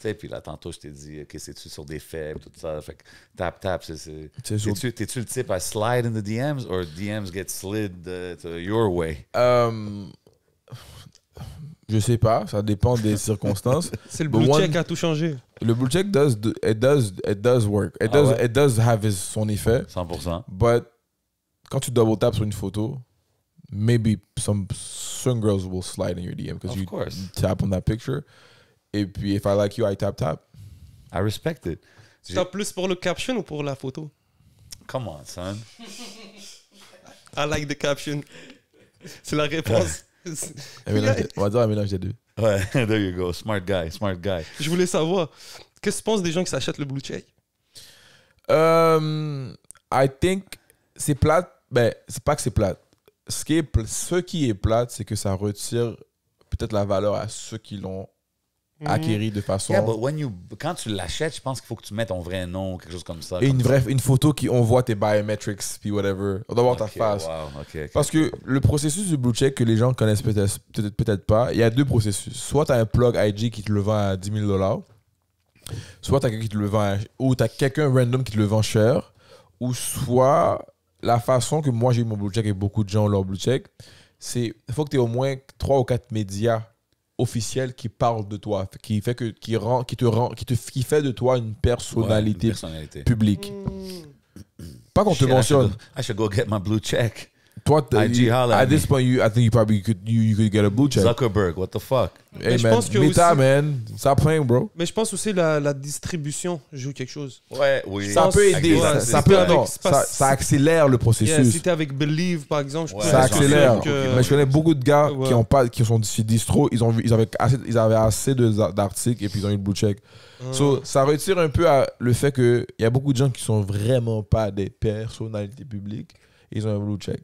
Tu sais, puis là, tantôt, je t'ai dit, OK, c'est-tu sur des faits, tout ça. Fait que Tap Tap, c'est... T'es-tu t'es-tu le type à slide in the DMs or DMs get slid uh, to your way? Um, je sais pas, ça dépend des <laughs> circonstances. C'est le blue one- check qui a tout changé. Le blue check does, do- it does, it does work. It Ah does, ouais? it does have his, son effet. 100%. But quand tu double tap sur une photo, maybe some some girls will slide in your DM because you course. tap on that picture. Et puis if I like you, I tap tap. I respect it. Tu as plus pour le caption ou pour la photo? Come on, son. <laughs> I like the caption. C'est la réponse. <laughs> Mélange- On va dire un mélange des deux. Ouais, <laughs> there you go. Smart guy, smart guy. Je voulais savoir, qu'est-ce que tu penses des gens qui s'achètent le blue check? Um, I think c'est plate. Ben, c'est pas que c'est plate. Ce qui est, ce qui est plate, c'est que ça retire peut-être la valeur à ceux qui l'ont acquéri de façon. Yeah, but when you, quand tu l'achètes, je pense qu'il faut que tu mettes ton vrai nom quelque chose comme ça. et comme une ça. vraie une photo qui on voit tes biometrics puis whatever. On doit voir ta face. wow. Parce que le processus du blue check que les gens connaissent peut-être peut-être peut-être pas, il y a deux processus. Soit tu as un plug IG qui te le vend à 10 000 dollars, soit tu as quelqu'un qui te le vend à- ou tu as quelqu'un random qui te le vend cher, ou soit la façon que moi j'ai eu mon blue check et beaucoup de gens ont leur blue check, c'est faut que tu aies au moins trois ou quatre médias officiels qui parlent de toi, qui fait que qui rend qui te rend qui te qui fait de toi une Ouais, personnalité une personnalité. publique. Pas qu'on te mentionne. I should go get my blue check. Toi, IG, holla at at this me. point, you, I think you probably could you, you could get a blue check. Zuckerberg, what the fuck? Hey Mais je man, pense que Meta, aussi- man, stop playing, bro. Mais je pense aussi la, la distribution joue quelque chose. Ouais, oui. Ça peut aider, ça, peut, non, ça, ça accélère le Yeah, processus. si t'es avec Believe, par exemple, je Ouais, peux ça accélère. que- Mais je connais beaucoup de gars Ouais. qui ont pas, qui sont sur distro, ils ont vu, ils avaient assez, ils avaient assez d'articles et puis ils ont eu le blue check. Ah. So, ça retire un peu à le fait que il y a beaucoup de gens qui sont vraiment pas des personnalités publiques, ils ont un blue check.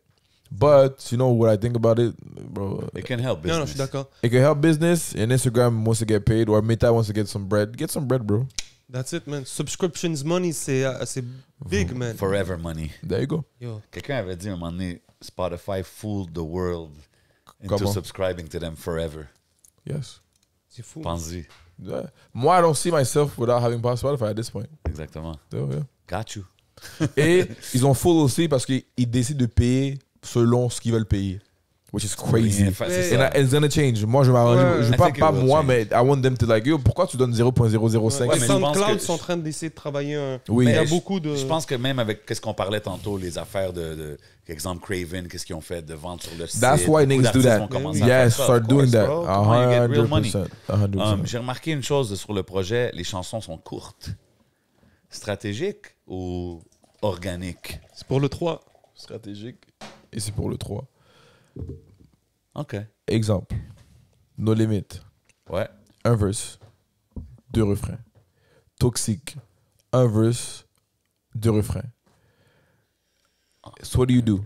But you know what I think about it, bro. It can help Non, non, je business. suis d'accord. It can help business, and Instagram wants to get paid, or Meta wants to get some bread. Get some bread, bro. That's it, man. Subscriptions money, c'est c'est big, man. Forever money. There you go. Yo. Quelqu'un avait dit un moment donné, Spotify fooled the world into Comment? subscribing to them forever. Yes. C'est fou. Pense-y. Yeah. Moi, I don't see myself without having Spotify at this point. Exactement. So, yeah. Got you. Et ils ont full aussi parce qu'ils décident de payer selon ce qu'ils veulent payer. Which is crazy. Yeah, c'est And ça. I- it's gonna change. Moi, je m'arrange. Ouais. je pas, moi, change. mais I want them to like, yo, pourquoi tu donnes 0.005? Ouais, Les SoundCloud que- sont en train d'essayer de travailler un. Oui. Il y a je- beaucoup de. Je pense que même avec qu'est-ce qu'on parlait tantôt, les affaires de, de exemple Craven, qu'est-ce qu'ils ont fait de vendre sur le site. That's why niggas do that. vont commencer à faire Yes, ça, start doing that. bro. Comment you get real money? 100%. 100%. Um, J'ai remarqué une chose sur le projet, les chansons sont courtes. Stratégiques ou organiques? C'est pour le 3. stratégique. Et c'est pour le 3. OK. Exemple. No Limit. Ouais. Un verse. Deux refrains. Toxique. Un verse. Deux refrains. So what do you do?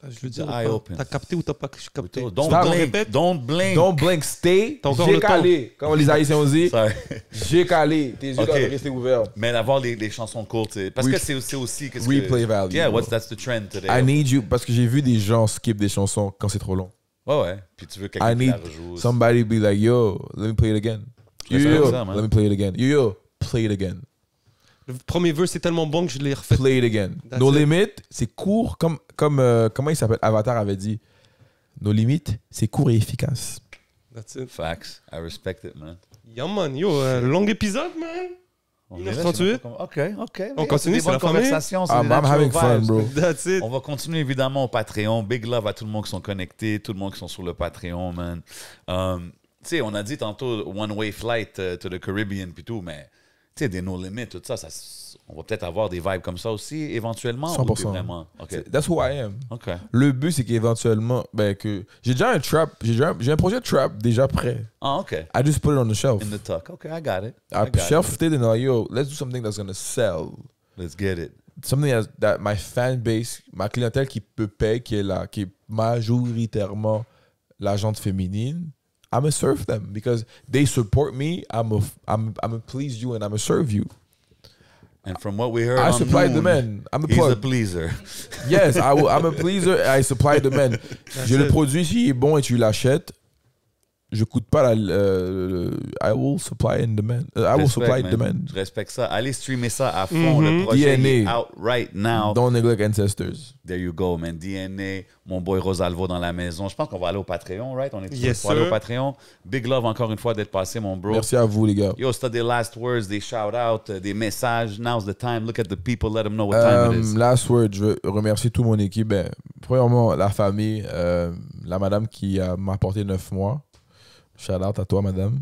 Je eye open. T'as capté ou t'as pas capté? Don't blink. Répète? Don't blink. Don't blink, stay. J'ai calé. Comme les Haïtiens ont dit, j'ai calé. Tes yeux doivent rester ouverts. Mais d'avoir les, les chansons courtes, parce que c'est c'est aussi... Replay value. Yeah, what's, that's the trend today? I need you. Parce que j'ai vu des gens skip des chansons quand c'est trop long. Ouais, ouais. Puis tu veux quelqu'un qui la rejoue. somebody be like, yo, let me play it again. Yo, yo, let me play it again. Yo, yo, play it again. Le premier verse est tellement bon que je l'ai refait. Play it again. That's No it. Limit, c'est court, comme, comme euh, comment il s'appelle? Avatar avait dit. No Limit, c'est court et efficace. That's it. Facts. I respect it, man. Yeah, man. Yo, euh, long épisode, man. On est là, 38. je sais pas comment- OK, OK. On continue, c'est la famille. conversations, c'est I'm, having fun, bro. That's it. On va continuer évidemment au Patreon. Big love à tout le monde qui sont connectés, tout le monde qui sont sur le Patreon, man. Um, tu sais, on a dit tantôt one way flight euh, to the Caribbean puis tout, mais sais, des no limits, tout ça, ça on va peut-être avoir des vibes comme ça aussi éventuellement. ou t'es 100%. vraiment? OK. That's who I am. OK. Le but, c'est qu'éventuellement, ben, que j'ai déjà un trap, j'ai déjà- j'ai un projet trap déjà prêt. Ah, OK. I just put it on the shelf. In the tuck. OK, I got it. I I got it. shelved it and like, yo, let's do something that's gonna sell. Let's get it. Something that's- that my fan base, ma clientèle qui peut payer, qui est là, qui est majoritairement la gente féminine, I'm gonna serve them because they support me. I'm a, I'm, I'm gonna please you and I'm gonna serve you. And from what we heard, I on supply the men. I'm the He's a pleaser. Yes, I will, I'm a pleaser. I supply the men. Je le it. produis, s'il est bon et tu l'achètes, je coûte pas la. euh, I will supply in demand. Uh, I will Respect, supply man. demand. Je respecte ça. Allez streamer ça à fond. Mhm. Le projet il est DNA. out right now. Don't neglect ancestors. There you go, man. DNA, mon boy Rosalvo dans la maison. Je pense qu'on va aller au Patreon, right? On est tous Yes, pour aller au. Patreon. Big love encore une fois d'être passé, mon bro. Merci à vous, les gars. Yo, si t'as des last words, des shout-outs, euh, des messages, now's the time. Look at the people, let them know what time it is. Um, last word, je veux remercier toute mon équipe. Ben, premièrement, la famille, euh, la madame qui a- m'a apporté neuf mois. Shout out à toi, madame.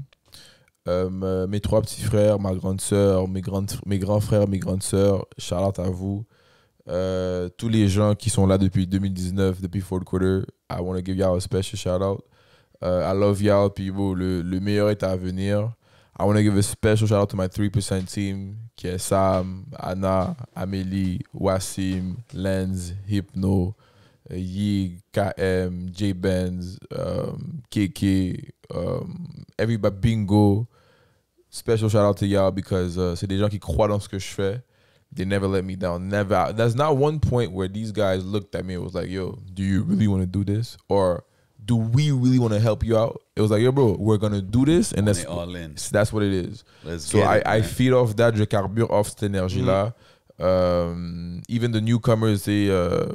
Euh, me- mes trois petits frères, ma grande sœur, mes, grandes, mes grands frères, mes grandes sœurs. Shout out à vous. Euh, tous les gens qui sont là depuis 2019, depuis fourth quarter. I want to give y'all a special shout out. Uh, I love y'all, puis bro, le, le meilleur est à venir. I want to give a special shout out to my 3% team, qui est Sam, Anna, Amélie, Wassim, Lens, Hypno, Yig, KM, J Benz, um, KK, um, everybody, Bingo. Special shout out to y'all because uh, c'est des gens qui croient dans ce que je fais. They never let me down. Never. There's not one point where these guys looked at me and was like, yo, do you really want to do this? Or do we really want to help you out? It was like, yo, bro, we're going to do this. And On that's, all in. that's what it is. Let's So I, it, I feed off that. Je carbure off cette énergie-là. Um, even the newcomers, they, uh,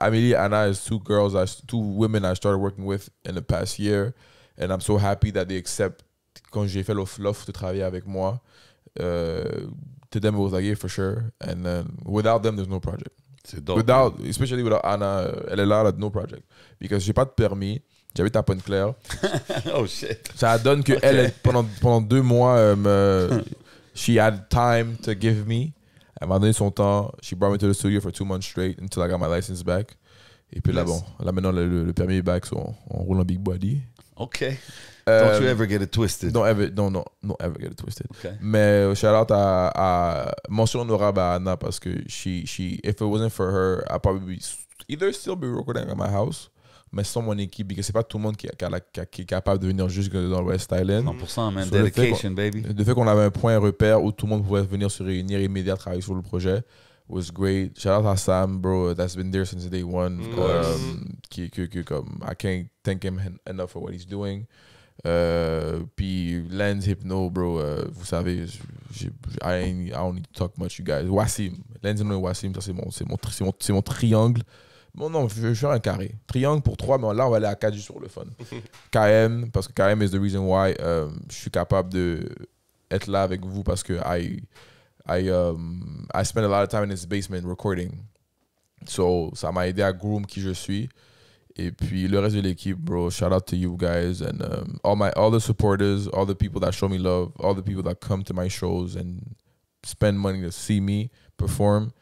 Amelie Anna is two girls, I, two women I started working with in the past year. And I'm so happy that they accept, quand j'ai fait l'offre de travailler avec moi, uh, to them it was like, yeah, for sure. And then without them, there's no project. Without, especially without Anna, elle est là, no project. Because j'ai pas de permis, j'habite à Pointe-Claire. <laughs> oh shit. Ça donne que elle, pendant, pendant deux mois, me- she had time to give me. Elle m'a donné son temps. She brought me to the studio for two months straight until I got my license back. Et puis là, Yes. bon, là maintenant, le, le- permis est back, so on, on roule en big body. OK. Euh, Don't you ever get it twisted? Don't ever, don't, no, don't ever get it twisted. OK. Mais euh, shout out à, à mention honorable à Anna parce que she, she, if it wasn't for her, I'd probably be either still be recording at my house, mais sans mon équipe, parce que c'est pas tout le monde qui, qui, a la- qui a- qui est capable de venir juste dans le West Island. 100%, man. Dedication, baby. Le fait qu'on avait un point repère où tout le monde pouvait venir se réunir immédiatement travailler sur le projet was great. Shout out à Sam, bro, that's been there since day one. Um, qui, qui, qui, comme, I can't thank him en- enough for what he's doing. Euh, puis Lens Hypno, bro, euh, vous savez, j- j'ai- I, ain't- I don't need to talk much, you guys. Wassim, Lens Hypno et Wassim, ça c'est mon, mon, mon, c'est mon triangle. Bon, non, je vais faire un carré. Triangle pour 3, mais là, on va aller à 4 juste pour le fun. <laughs> KM, parce que KM is the reason why euh, je suis capable de être là avec vous parce que I, I, um, I spend a lot of time in his basement recording. So, ça m'a aidé à groom qui je suis. Et puis le reste de l'équipe, bro, shout out to you guys and um, all my all the supporters, all the people that show me love, all the people that come to my shows and spend money to see me perform.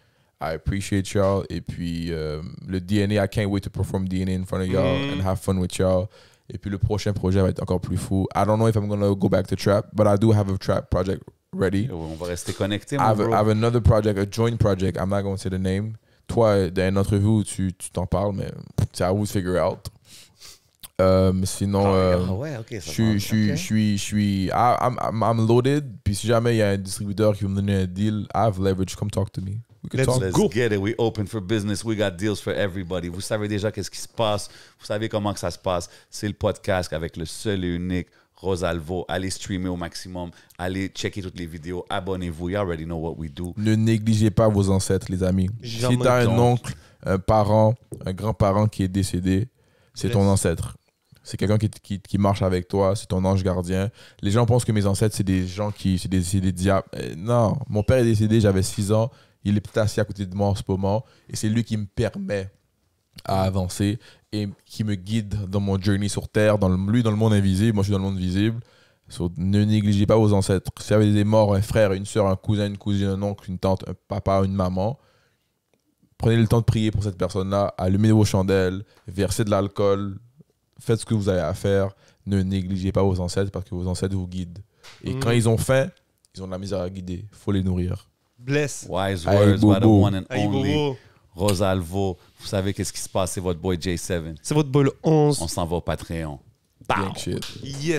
I appreciate y'all. Et puis um, le DNA, I can't wait to perform DNA in front of y'all and have fun with y'all. Et puis le prochain projet va être encore plus fou. I don't know if I'm gonna go back to trap, but I do have a trap project ready. On va rester connecté, I have. I have another project, a joint project. I'm not going to say the name. Toi, dans une où tu tu t'en parles, mais c'est à vous de figure out. Euh, sinon, euh, Ah ouais, OK. je suis, je suis, OK. je suis, je suis, I- I'm, I'm, I'm loaded. Puis si jamais il y a un distributeur qui veut me donner un deal, I have leverage. Come talk to me. We can Let's talk. Let's Go. get it. We open for business. We got deals for everybody. Vous savez déjà qu'est-ce qui se passe. Vous savez comment que ça se passe. C'est le podcast avec le seul et unique Rosalvo. Allez streamer au maximum. Allez checker toutes les vidéos. Abonnez-vous. You already know what we do. Ne négligez pas vos ancêtres, les amis. Jamais. Si t'as un oncle, un parent, un grand-parent qui est décédé, c'est ton ancêtre. C'est quelqu'un qui, qui, qui marche avec toi, c'est ton ange gardien. Les gens pensent que mes ancêtres, c'est des gens qui. C'est des, c'est des diables. Euh, non, mon père est décédé, j'avais 6 ans. Il est peut-être assis à côté de moi en ce moment. Et c'est lui qui me permet à avancer et qui me guide dans mon journey sur Terre. Dans le, lui, dans le monde invisible, moi, je suis dans le monde visible. So, ne négligez pas vos ancêtres. Si vous avez des morts, un frère, une soeur, un cousin, une cousine, un oncle, une tante, un papa, une maman, prenez le temps de prier pour cette personne-là, allumez vos chandelles, versez de l'alcool, faites ce que vous avez à faire. Ne négligez pas vos ancêtres parce que vos ancêtres vous guident. Et Mm. quand ils ont faim, ils ont de la misère à guider. faut les nourrir. Bless. Wise words by the one and Aïe, only. Rosalvo. Vous savez qu'est-ce qui se passe, c'est votre boy J7. C'est votre bol 11. On s'en va au Patreon. Shit. Yeah.